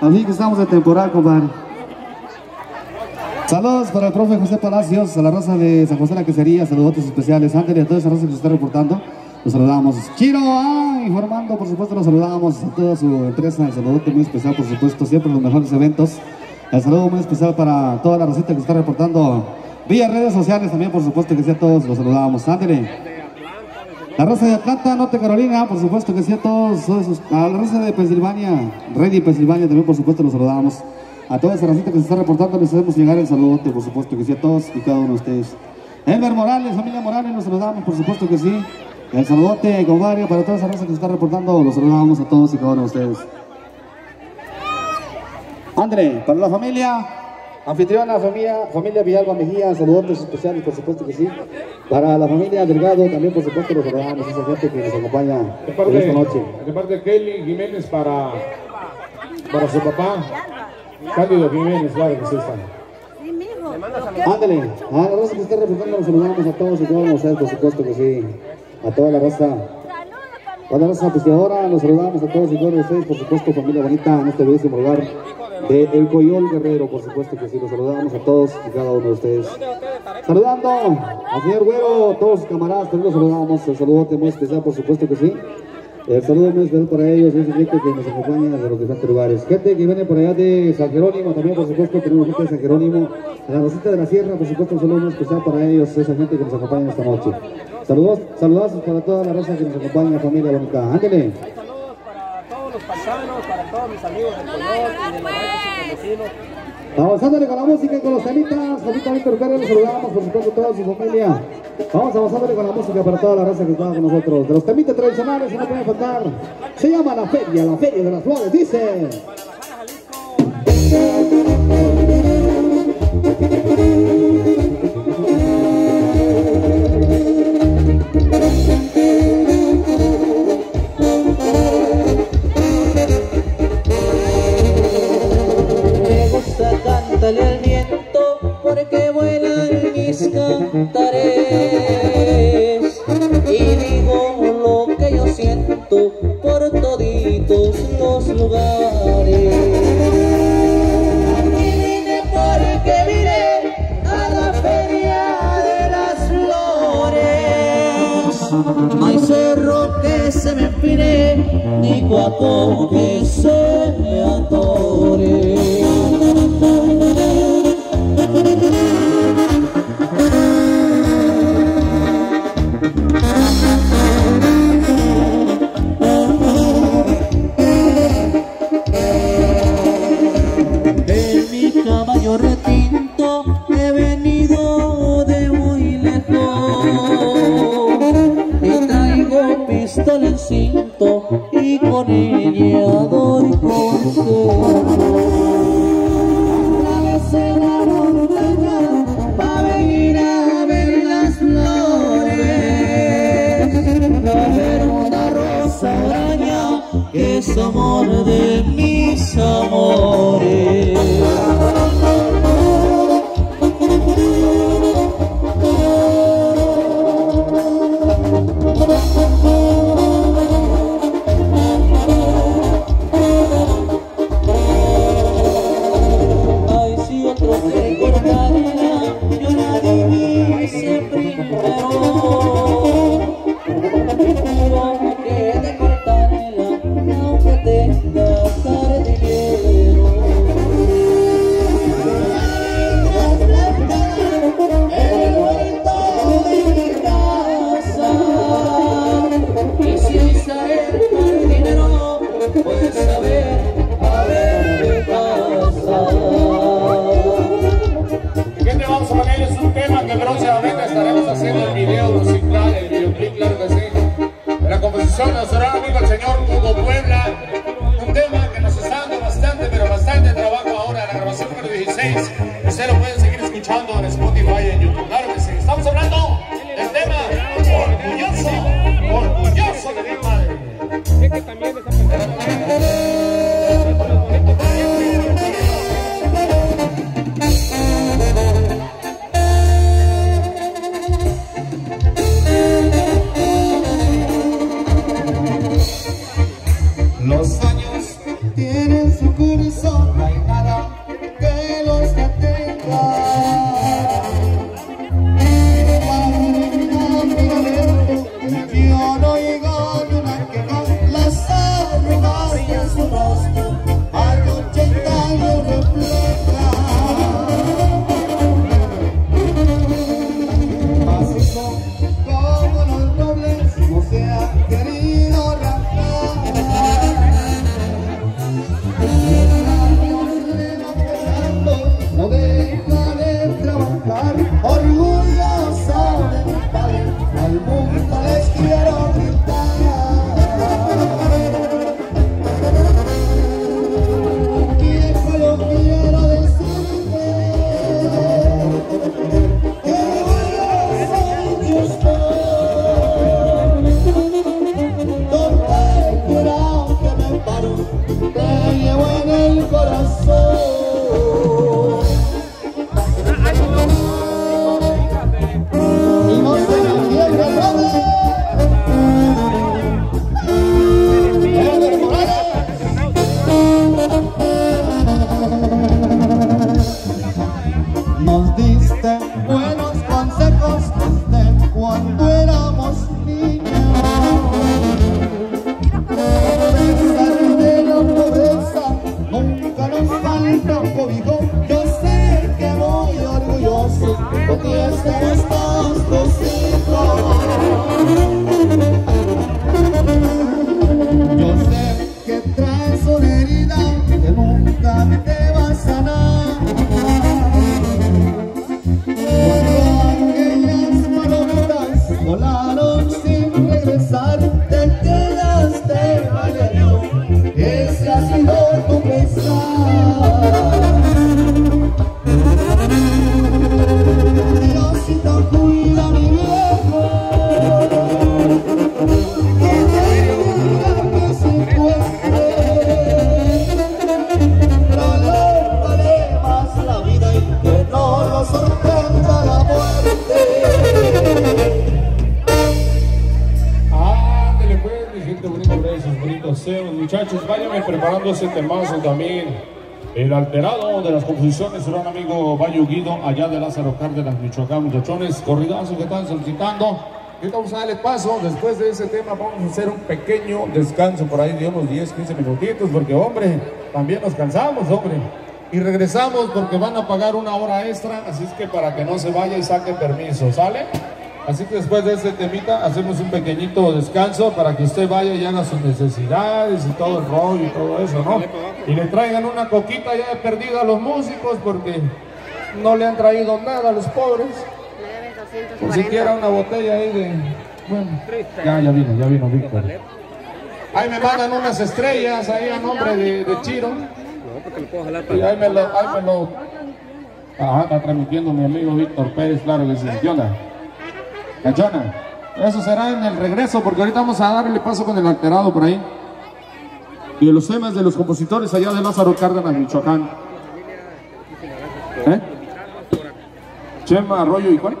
A mí que estamos de temporada, compadre. Saludos para el profe José Palacios, a la raza de San José de la Quesería, saludos especiales. Ángel y a toda esa raza que se está reportando, los saludamos. Chiro, ah, informando, por supuesto, los saludamos a toda su empresa. El saludo muy especial, por supuesto, siempre los mejores eventos. El saludo muy especial para toda la racita que está reportando vía redes sociales también, por supuesto, que sea todos los saludamos. Ándele. La raza de Atlanta, Norte Carolina, por supuesto que sí a todos, a la raza de Pensilvania, Ready Pensilvania también por supuesto los saludamos. A toda esa racita que se está reportando les hacemos llegar el saludote, por supuesto que sí a todos y cada uno de ustedes. Elmer Morales, familia Morales, los saludamos, por supuesto que sí. El saludote, compadre, para toda esa raza que se está reportando, los saludamos a todos y cada uno de ustedes. André, para la familia, anfitriona, familia, familia Villalba Mejía, saludos especiales, por supuesto que sí. Para la familia Delgado, también por supuesto los saludamos, esa gente que nos acompaña
De parte,
esta noche.
de parte de Kelly Jiménez para, para su papá, Cándido Jiménez, claro que sí está.
Ándale, a la raza que está reportando, los saludamos a todos y de ustedes, por supuesto que sí. A toda la raza. A la raza pisteadora, los saludamos a todos y de ustedes, por supuesto, familia bonita, en este bellísimo lugar de El Coyol Guerrero, por supuesto que sí, los saludamos a todos y cada uno de ustedes. Saludando al señor Güero, todos sus camaradas, también los saludamos, el saludote muy especial, por supuesto que sí. El saludo muy especial para ellos, esa gente que nos acompaña de los diferentes lugares. Gente que viene por allá de San Jerónimo, también por supuesto tenemos gente de San Jerónimo. A la Rosita de la Sierra, por supuesto, un saludo muy especial para ellos, esa gente que nos acompaña esta noche. Saludos, saludos para toda la raza que nos acompaña, familia bonita. Ándale.
Para todos los paisanos, para todos mis amigos de Colón y de los.
Avanzándole con la música y con los temitas, Jovita Víctor Pérez, los saludamos, por supuesto, toda su familia. Vamos avanzándole con la música para toda la raza que está con nosotros. De los temitas tradicionales, no pueden faltar. Se llama La Feria, la Feria de las Flores, dice.
Me cantarle al viento porque vuelan mis cantares y digo lo que yo siento por toditos los lugares. Vine porque vine a la feria de las flores. No hay cerro que se me empine, ni guapo que se me atore. Y traigo pistola en cinto y con ella doy consejo. Amor de mis amores. Ay, si otro te yo la divise primero.
Nuestro gran amigo el señor Hugo Puebla. Un tema que nos está dando bastante, pero bastante trabajo ahora, la grabación número 16. Usted lo pueden seguir escuchando en Spotify y en YouTube. Estamos hablando del tema Orgulloso, Orgulloso de
ese temazo también. El alterado de las composiciones un amigo Bayo Guido, allá de Lázaro Cárdenas, Michoacán, muchachones. Corridazo que están solicitando. Ahorita vamos a darle paso. Después de ese tema, vamos a hacer un pequeño descanso por ahí de unos 10, 15 minutitos, porque, hombre, también nos cansamos, hombre. Y regresamos porque van a pagar una hora extra, así es que para que no se vaya y saque permiso, ¿sale? Así que después de este temita hacemos un pequeñito descanso para que usted vaya y haga sus necesidades y todo el rollo y todo eso, ¿no? Y le traigan una coquita ya de perdida a los músicos porque no le han traído nada a los pobres. Ni siquiera una botella ahí de... Bueno, ya, ya vino, ya vino Víctor. Ahí me mandan unas estrellas ahí a nombre de, de Chiro. Y ahí me lo... Ahí me lo... Ajá, está transmitiendo mi amigo Víctor Pérez, claro que sí. ¿Qué onda? Cachona. Eso será en el regreso, porque ahorita vamos a darle paso con el alterado por ahí. Y de los temas de los compositores allá de Lázaro Cárdenas, Michoacán. ¿Eh? Chema, Arroyo y cuál?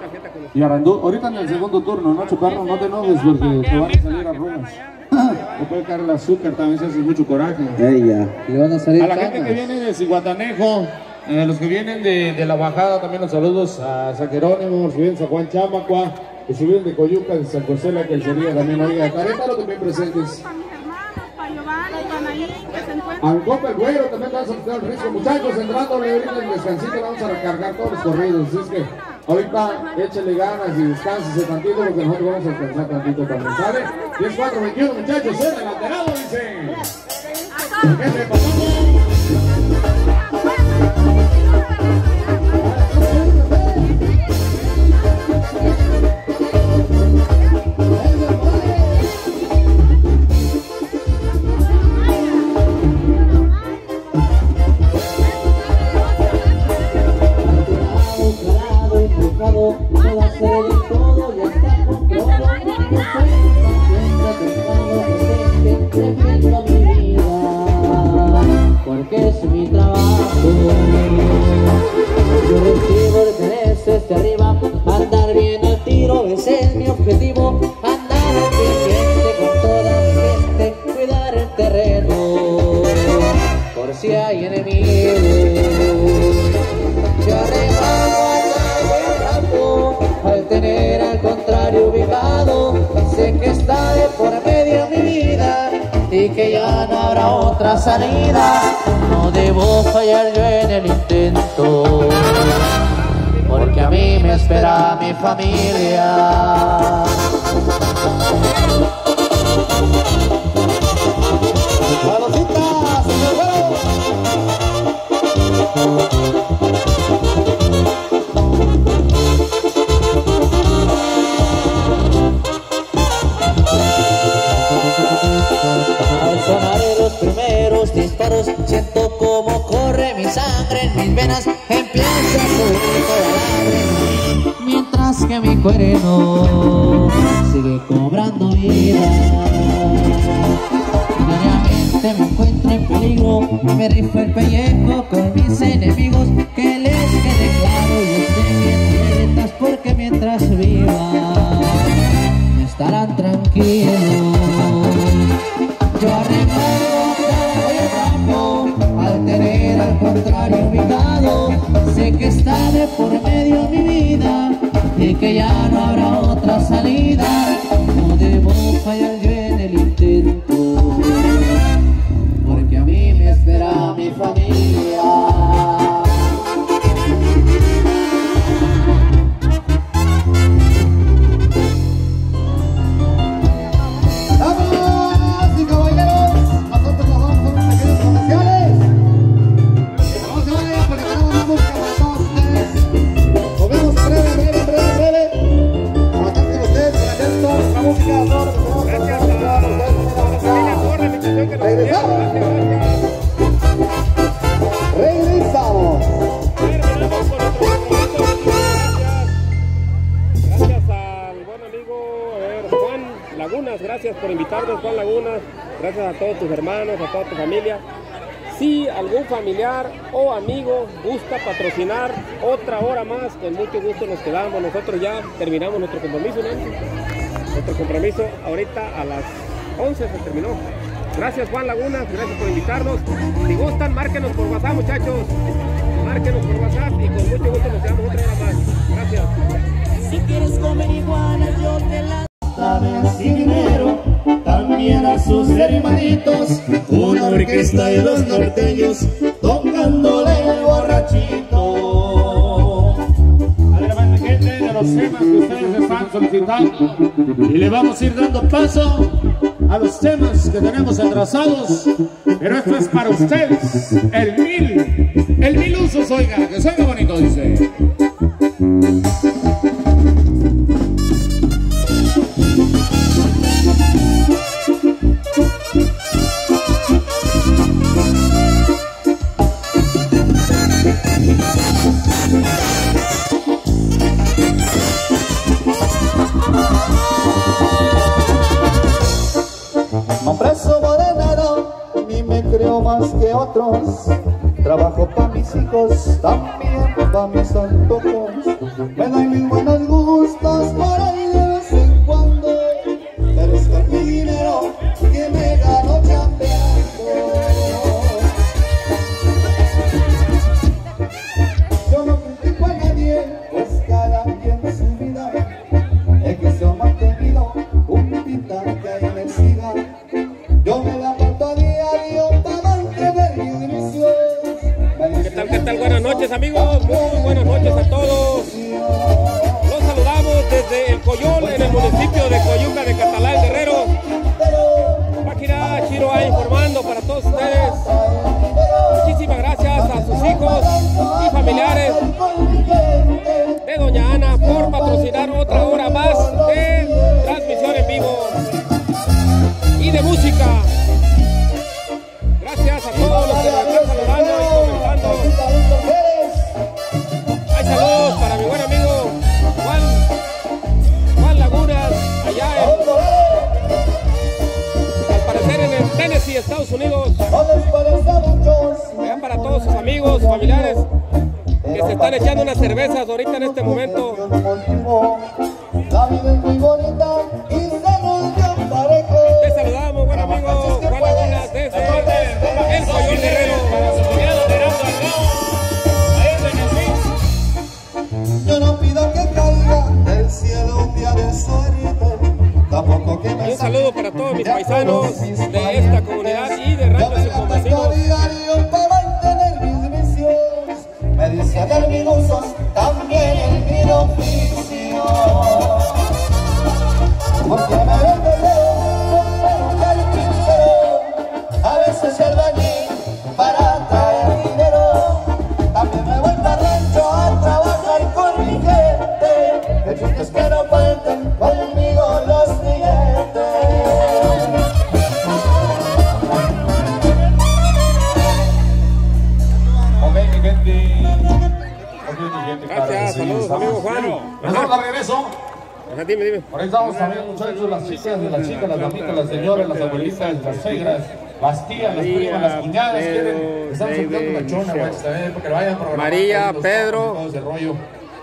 Y Arandú. Ahorita en el segundo turno, ¿no, Chuparro? No te enojes porque te van a salir arrugas. Te puede caer el azúcar, también se hace mucho coraje.
Ella, le van a salir
A la gente que viene de Ciguatanejo, eh, los que vienen de, de la bajada, también los saludos a San Jerónimo, los que vienen de San Juan Chamacua, que vienen de Coyuca, de San José, la Calcería también, oiga, Carétalo también presentes. Compa el güero también vamos a buscar el risco. Muchachos, entrándole ahorita en el descansito, vamos a recargar todos los corridos. Así es que ahorita échele ganas y descánsese tantito porque nosotros vamos a descansar tantito también, ¿sale? 10, 4, 21, muchachos, el alterado, dice. ¿Qué
todo porque es mi trabajo. Otra salida. No debo fallar yo en el intento, porque a mí me espera mi familia. ¡Saludcita, cuerno sigue cobrando vida. Diariamente me encuentro en peligro Me rifo el pellejo con mis enemigos Que les quede claro y estén bien Porque mientras viva que ya no habrá otra salida.
Amigo gusta patrocinar otra hora más, con mucho gusto nos quedamos. Nosotros ya terminamos nuestro compromiso. Nuestro compromiso ahorita a las 11 se terminó. Gracias Juan Lagunas, gracias por invitarnos. Si gustan, márquenos por WhatsApp, muchachos. Márquenos por WhatsApp y con mucho gusto nos quedamos otra hora más. Gracias.
Si quieres comer iguana, yo te la
sin dinero, también a sus hermanitos, una orquesta de los norteños,
ustedes están solicitando. Y le vamos a ir dando paso a los temas que tenemos atrasados. Pero esto es para ustedes. El mil. El mil usos, oiga. Que suena suegras, las tías, las primas, las cuñadas,
Pedro,
quieren. Estamos güey, también, porque lo vayan programando.
María, Pedro.
ese rollo.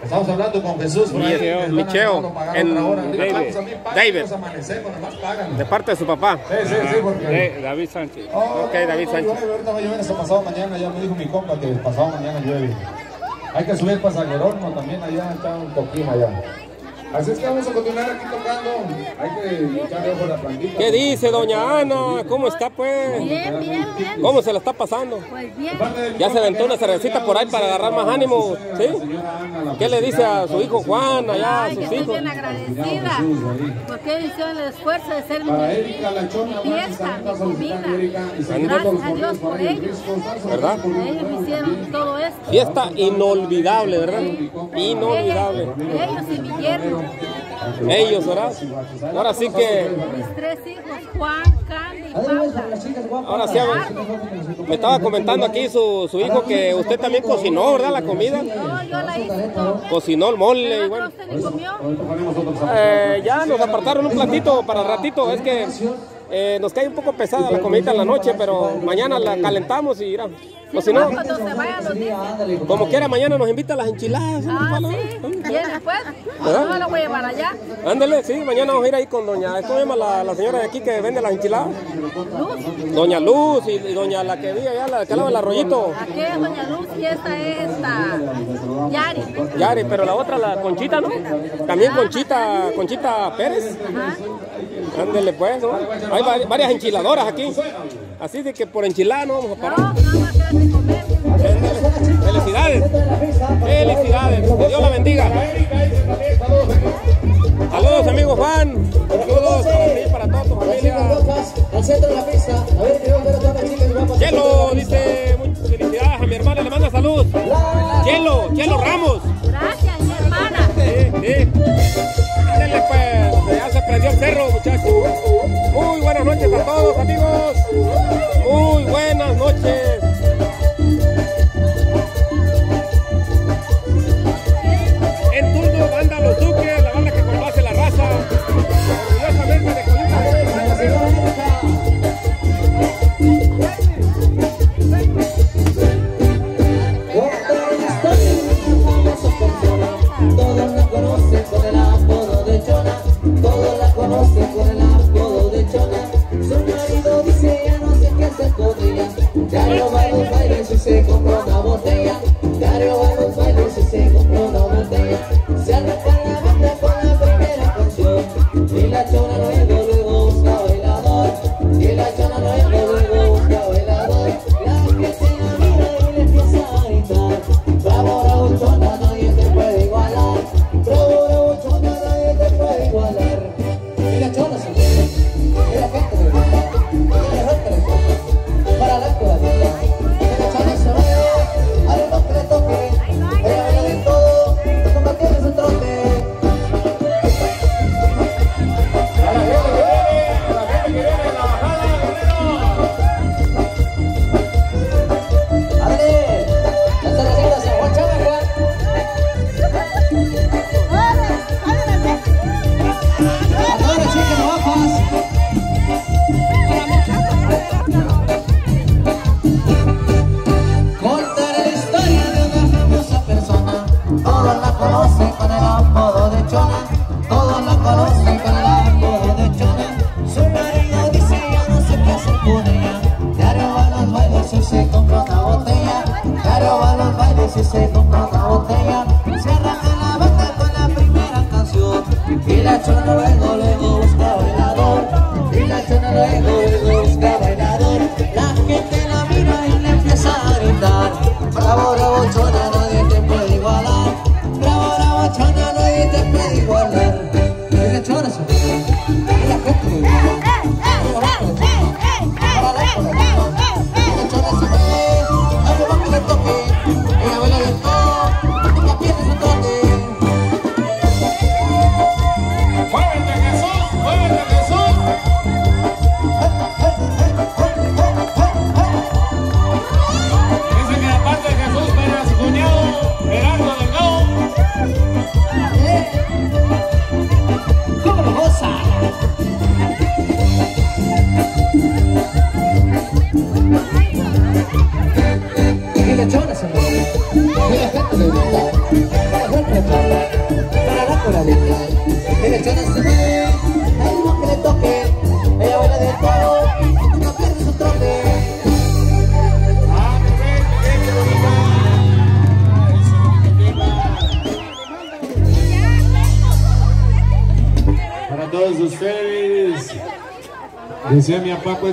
Estamos hablando con Jesús,
Micheo, Micheo, David.
"Vamos a mí, pagan,
David.
nos amanecemos, nomás pagan".
De parte de su papá.
Sí, sí, sí, porque...
De David Sánchez.
Oh,
ok, David Sánchez.
ahorita va a llover hasta pasado mañana, ya me dijo mi compa que pasado mañana llueve. Hay que subir para Salguerón, también allá está un poquito allá. Así es que vamos a continuar aquí tocando. Hay que echarle ojo a la plantita.
¿Qué dice doña Ana? ¿Cómo está pues?
Bien, bien, bien.
¿Cómo se la está pasando?
Pues bien.
Ya se aventó una cervecita por ahí para agarrar más ánimo, ¿sí? ¿Qué le dice a su hijo Juan, allá a
Ay, que
sus
estoy
hijos?
bien agradecida. Porque hicieron el esfuerzo de
Para
mi, mi fiesta, mi comida. Gracias a Dios por ellos.
¿Verdad?
Ellos hicieron todo esto.
Fiesta inolvidable, ¿verdad? Inolvidable.
Ellos y mi yerno.
Ellos, ¿verdad? Ahora sí que,
Mis tres hijos, Juan, Candy y Paula.
ahora sí, me estaba comentando aquí su, su hijo que usted también cocinó, ¿verdad? La comida.
No, yo la hice.
Cocinó el mole y bueno. Eh, ya nos apartaron un platito para ratito, es que
eh, nos cae un poco pesada la comida en la noche, pero mañana la calentamos y irá. O si no,
Cuando se vaya los días.
como quiera, mañana nos invita a las enchiladas. ¿no?
Ah, sí. Pues.
¿Verdad?
No lo voy a llevar allá.
Ándale, sí, mañana vamos a ir ahí con doña, ¿cómo se llama la, la señora de aquí que vende las enchiladas? Doña Luz y, y doña la que vive allá, la que lava el arroyito.
Aquí es Doña Luz y esta es esta. Yari.
Yari, pero la otra, la Conchita, ¿no? También Conchita, Conchita Pérez. Ándele pues, ¿no? Hay va- varias enchiladoras aquí. Así de que por enchilada no vamos a parar. Felicidades. Felicidades. Que Dios la bendiga. Saludos amigos Juan. Saludos para ti, para toda tu familia.
Al centro de la pista. A ver.
Chelo dice muchas felicidades a mi hermana, le manda salud. Chelo, Chelo Ramos.
Gracias, mi hermana.
Sí, sí. Pues, ya se prendió el cerro, muchachos. Muy buenas noches a todos, amigos. Muy buenas noches.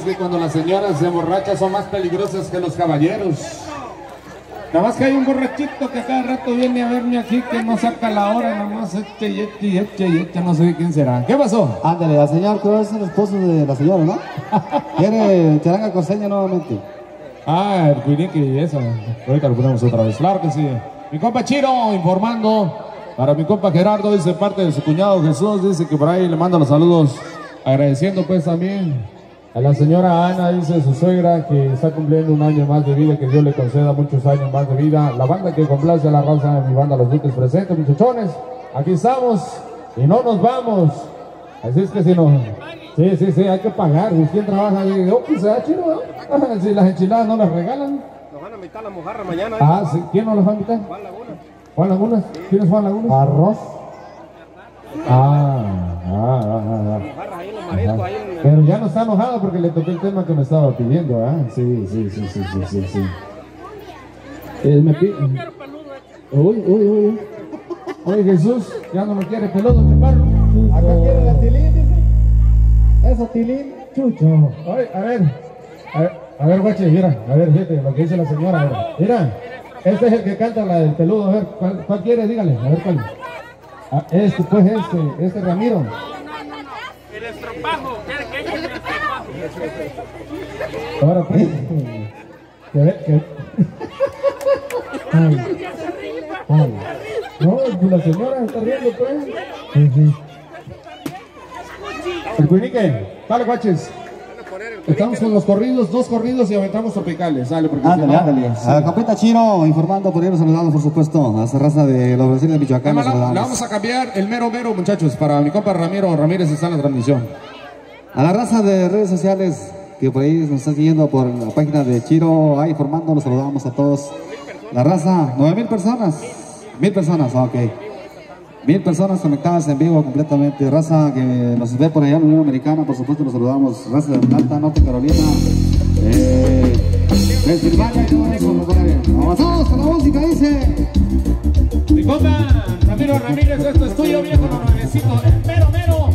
Pues que cuando las señoras se emborrachan son más peligrosas que los caballeros. Nada más que hay un borrachito que cada rato viene a verme aquí que no saca la hora, nada más eche y eche y eche y eche, no sé quién será. ¿Qué pasó?
Ándale, la señora, creo que es el esposo de la señora, ¿no? Quiere charanga costeña nuevamente.
Ah, el cuinique y eso. Ahorita lo ponemos otra vez. Claro que sí. Mi compa Chiro informando. Para mi compa Gerardo, dice parte de su cuñado Jesús, dice que por ahí le manda los saludos. Agradeciendo pues también a la señora Ana, dice su suegra, que está cumpliendo un año más de vida, que Dios le conceda muchos años más de vida. La banda que complace a la raza, mi banda Los Duques presentes, muchachones. Aquí estamos y no nos vamos. Así es que si nos,
Sí, sí, sí, hay que pagar. ¿Y quién trabaja ahí? Oh, pues, ah, chino, ¿no? Si las enchiladas no las regalan.
Nos van a invitar la mojarra mañana. ¿eh?
Ah, sí. ¿Quién nos las va a invitar?
Juan Laguna.
Juan Lagunas. ¿Quién es Juan Lagunas? Arroz. Ah, ah, ah, ah,
Mojarras ahí en los mariscos, ahí en
Pero ya no está enojado porque le toqué el tema que me estaba pidiendo, ¿ah? Sí, sí, sí, sí, sí, sí, sí. Eh, me pi- Uy, uy, uy. Oye, Jesús, ya no me quiere peludo, chaparro. Acá quiere la tilín, dice. Esa tilín, chucho. Oye, a ver, a ver, a ver, guache, mira, a ver, fíjate lo que dice la señora. Mira, este es el que canta la del peludo, a ver, ¿cuál, cuál quiere? Dígale, a ver cuál. Ah, este, pues este, este Ramiro.
El estropajo. ¿Quiere que eche el estropajo?
Ahora pues, que ve, que... Ay, ay. No, pues la señora está riendo, pues. Sí, sí. El cuinique, guaches. Estamos con los corridos, dos corridos y aventamos tropicales, dale, porque
Ándale,
no-
ándale.
Sí.
A Chino informando por ir saludando, por supuesto, a esa raza de los vecinos de Michoacán.
La, la vamos a cambiar el mero mero, muchachos, para mi compa Ramiro Ramírez está en la transmisión.
A la raza de redes sociales que por ahí nos está siguiendo por la página de Chiro, ahí informando, los saludamos a todos. La raza, nueve mil personas. Mil personas, ah, ok. Mil personas conectadas en vivo completamente. Raza que nos ve por allá en la Unión Americana, por supuesto, los saludamos. Raza de Atlanta, Norte Carolina, eh, Pensilvania y. Avanzamos con la música, dice.
Mi compa Ramiro Ramírez, esto es tuyo, viejo, lo nuevecito, el mero mero,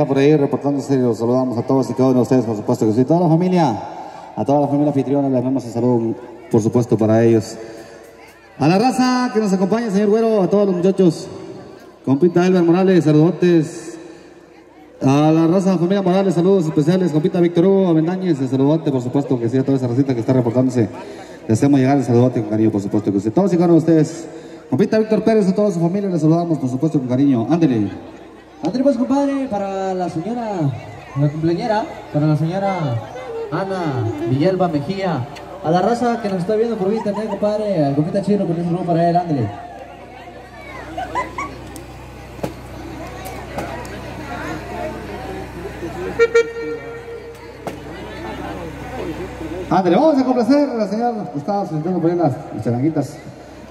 está por ahí reportándose, los saludamos a todos y cada uno de ustedes, por supuesto que sí. Toda la familia, a toda la familia anfitriona, les damos un saludo, por supuesto, para ellos. A la raza que nos acompaña, señor Güero, a todos los muchachos. Compita Elber Morales, saludotes. A la raza familia Morales, saludos especiales. Compita Víctor Hugo Avendañez, saludote, por supuesto, que sí, a toda esa racita que está reportándose. Les hacemos llegar el saludote con cariño, por supuesto, que sí. Todos y cada uno de ustedes. Compita Víctor Pérez, a toda su familia, les saludamos, por supuesto, con cariño. Ándele.
Andrés, pues, compadre, para la señora, la cumpleañera, para la señora Ana Villalba Mejía, a la raza que nos está viendo por internet, compadre, al compita chino, con un saludo para él, ándale.
Ándale, vamos a complacer a la señora que estaba solicitando por las charanguitas.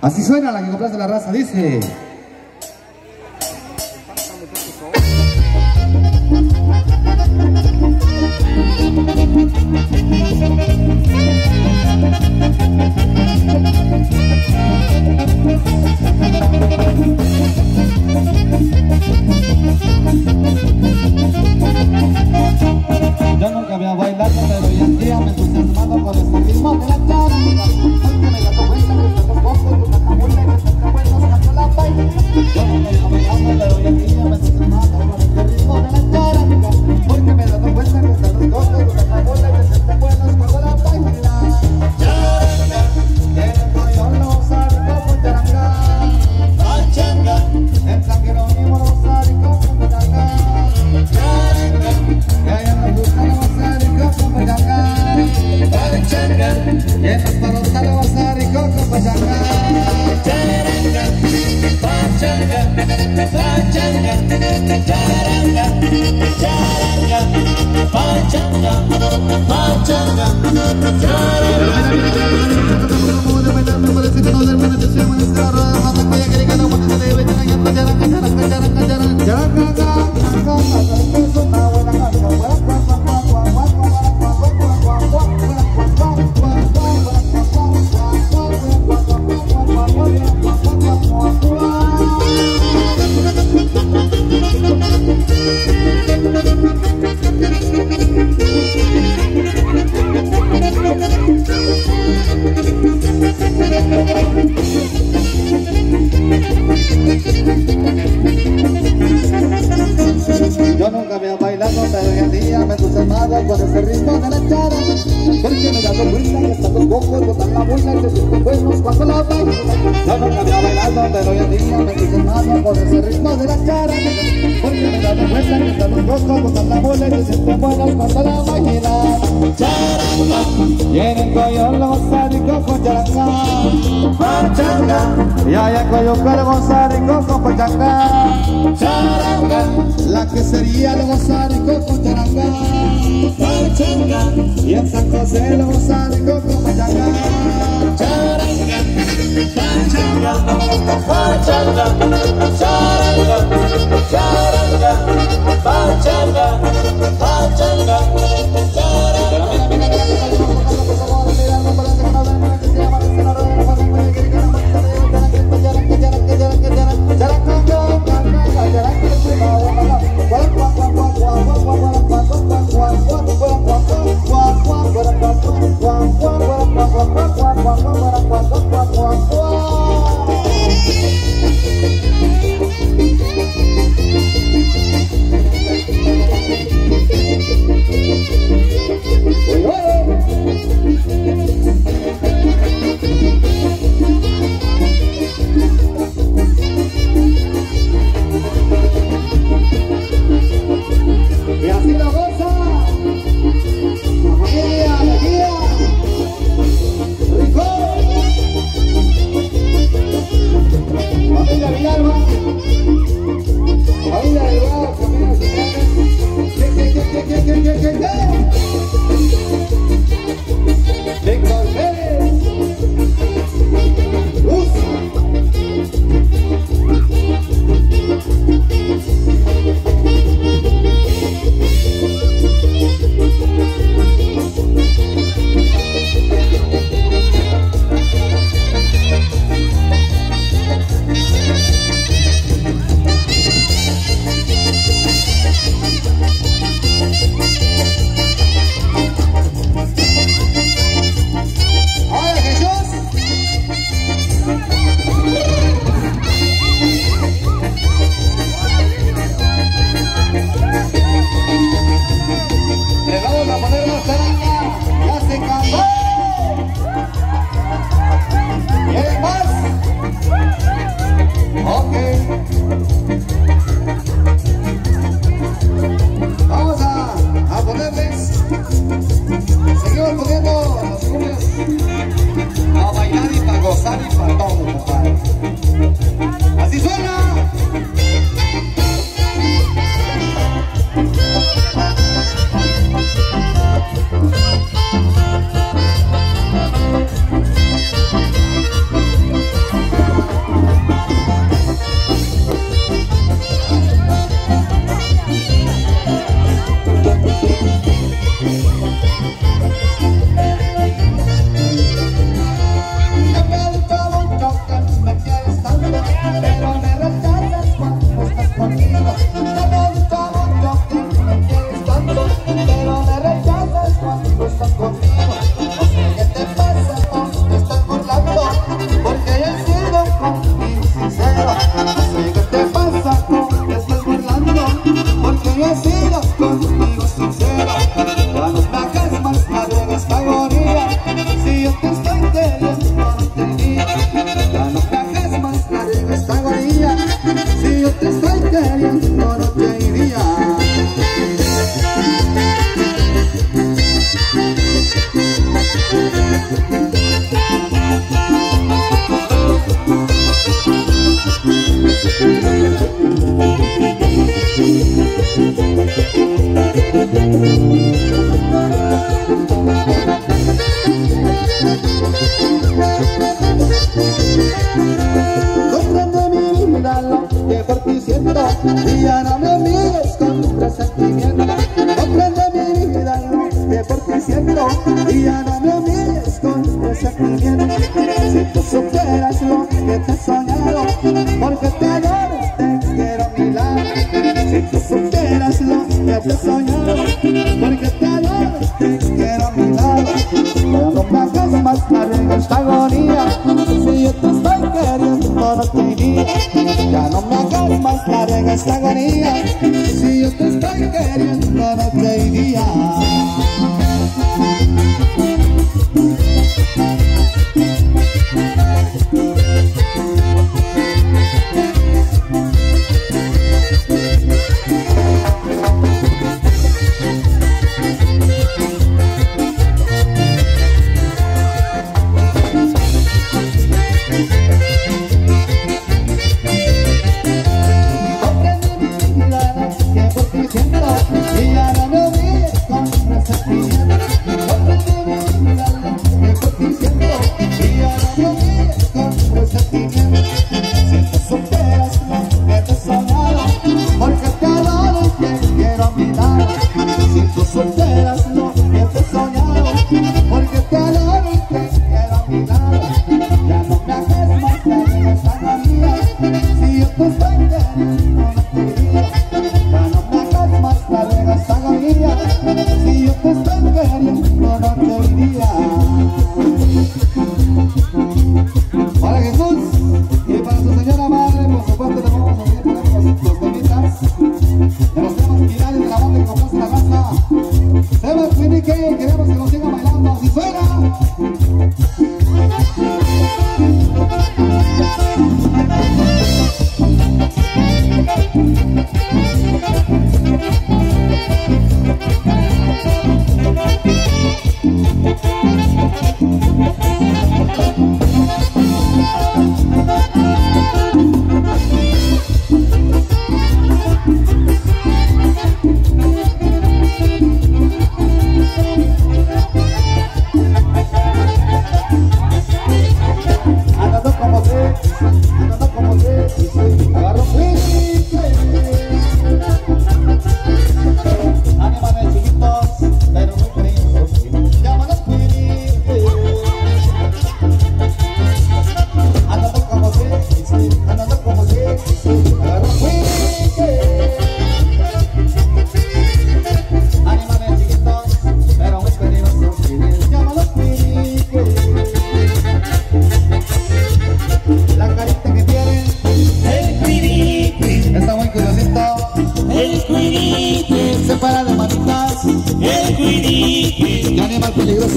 Así suena la que complace la raza, dice.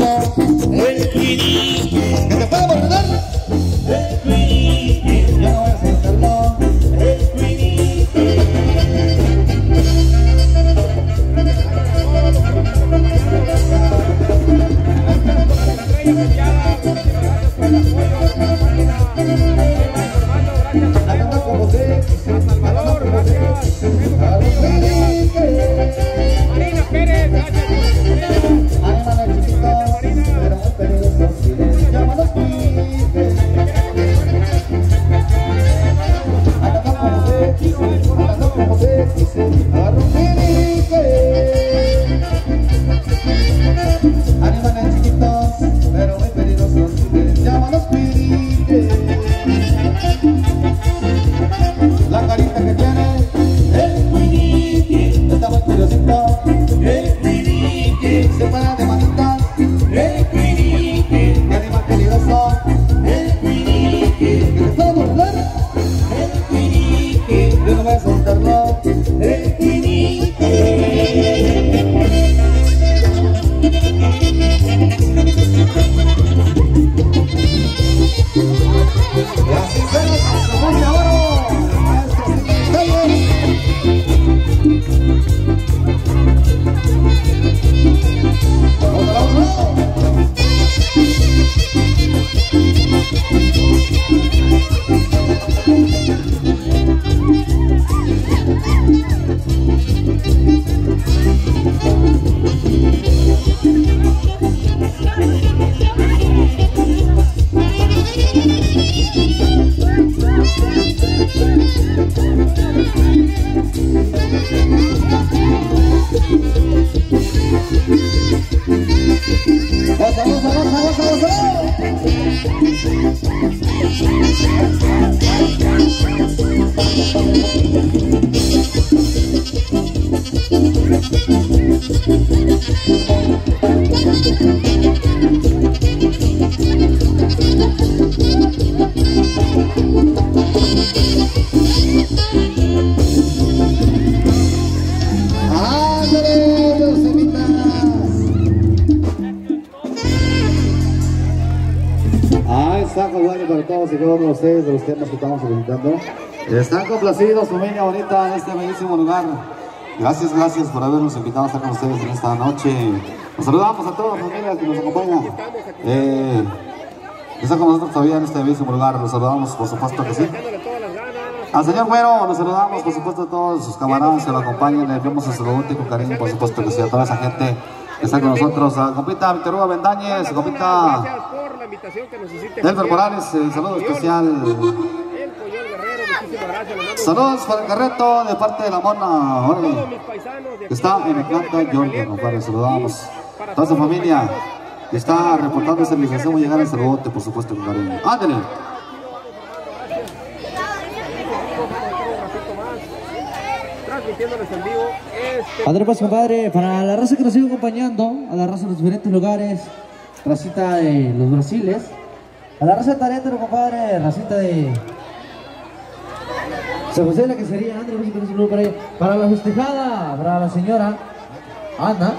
Yeah. Gracias,
gracias por habernos invitado a estar con ustedes en esta noche. Nos saludamos a toda la familia que nos acompaña. Eh, está con nosotros todavía en este bellísimo lugar. Los saludamos, por supuesto que sí. Al señor Güero, los saludamos, por supuesto, a todos sus camaradas que lo acompañan. Le enviamos el saludote con cariño, por supuesto que sí, a toda esa gente que está con nosotros. A compita Víctor Hugo Bendañez, compita
Gracias por la invitación que nos hiciste.
Delfer Morales, el saludo especial. Saludos para el carreto de parte de la mona, órale, está en Atlanta, Georgia, compadre. Saludamos toda su familia que está reportándose. Les hacemos llegar el saludote, por supuesto, con cariño. Ándale.
Transmitiéndoles en vivo
Padre, pues compadre, para la raza que nos sigue acompañando, a la raza de los diferentes lugares, racita de los Brasiles, a la raza de Tarétaro, compadre, racita de San José de la Quesería, André, un saludo para ella. Para la festejada, para la señora Ana.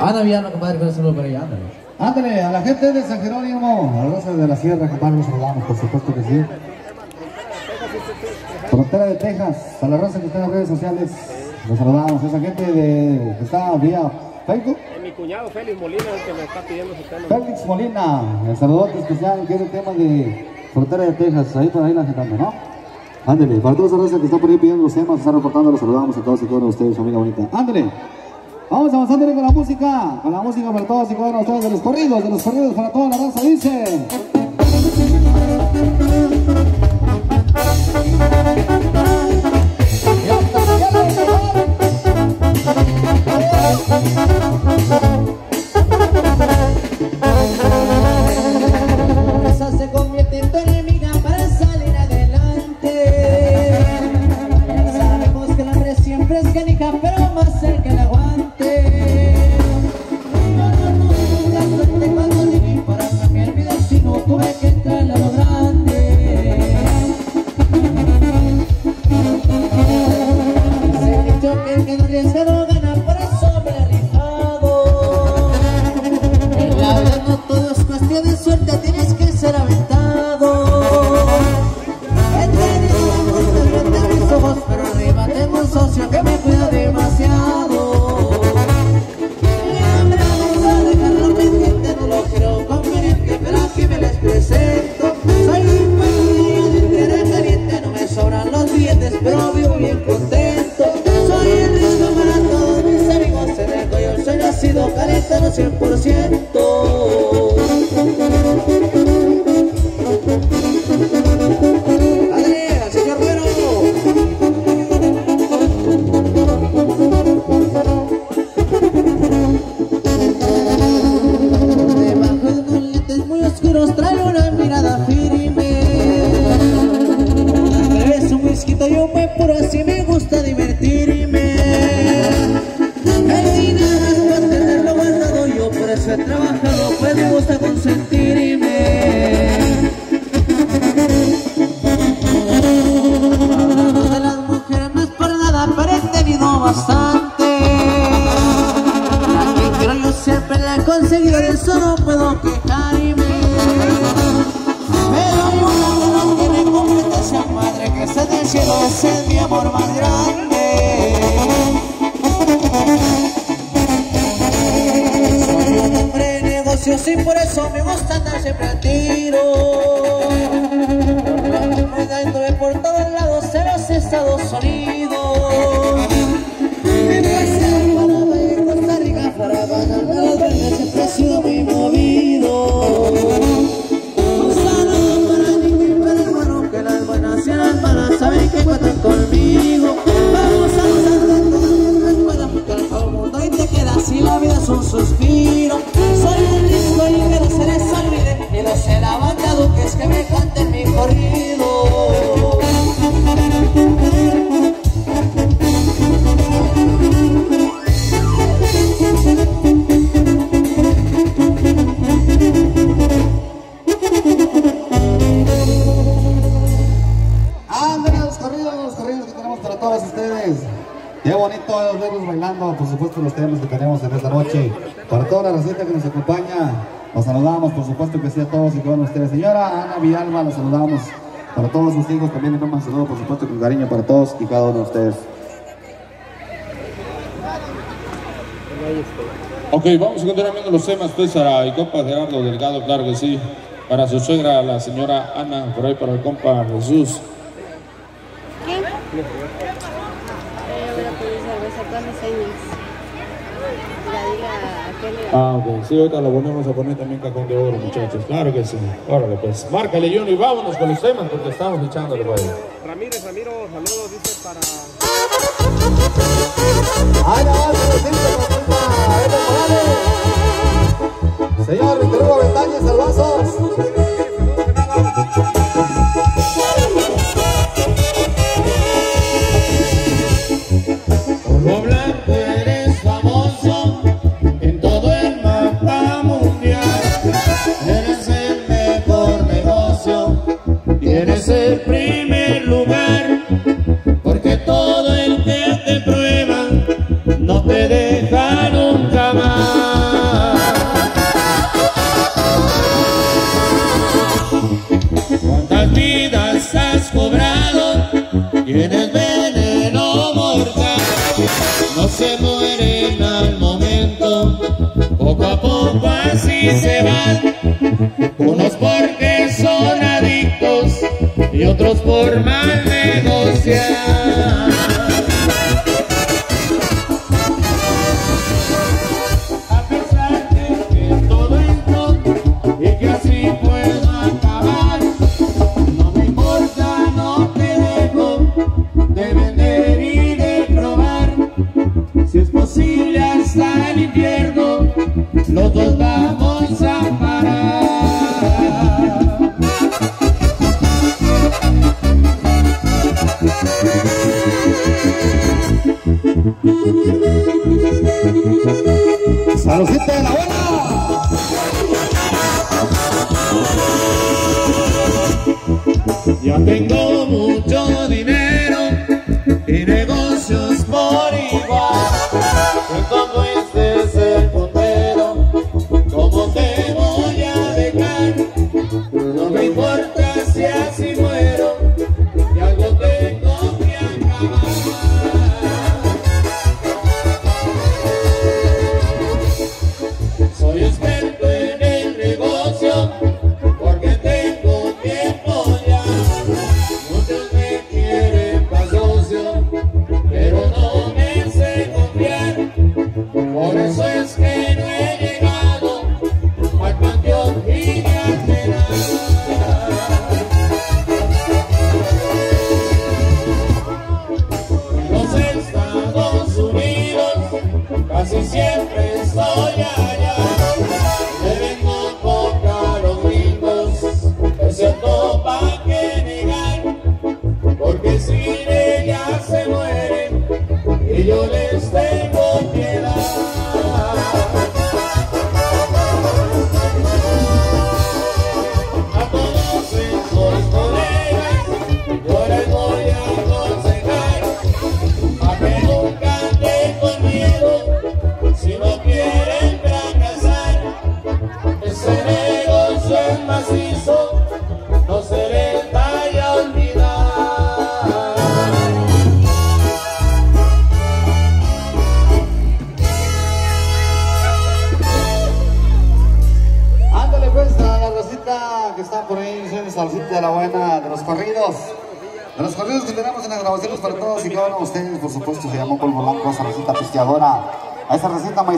Ana Viana, compadre, un saludo para ella, ándale.
Ándale, a la gente de San Jerónimo, a la raza de la sierra, compadre, los saludamos, por supuesto que sí. Frontera de Texas, a la raza que está en las redes sociales, los saludamos. Esa gente de, que está vía Facebook,
Eh, Mi cuñado Félix Molina es el que me está pidiendo su tema.
Félix Molina, el saludote especial, que es el tema de Frontera de Texas, ahí por ahí la gente ¿no? Ándale, para toda esa raza que está por ahí pidiendo los temas, están reportando, los saludamos a todos y todas ustedes, familia bonita. Ándale, vamos avanzando con la música, con la música para todos y de ustedes, de los corridos, de los corridos para toda la raza, dice.
Suerte, tienes que ser aventado. He tenido ojos frente a mis ojos, pero arriba tengo un socio que me cuida demasiado. Hombre, vamos a dejarlo pendiente, no lo creo conveniente, pero aquí me les presento. Soy un perdido de caliente, no me sobran los billetes, pero vivo bien contento. Soy el riesgo para todos mis amigos, yo el sueño, ha sido calentano 100%. De eso no puedo quejarme. Pero una que no tiene competencia, madre que está del cielo, ese es mi amor más grande. Soy un hombre de negocios y por eso me gusta andar siempre al tiro.
Nos acompaña, los saludamos, por supuesto que sí a todos y de ustedes. Señora Ana Villalba, los saludamos. Para todos sus hijos también les mando saludo, por supuesto, con cariño para todos y cada uno de ustedes.
Ok, vamos a continuar viendo los temas, pues, para el compa Gerardo Delgado, claro que sí. Para su suegra, la señora Ana, por ahí para el compa Jesús. Sí, ahorita lo ponemos a poner también cajón de oro, muchachos. Claro que sí. Órale, pues. Márcale, Johnny, vámonos con los temas porque estamos echándole, pues.
Ramírez, Ramiro, saludos, dice para...
¡Ay, no, Señor Víctor Hugo Betañez, salvazos.
Negociar.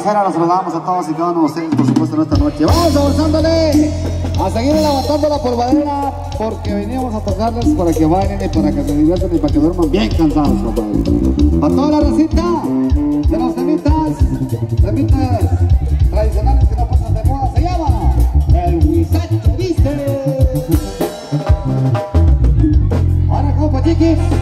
Maicera los saludamos a todos y cada uno de ustedes, por supuesto, en esta noche. ¡Vamos avanzándole! A seguir levantando la polvadera, porque veníamos a tocarles para que bailen y para que se diviertan y para que duerman bien cansados, compadre. Para toda la receta de los temitas, temitas tradicionales que no pasan de moda, se llama el Huizacho dice. Ahora, compa, chiquis.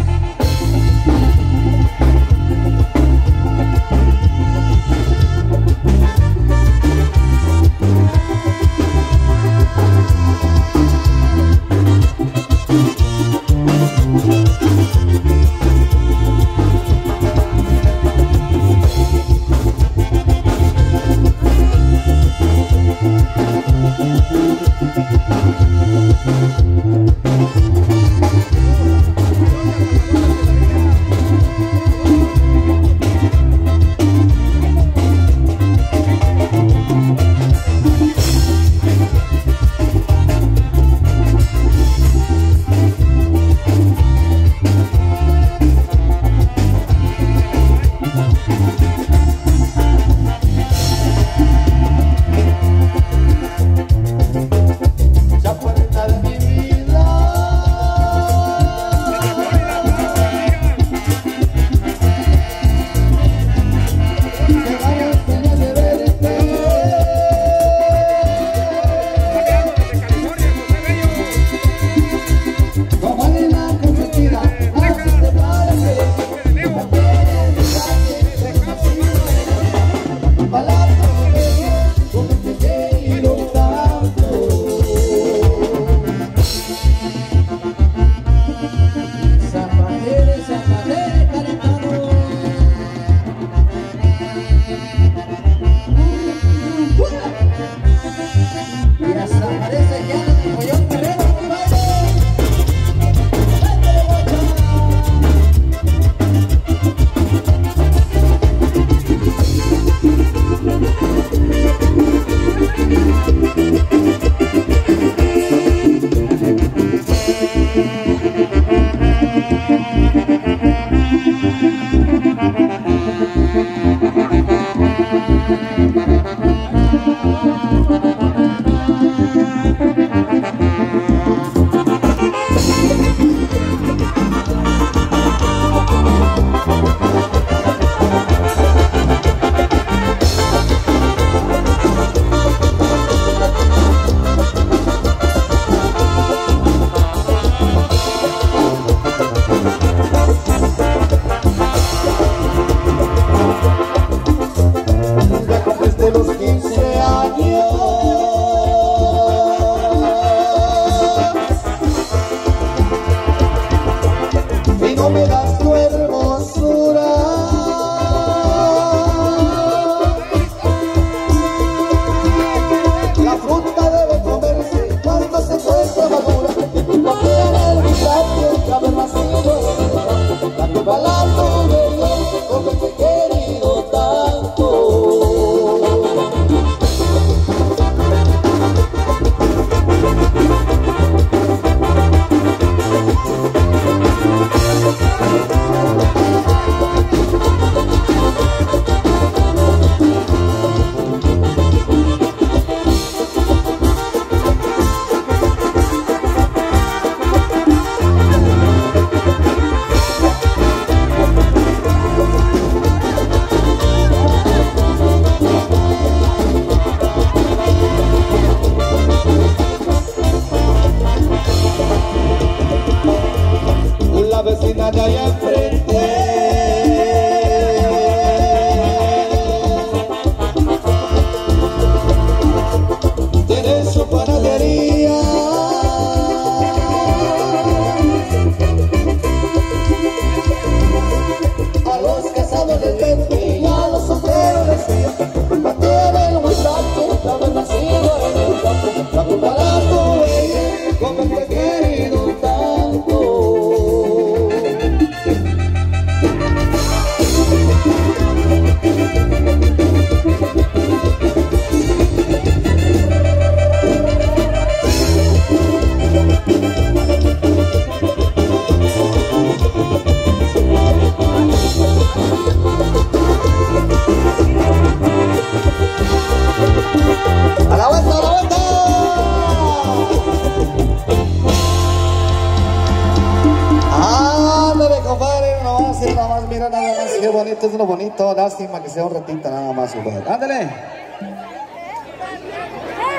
Lástima que sea un ratito nada más. Ándale.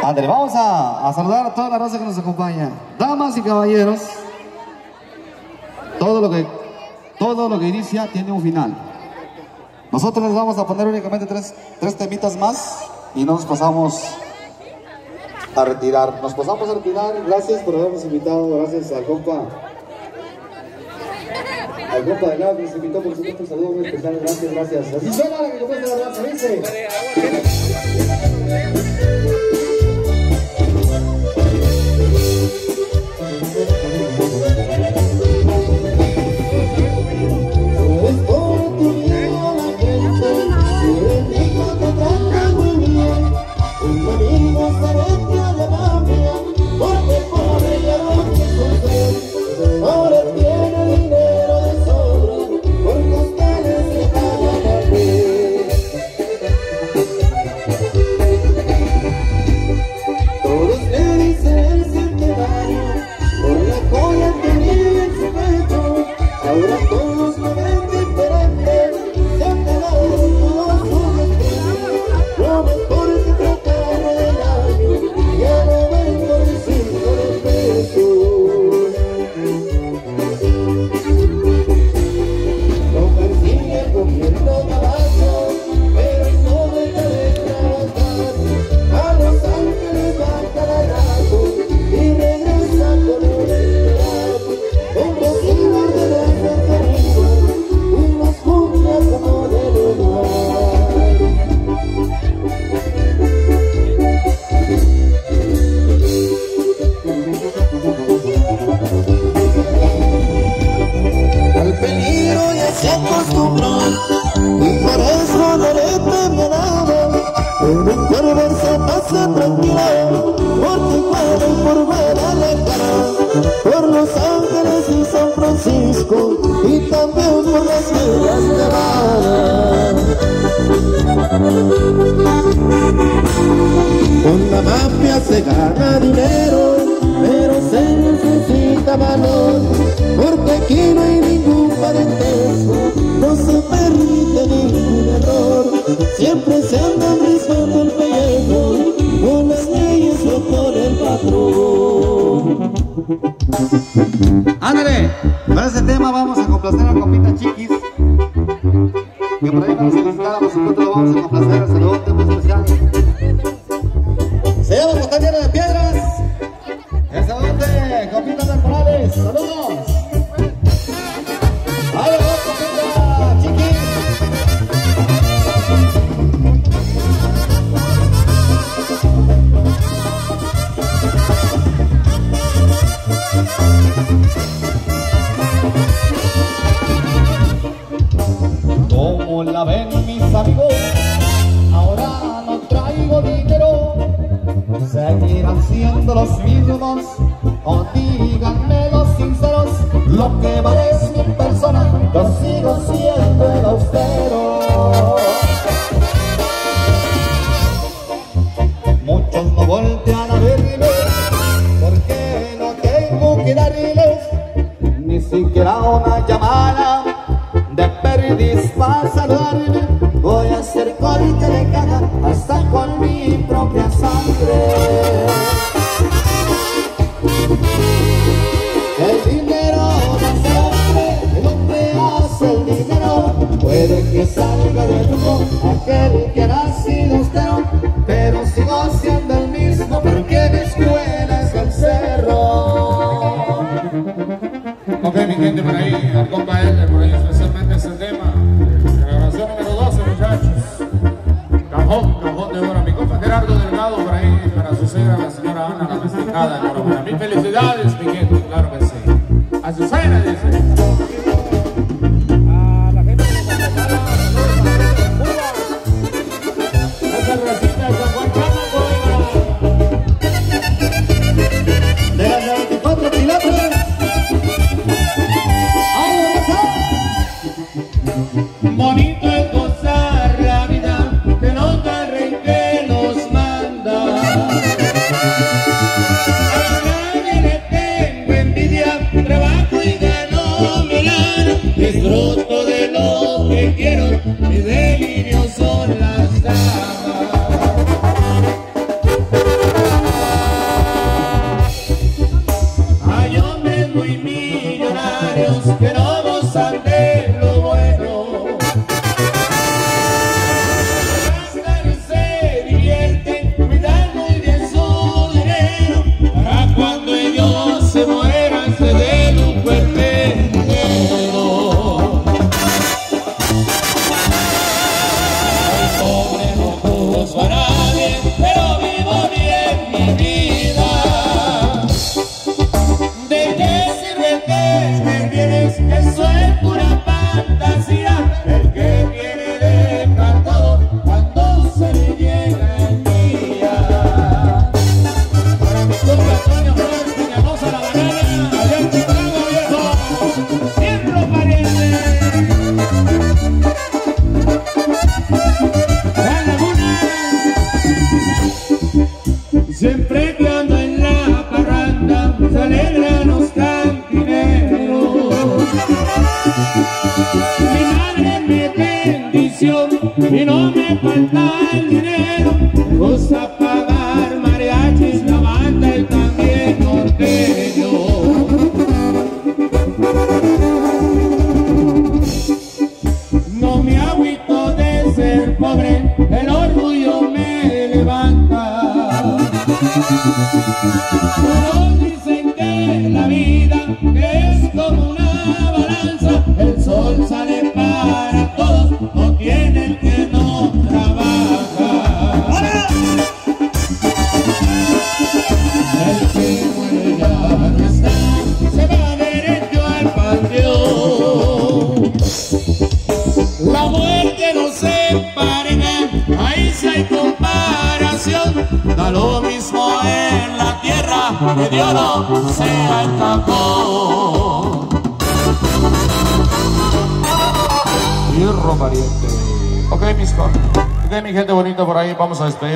Ándale, vamos a, a saludar a toda la raza que nos acompaña. Damas y caballeros, todo lo que, todo lo que inicia tiene un final. Nosotros les vamos a poner únicamente tres, tres temitas más y nos pasamos a retirar. Nos pasamos a retirar. Gracias por habernos invitado. Gracias al compa. Al compa de que nos invitó, por supuesto, un saludo muy especial. Gracias, gracias. Así suena la que compuesta la raza, dice.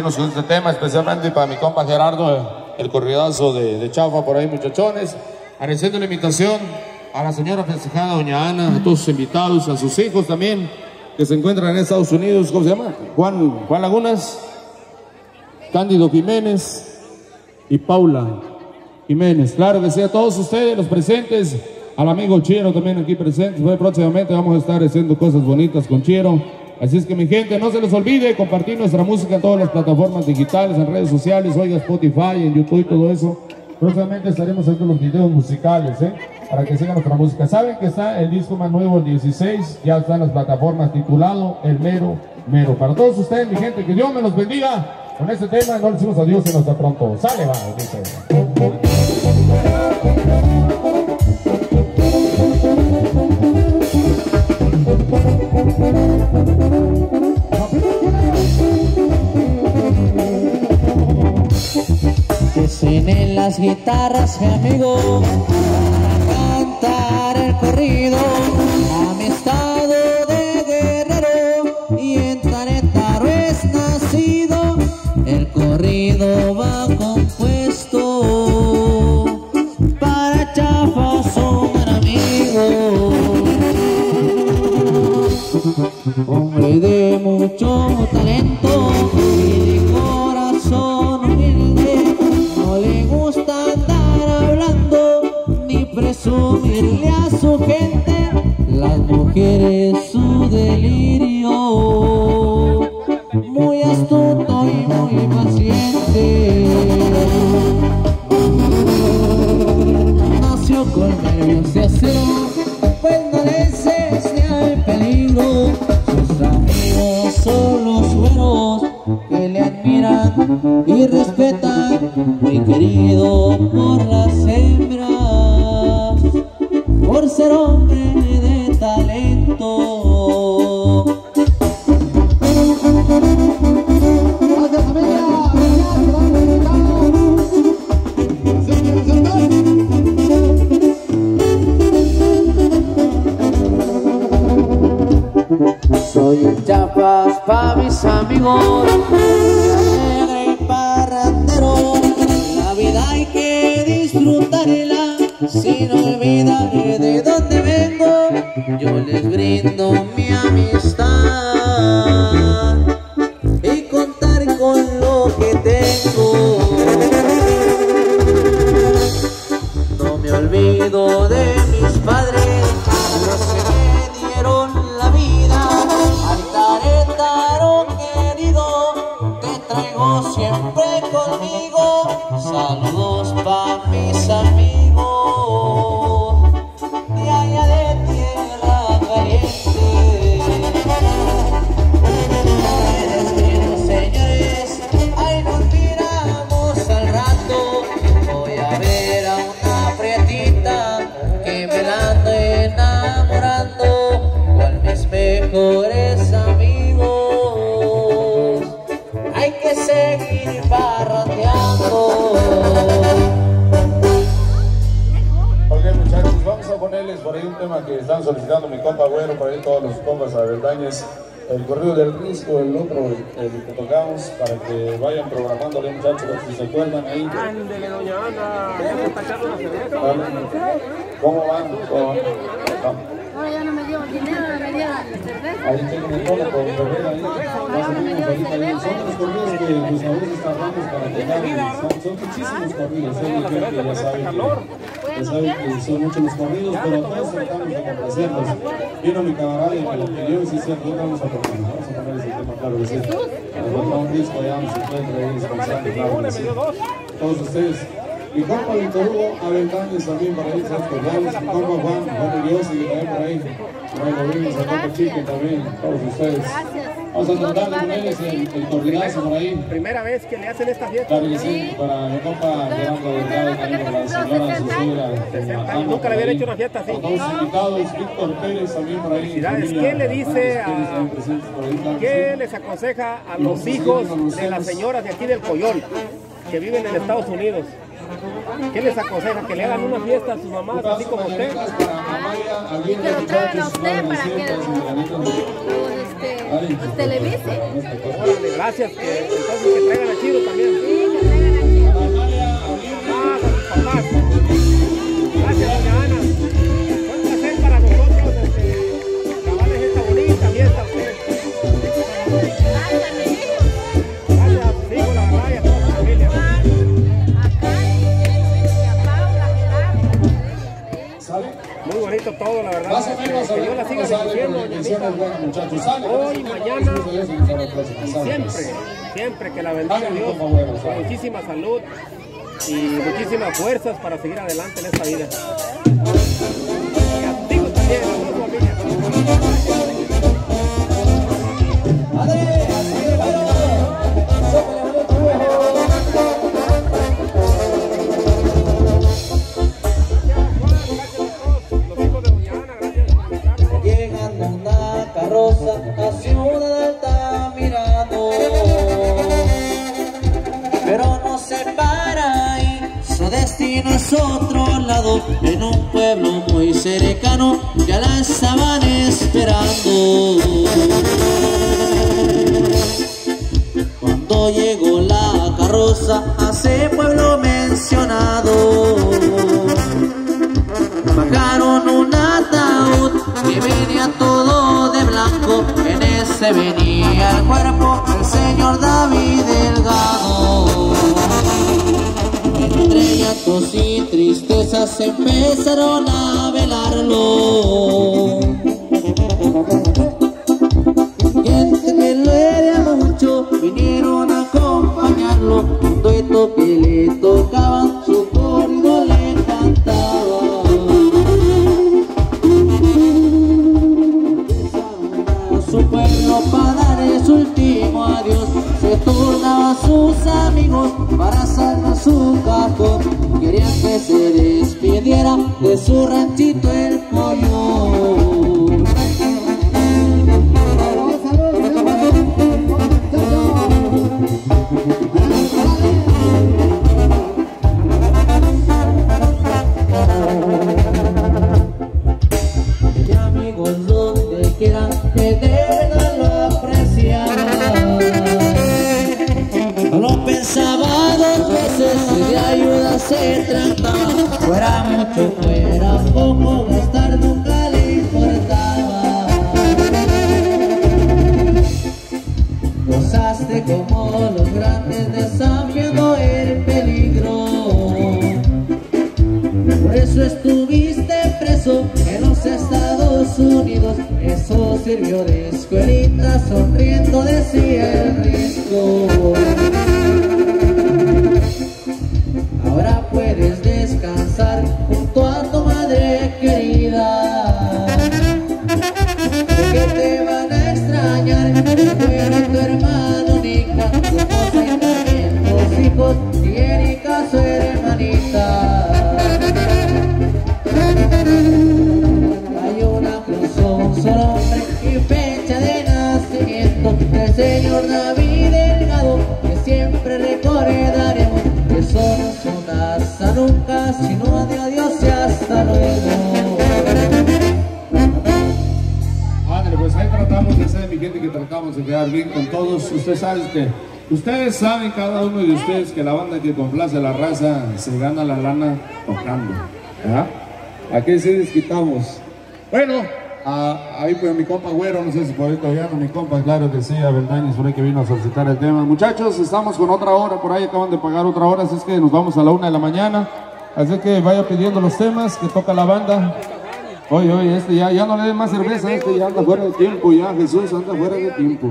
Despedirnos con este tema, especialmente para mi compa Gerardo, el corridazo de, de Chafa por ahí, muchachones. Agradeciendo la invitación a la señora festejada, doña Ana, a todos sus invitados, a sus hijos también, que se encuentran en Estados Unidos, ¿cómo se llama? Juan, Juan Lagunas, Cándido Jiménez y Paula Jiménez. Claro que sí, a todos ustedes, los presentes, al amigo Chiero también aquí presente. Pues próximamente vamos a estar haciendo cosas bonitas con Chiero. Así es que mi gente, no se les olvide compartir nuestra música en todas las plataformas digitales, en redes sociales, oiga Spotify, en YouTube y todo eso. Próximamente estaremos haciendo los videos musicales, ¿eh? Para que sigan nuestra música. Saben que está el disco más nuevo, el 16, ya está en las plataformas titulado El Mero Mero. Para todos ustedes, mi gente, que Dios me los bendiga. Con este tema no le decimos adiós y nos hasta pronto. Sale, va, dice.
Guitarras, mi amigo, para cantar el corrido a mi estado de guerrero y en Taretaro es nacido. El corrido va compuesto para chafas son amigos. Hombre de mucho talento ni presumirle a su gente las mujeres su delirio. Muy astuto y muy paciente. Nació con nervios de acero, pues no le cese el peligro. Sus amigos son los buenos que le admiran y respetan, muy querido seguir parrandeando.
Ok muchachos, vamos a ponerles por ahí un tema que están solicitando mi compa Güero, por ahí todos los compas avendañes, el corrido del disco, el otro, el, el que tocamos, para que vayan programándole muchachos, si se acuerdan ahí.
Ándele, doña Ana.
¿Cómo van? ¿Cómo van?
Ahora ya no me dio dinero.
Ahí el cola con ahí. Son los corridos que pues a veces tardamos para llegar. Son, son muchísimos corridos. ¿eh? Gente ya que, ya sabe que son muchos los corridos, pero todos tratamos de complacerlos. Vino mi camarada y me lo pidió y sí, aquí vamos a poner. Vamos a poner ese tema, claro que sí. Nos falta un disco allá, nos encuentra ahí descansando, claro que sí. Todos ustedes. Mi compa Víctor Hugo Avendañez también para ahí, Sergio Llanes, mi compa Juan, Juan Dios y también por ahí. Por ahí lo vimos, a compa Chique también, todos ustedes. Vamos a tratar de ponerles el, el corridazo por ahí.
Primera vez que le hacen esta fiesta.
Claro que sí, para mi compa Gerardo Delgado, también para la señora, su suegra, doña Ana,
Nunca le habían hecho una fiesta así.
A todos los invitados, Víctor Pérez también por ahí.
¿Qué le dice a- ¿Qué les aconseja a los hijos de las señoras de aquí del Coyol que viven en Estados Unidos? ¿Qué les aconseja? ¿Que le hagan una fiesta a sus mamás así como usted?
Mañanitas para Amaya,
Y
Aguirre,
que lo traigan a usted para que los, este, los televise.
Órale, gracias. Que, entonces que traigan a Chiro también.
Sí, que traigan
con sus papás. Todo, la verdad.
Más o menos,
que Dios la siga
la
doña
buena, muchachos.
Hoy, mañana, Siempre, siempre que la bendiga Dios. con muchísima salud y muchísimas fuerzas para seguir adelante en esta vida. Y a ti también, a
una carroza a Ciudad Alta mirando. Pero no se para ahí Su destino es otro lado En un pueblo muy cercano Ya la estaban esperando. Cuando llegó la carroza a ese pueblo mencionado Bajaron un ataúd que venía todo de En ese venía el cuerpo del señor David Delgado. Entre llantos y tristezas empezaron a velarlo. Gente que lo era mucho vinieron a acompañarlo. Un dueto que le tocaba, sus amigos para salvar su cajón. Querían que se despidiera de su ranchito el Fuera mucho, fuera poco, gastar nunca le importaba Gozaste como los grandes desafiando el peligro por eso estuviste preso en los Estados Unidos. Eso sirvió de escuelita, sonriendo decía el. Que
tratamos de quedar bien con todos. Ustedes saben que, ustedes saben cada uno de ustedes que la banda que complace a la raza se gana la lana tocando. ¿verdad? ¿A qué sí desquitamos? Bueno, a- ahí pues mi compa Güero, no sé si por ahí todavía no, mi compa, claro que sí, Abeldañez por ahí que vino a solicitar el tema. Muchachos, estamos con otra hora, por ahí acaban de pagar otra hora, así es que nos vamos a la una de la mañana. Así que vaya pidiendo los temas que toca la banda. Oye, oye, este ya, ya no le den más cerveza, este ya anda fuera de tiempo, ya Jesús anda fuera de tiempo.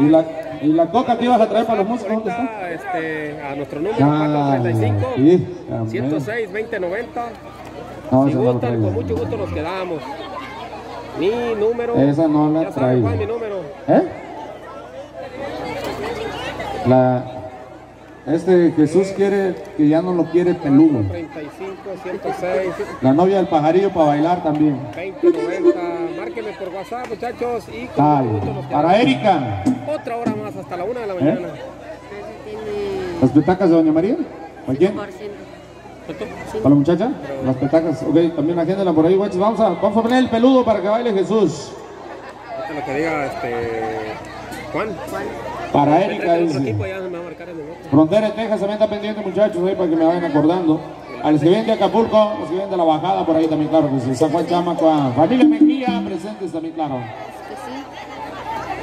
¿Y la, y la coca que ibas a traer para los músicos? ¿Dónde está?
Este, a nuestro número
Ah,
435
sí, amén.
106 2090.
No,
si gustan,
traigo.
con mucho gusto nos quedamos. Mi número.
Esa no la
ya saben cuál es mi
traigo.
número.
¿Eh? La, este Jesús quiere que ya no lo quiere peludo.
35 106
La novia del pajarillo para bailar también.
2090. Márquenme por WhatsApp, muchachos. Y con
Para. Erika.
Otra hora más, hasta la una de la
¿Eh?
mañana.
¿Las petacas de Doña María? ¿Para quién? ¿Para la muchacha? Las petacas. Ok, también agéndela por ahí, guachos. Vamos a, vamos a poner el peludo para que baile Jesús.
Ahorita lo que diga este. Juan.
Para Erika,
otro
dice.
equipo, ya se me va a marcar en el otro.
Frontera de Texas también está pendiente, muchachos, ahí para que me vayan acordando. A los que vienen de Acapulco, los que vienen de la bajada, por ahí también, claro que sí. San Juan Chamaco, familia Mejía, presentes también, claro.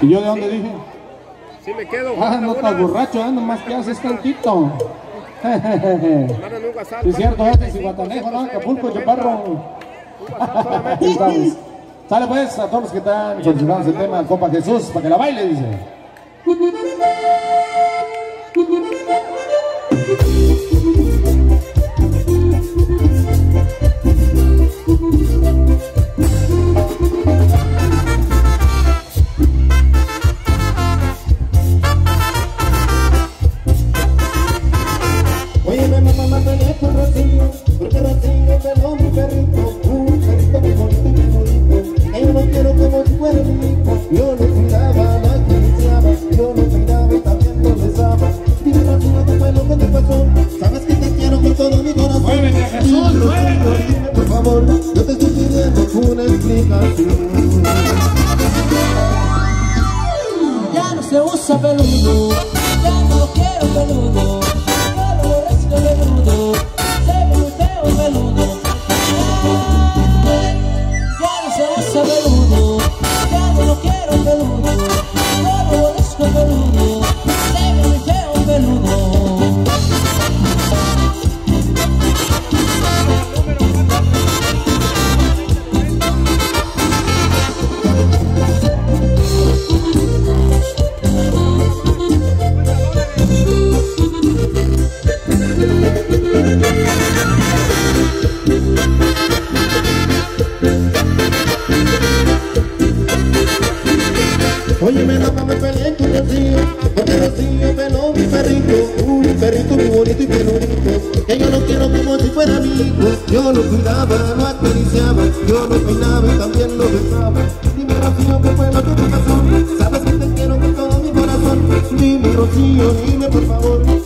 ¿Y yo de dónde dije?
Sí, me quedo.
Ah, no estás borracho, ando más que haces tantito. Es cierto, este es Iguatanejo, ¿no? Acapulco, Chaparro. Sale pues a todos los que están solicitando ese tema, compa Jesús, para que la baile, dice.
Oye, mamá me peleé con Rocío, porque Rocío peló mi perrito, un como si fuera mi hijo. Yo lo cuidaba, lo acariciaba, yo lo peinaba y también lo besaba. Dime Rocío, ¿qué fue lo que te pasó? Sabes que te quiero con todo mi corazón.
Muévete, Jesús, muévete.
por favor, yo te estoy pidiendo una explicación.
Ya no se usa peludo, ya no quiero peludo, ya lo aborrezco peludo, se ve muy feo peludo. Ya no se usa peludo, ya no lo quiero peludo, ya lo aborrezco peludo, ve muy feo peludo.
Porque Rocío peló mi perrito, un perrito muy bonito y peludito, que yo lo quiero como si fuera mi hijo. Yo lo cuidaba, lo acariciaba, yo lo peinaba y también lo besaba. Dime, Rocío, ¿qué fue lo que te pasó? Sabes que te quiero con todo mi corazón. Dime, Rocío, dime por favor,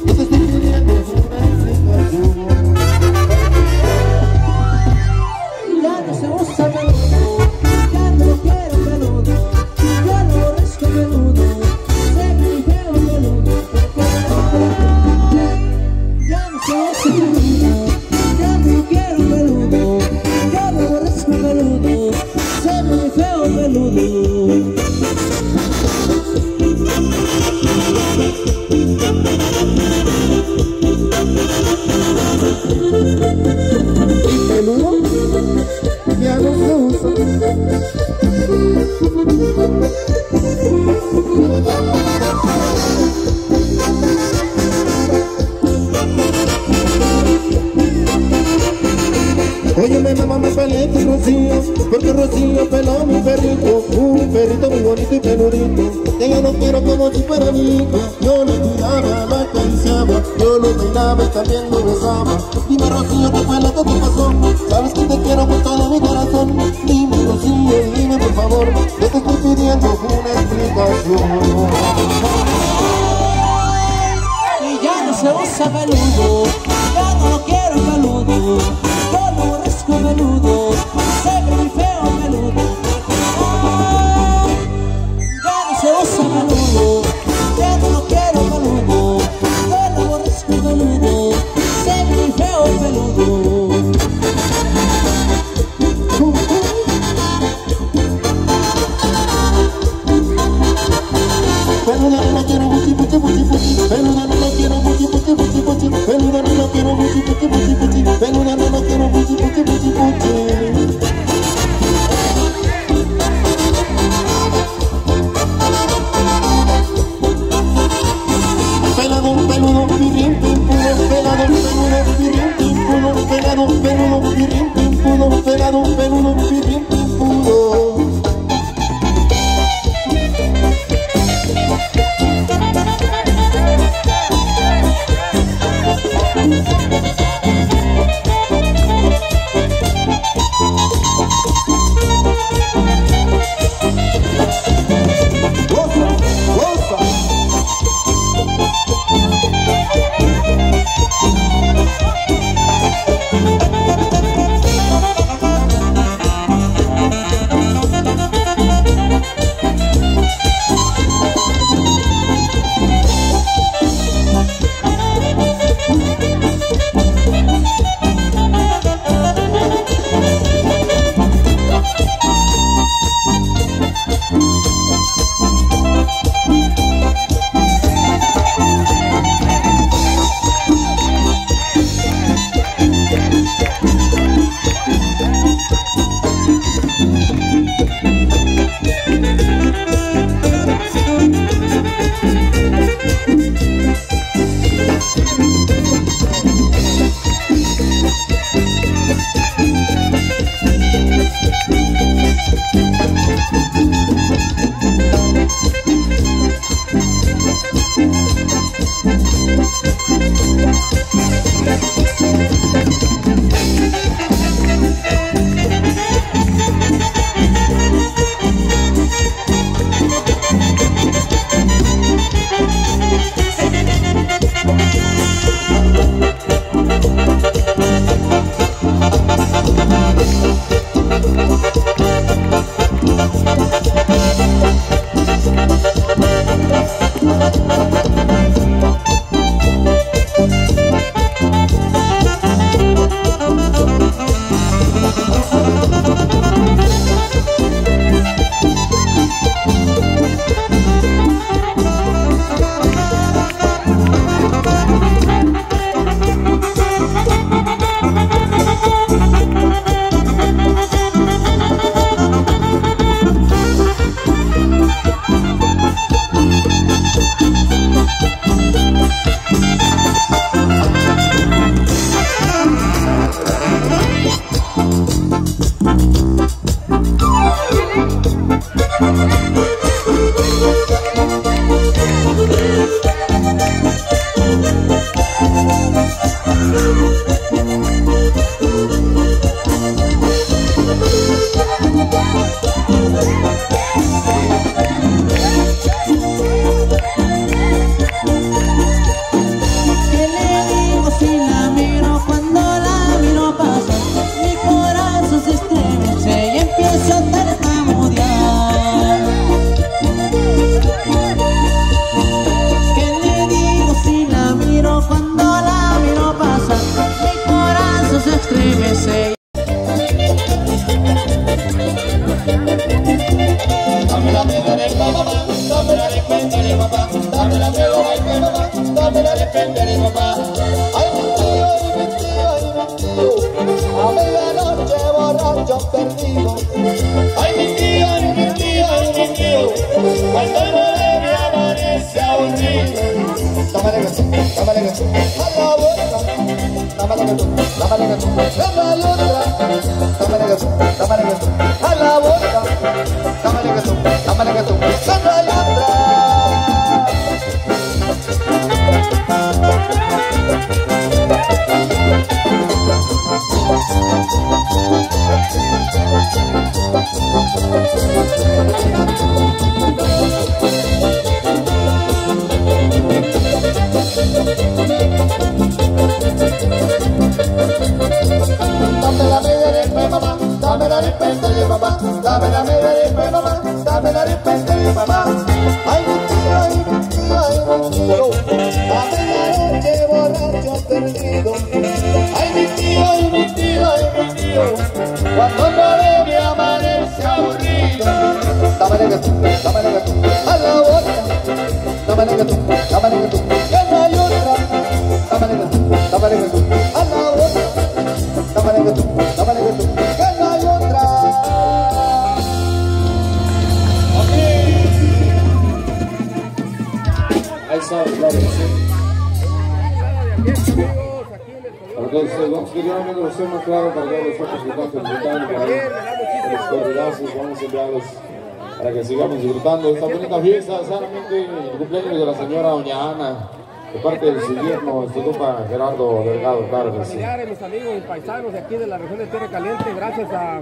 parte de su yerno, su compa Gerardo Delgado, claro que sí.
familiares, mis amigos y paisanos de aquí de la región de Tierra Caliente, gracias a,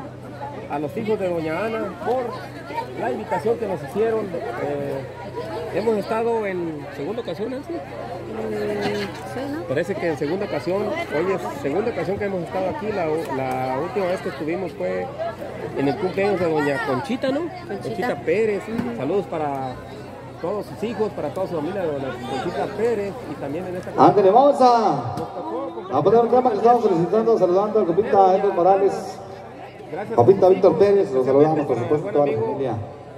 a los hijos de Doña Ana por la invitación que nos hicieron. Eh, hemos estado en segunda ocasión, Nancy. Parece que en segunda ocasión, hoy es segunda ocasión que hemos estado aquí, la, la última vez que estuvimos fue en el cumpleaños de Doña Conchita, ¿no? Conchita, Pérez. Saludos para todos sus hijos, para toda su familia de Doña Conchita Pérez y también en esta
Ándale, vamos a, a poner un tema que estamos solicitando, saludando al compita Edwin Morales,
Gracias.
compita Víctor Pérez, los saludamos por supuesto toda la familia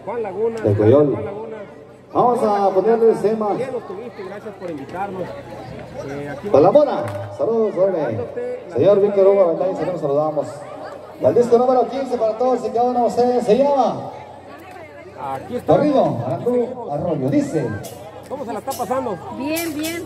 Juan Laguna,
de Coyol.
Juan Laguna.
Vamos a ponerle el tema.
Gracias por invitarnos. Eh, aquí
Con la mona, saludos, órale. Señor Víctor Hugo Aventay, también nos saludamos. Al disco número 15 para todos y cada uno de ustedes se llama
Aquí está.
Corrido. Dice.
¿Cómo se la está pasando?
Bien, bien.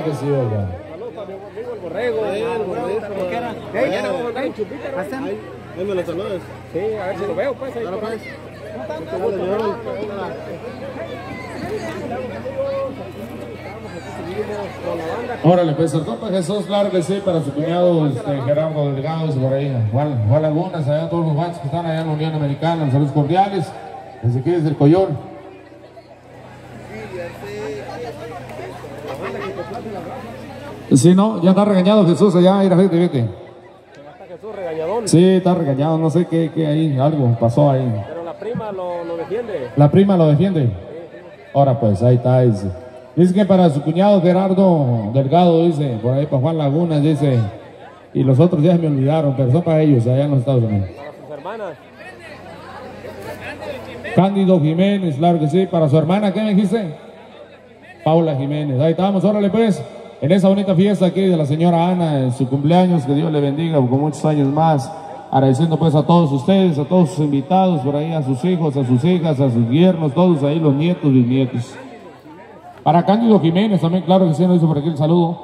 Claro que sí, oiga.
El borrego, el borrego, ¿qué era? A Chupita, ¿no?
Ahí lo saludas.
Sí, a ver si lo veo, pues. Ahí por ahí.
Órale, pues el compa Jesús, claro que sí, para su cuñado este, Gerardo Delgado, y por ahí, Juan, Juan Lagunas, allá todos los guantes que están allá en la Unión Americana, saludos cordiales, desde aquí, desde el Coyón. Sí, no, ya está regañado Jesús allá, mira, vete, vete.
Jesús regañadón.
Sí, está regañado, no sé qué, qué ahí, algo pasó ahí.
Pero la prima lo, lo defiende.
La prima lo defiende. Ahora pues, ahí está, dice. Dice que para su cuñado Gerardo Delgado, dice, por ahí para Juan Lagunas, dice, y los otros ya me olvidaron, pero son para ellos, allá en los Estados Unidos.
Para sus hermanas.
Cándido Jiménez, claro que sí, para su hermana, ¿qué me dijiste? Paula Jiménez, ahí estamos, órale pues, en esa bonita fiesta aquí de la señora Ana, en su cumpleaños, que Dios le bendiga con muchos años más, agradeciendo pues a todos ustedes, a todos sus invitados, por ahí a sus hijos, a sus hijas, a sus yernos, todos ahí, los nietos y nietos. Para Cándido Jiménez también, claro que sí, nos hizo por aquí el saludo.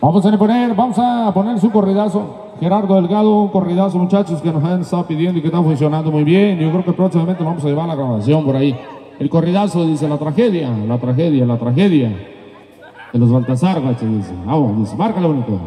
Vamos a poner, vamos a poner su corridazo. Gerardo Delgado, un corridazo, muchachos, que nos han estado pidiendo y que está funcionando muy bien. Yo creo que próximamente vamos a llevar la grabación por ahí. El corridazo dice la tragedia, la tragedia, la tragedia. De los Baltasar, guacho, dice. Vamos, dice, márcale bonito.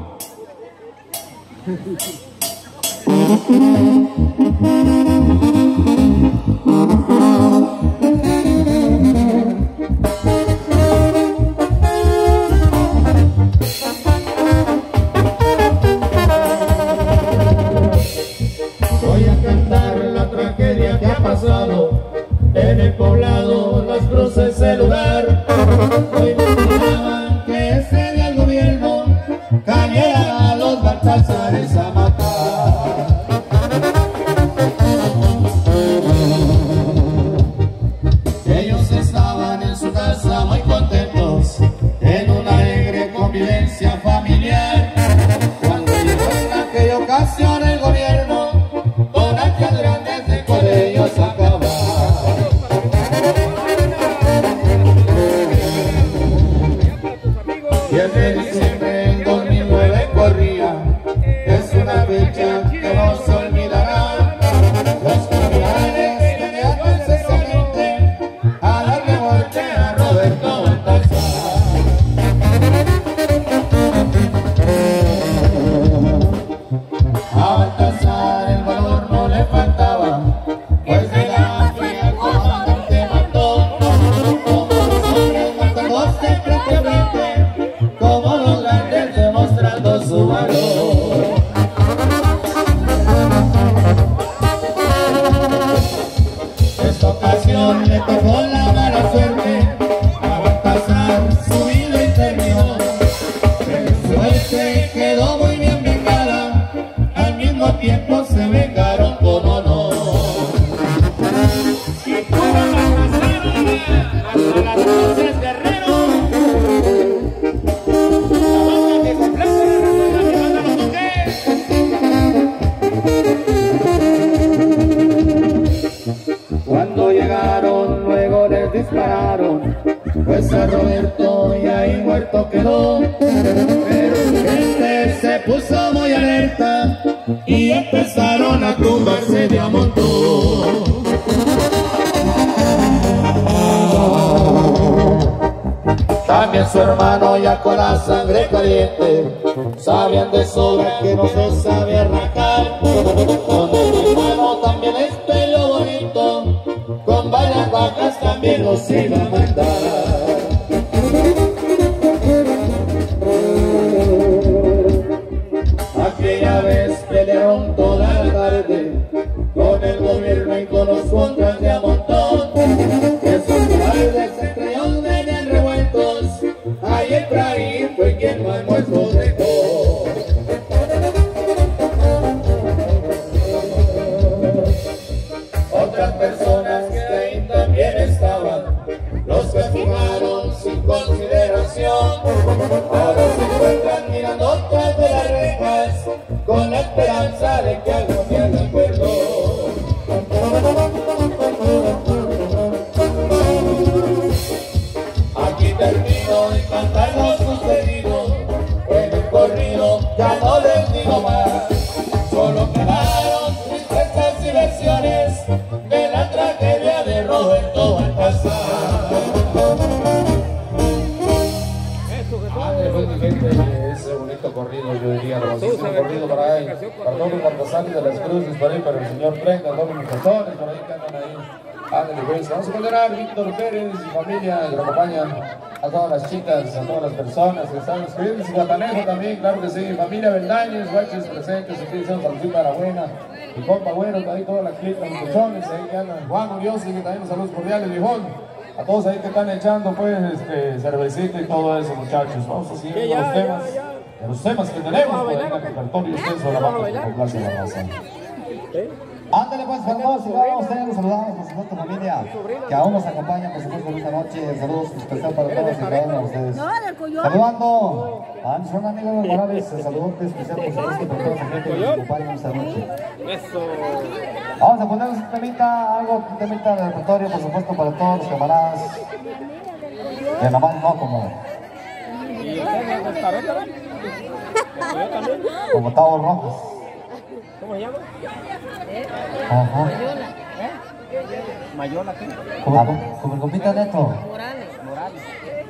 Guaches presentes, aquí Salud para buena, y compa bueno, ahí toda la clica, los ahí que andan, Juan Oriosi, que también saludos cordiales, viejón. A todos ahí que están echando pues este, cervecita y todo eso muchachos. Vamos a seguir con los temas. de Los temas que tenemos por ahí en el repertorio extenso de la banda la raza.
Ándale pues, vamos a ustedes, los saludamos, por supuesto, familia, que aún nos acompaña, por supuesto, en esta noche. Saludos especial para todos y cada uno de ustedes. Saludando a nuestro amigo de Morales, saludos especial, por supuesto, para toda esa gente que nos acompaña esta noche.
Eso.
Vamos a ponerles un temita, algo, un temita del repertorio, por supuesto, para todos los camaradas. Que nomás no como, como Tavo Rojas.
¿Cómo se llama?
Ajá.
Mayola, ¿qué?
Como, como el compita Neto.
Morales.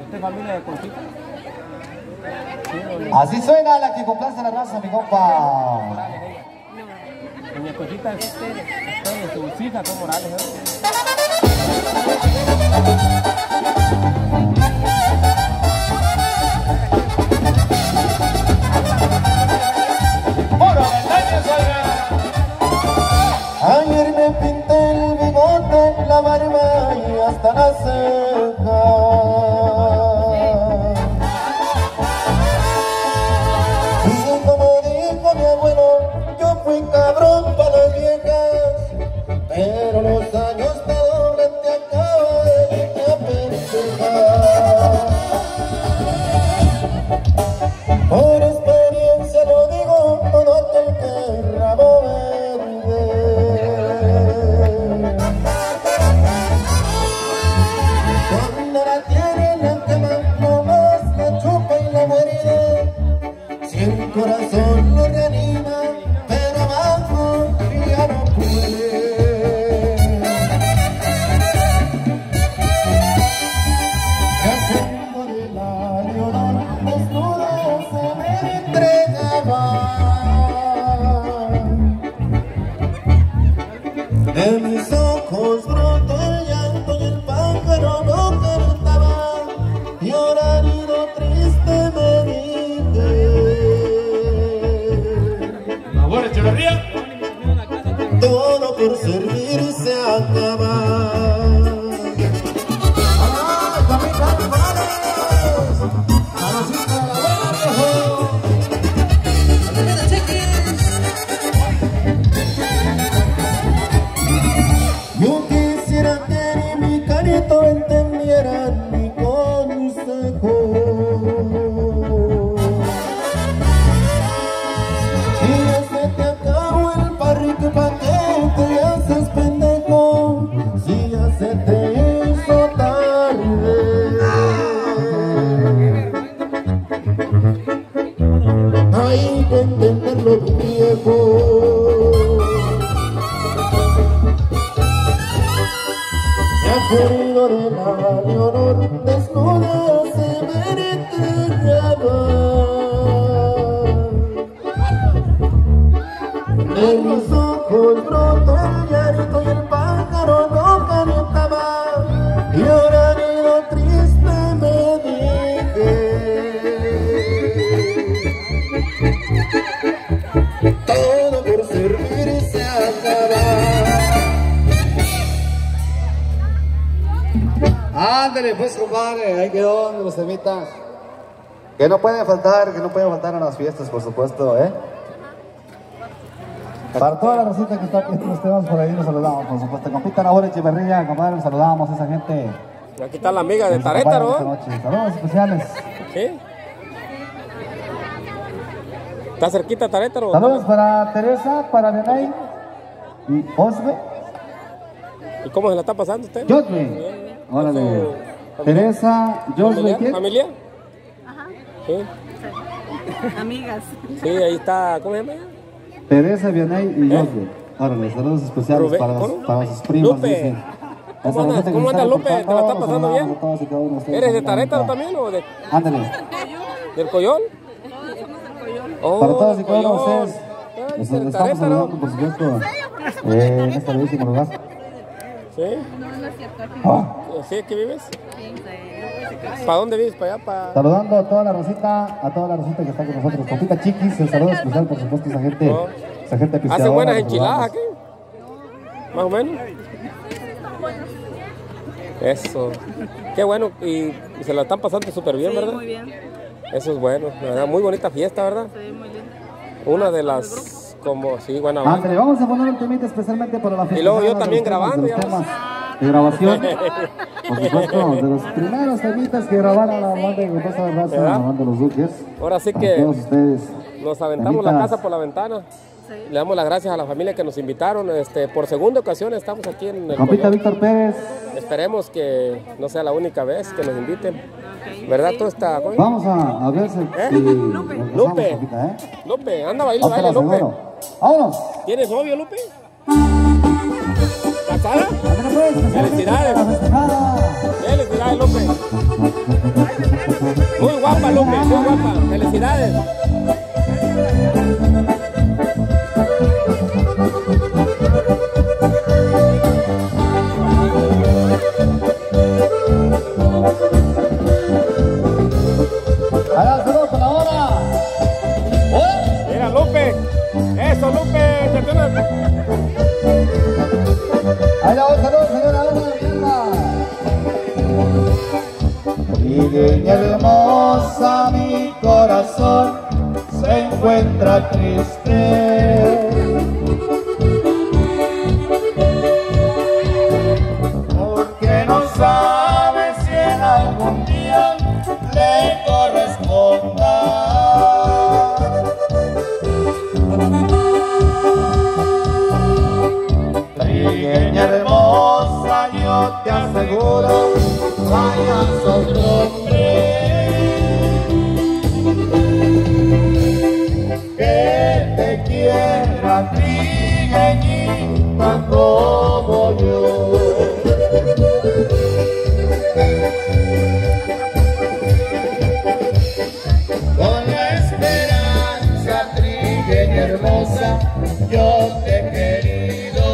¿Usted es familia de Conchita?
Así suena la que complace la raza, mi compa.
Doña Conchita es ustedes, sus hijas son Morales. ¿eh?
Que no
pueden faltar, que no pueden faltar en las fiestas, por supuesto, ¿eh? Para toda la recita que está aquí los temas, por ahí los saludamos, por supuesto. Compita Nahor Echeverría, compadre, los saludamos a esa gente.
Aquí está la amiga de
nos esta noche. Saludos especiales.
¿Sí? ¿Está cerquita Tarétaro?
Saludos para Teresa, para Benay y Osbe.
¿Y cómo se la está pasando usted?
Josbe. Órale. Teresa. ¿quién?
¿Familia? Sí.
Amigas.
Sí, ahí está, ¿cómo se llama?
Teresa, Vianey y Josbe. Órale, saludos especiales
Rubén,
para, sus primos.
Lupe. ¿Cómo andas?
receta que
¿Cómo
nos
andas,
están
Lupe? ¿Te la está
escuchando,
pasando bien?
a todos y cada uno de ustedes.
¿Eres de Tarétaro
está.
también o de,
Ándale.
del Coyol? Oh,
Para todos y cada uno de
Coyol.
ustedes. Estamos saludando, por supuesto, eh, en este bellísimo lugar.
¿Sí? ¿Sí? ¿Aquí vives? ¿Para dónde vives? ¿Para allá? ¿Para...?
saludando a toda la rosita, a toda la rosita que está con nosotros. Compita Chiquis, el saludo especial, por supuesto, a esa gente,
Oh.
esa gente
¿Hace
pisteadora,
buenas
los
enchiladas aquí? ¿Más o menos? Eso. Qué bueno. Y, se la están pasando súper bien,
Sí,
¿verdad?
muy bien.
Eso es bueno. la verdad, Muy bonita fiesta, ¿verdad?
Sí, muy bien.
Una de las... Como, sí, buena
Ándale, vamos a poner un temita especialmente para la fiesta.
Y luego yo también grabando, ya
temas de grabación. Por supuesto, de los primeros temitas que grabaron la banda de la banda de los Duques.
Ahora sí que
todos ustedes.
nos aventamos la
Temitas.
casa por la ventana. Le damos las gracias a la familia que nos invitaron. Este, por segunda ocasión estamos aquí en el
Compita. Víctor Pérez,
Esperemos que no sea la única vez que nos inviten. ¿Verdad? Todo está...
vamos a, a ver si,
¿Eh?
si
Lupe.
nos
Lupe.
compita, ¿eh?
Lupe, anda, baila, baila,
la
Lupe.
¡Vámonos!
¿Tienes novio, Lupe?
Ándale, pues,
Felicidades. Felicidades, Lupe. Muy guapa, Lupe, muy guapa. Felicidades.
Trigueña hermosa, mi corazón se encuentra triste. Porque no sabe si en algún día le corresponda. Trigueña hermosa, yo te aseguro, vayas a Con la esperanza trigueña hermosa, yo te he querido.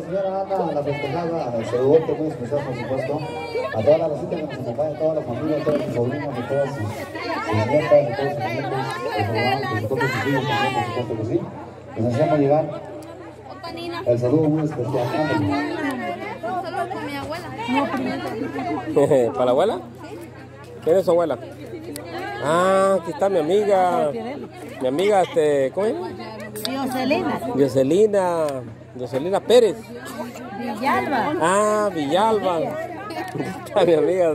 Para la señora Ana,
la
festejada, el saludote muy especial, por supuesto, a toda la visita que nos acompaña, a toda la familia, a todos sus sobrinos, a todas sus sus nietas, a todos sus nietos, a sus propios hijos, por supuesto que sí. Les hacíamos llegar el saludo muy especial. Ándale.
Solo con mi abuela.
¿Para la abuela? ¿Quién es su abuela? Ah, aquí está mi amiga. Mi amiga, este, ¿cómo es?
Dioselina.
Jocelina. Jocelina Pérez.
Villalba.
Ah, Villalba. Está mi amiga.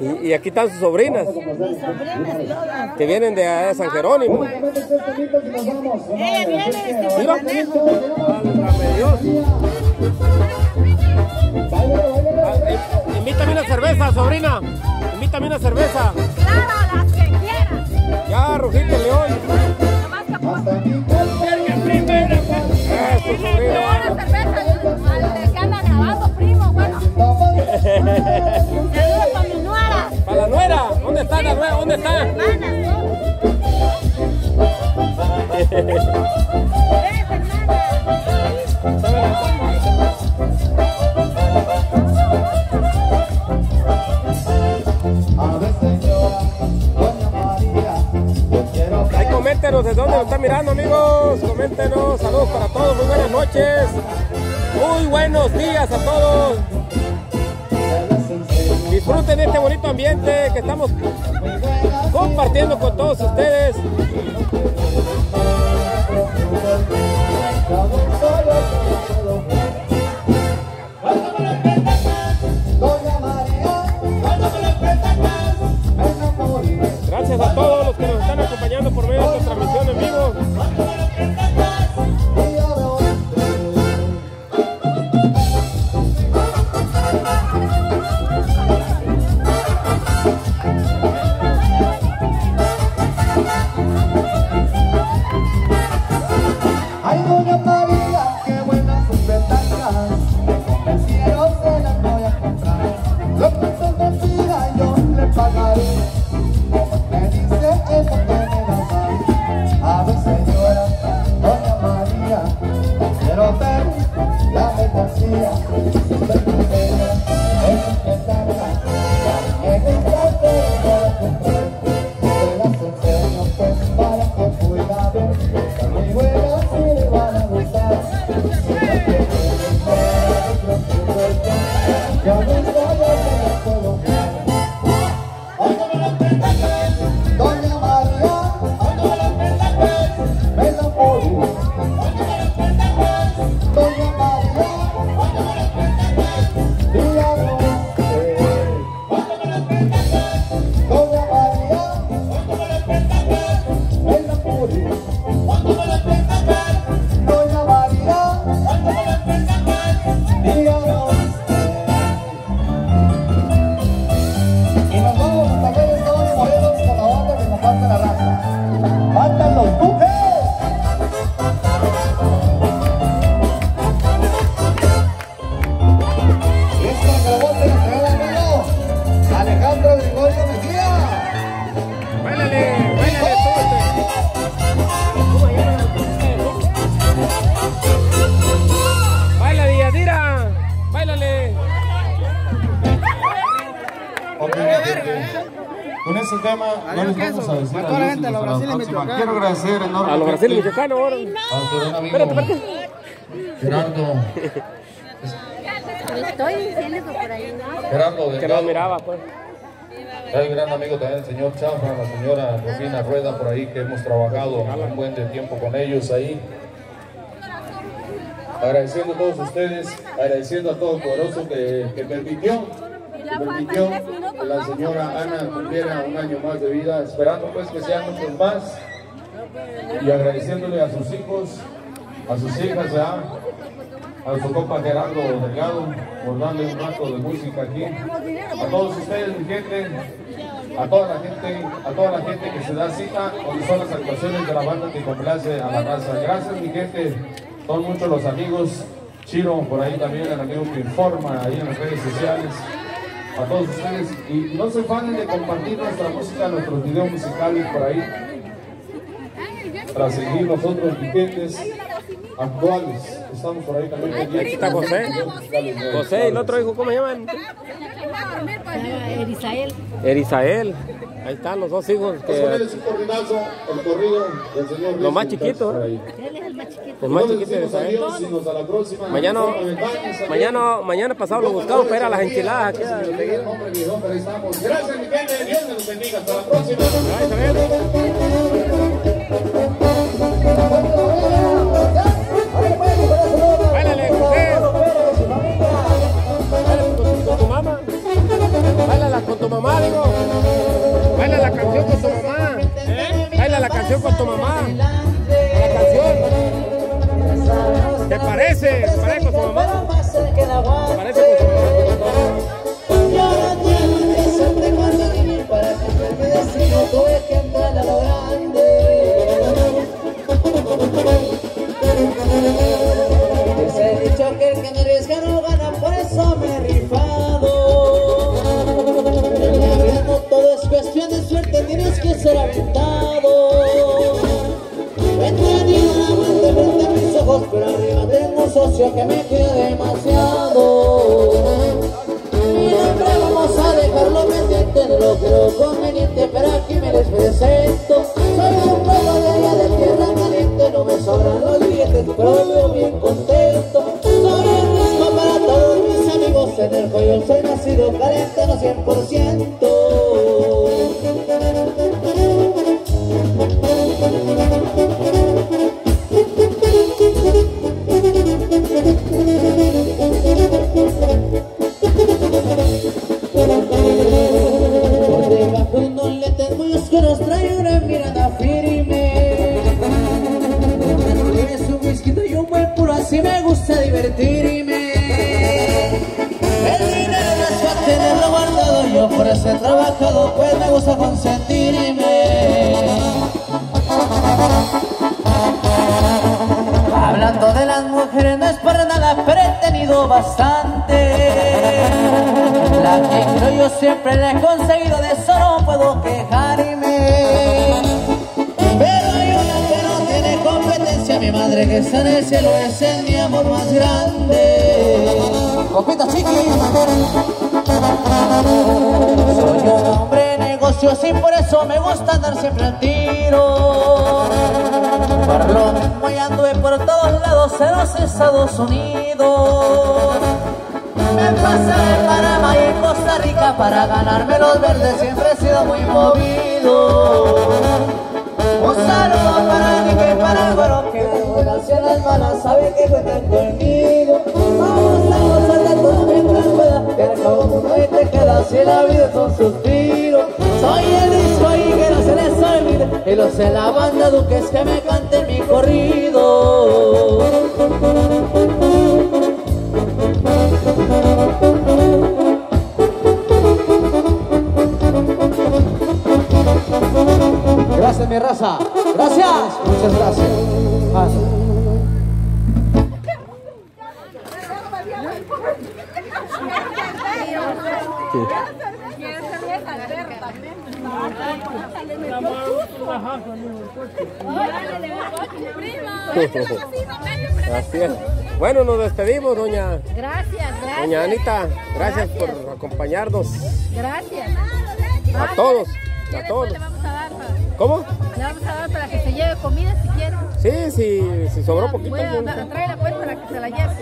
Y, y aquí están sus sobrinas. Que vienen de, de San Jerónimo.
Ella viene
Dios. Ah, eh, Invítame una cerveza, sobrina. Invítame una cerveza.
Claro,
Ya, Rojito León. Eso,
Qué
sobrina.
buena cerveza. Al de que anda grabando, primo. Bueno, saludos para mi nuera.
¿Para la nuera? ¿Dónde está la nuera? ¿Dónde está? Nos están mirando, amigos. Coméntenos. Saludos para todos. Muy buenas noches. Muy buenos días a todos. Disfruten de este bonito ambiente que estamos compartiendo con todos ustedes.
Tema no les vamos a decir
toda la gente, a los
sino hasta la
Brasil y
próxima.
Michoacán.
Quiero agradecer enormemente
A los brasileños mexicanos ahora.
a
espérate.
Gerardo,
estoy diciendo por ahí, ¿no?
Gerardo
Que nos miraba, pues.
Hay un gran amigo también, el señor Chafra, la señora Rufina Rueda por ahí, que hemos trabajado un buen de tiempo con ellos ahí. Agradeciendo a todos ustedes, agradeciendo a todo el poderoso que, que permitió permitió la señora Ana cumpliera un año más de vida, esperando pues que sean muchos más y agradeciéndole a sus hijos, a sus hijas, ¿verdad? a su compa Gerardo Delgado por darle un rato de música aquí, a todos ustedes, mi gente, a toda la gente, a toda la gente que se da cita cuando son las actuaciones de la banda que complace a la raza. Gracias mi gente, son muchos los amigos, Chiro por ahí también, el amigo que informa ahí en las redes sociales. A todos ustedes, y no se afanen de compartir nuestra música, nuestros videos musicales por ahí, para seguir nosotros vigentes, actuales. Estamos por ahí también pendientes.
Está José. José, ¿y el otro hijo cómo se llaman?
Erisael.
Erisael. Ahí están los dos hijos. Que,
corridazo, el corrido del señor
Lo más chiquito, ¿eh?
Él es el más chiquito.
el más
Nos
chiquito de
decimos
Erisael.
adiós y nos a la próxima.
Mañana, mañana, mañana pasado lo buscamos para ir a las enchiladas aquí.
Gracias, mi gente. Dios bendiga. Hasta la próxima.
Báilale, José. Báilale con, con tu mamá. Báilala con tu mamá, digo. Canción con tu mamá. ¿Te parece? ¿Te parece con tu mamá? ¿Te parece con tu mamá?
Tienes que ser aventado. Pero arriba tengo un socio que me quiere demasiado. Y nunca vamos a dejarlo pendiente, no lo creo conveniente, pero aquí me les presento. Soy un pueblo de allá de tierra caliente, no me sobran los billetes, pero yo bien contento. Soy el mismo para todos mis amigos, en el joyo soy nacido caliente, no 100%. Pues me gusta consentirme Hablando de las mujeres no es para nada, pero he tenido bastante. La que quiero yo siempre la he conseguido, de eso no puedo quejarme. Pero hay una que no tiene competencia, mi madre que está en el cielo es el mi amor más grande. Copita chiqui. Soy un hombre de negocios y por eso me gusta andar siempre al tiro. Por lo mismo ya anduve por todos lados en los Estados Unidos. Me pasé en Panamá y Costa Rica para ganarme los verdes, siempre he sido muy movido. Un saludo para Nick y para el que de buenas y las malas saben que cuentan conmigo. Mundo ahí te queda si la vida es un suspiro. Soy el disco y que no se les olvide, y los de la banda Duques que me canten mi corrido. Gracias, mi raza. Gracias. Muchas gracias.
Así es. Bueno, nos despedimos, doña,
Gracias, gracias.
doña Anita. Gracias por acompañarnos.
Gracias.
A todos, a todos.
Le vamos a dar para,
¿Cómo?
le vamos a dar para que se lleve comida si quiere.
Sí, sí, si sobró poquito.
Voy a
pues,
dar- traerla pues para que se la lleve.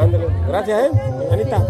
Ándale. Gracias, ¿eh? doña Anita.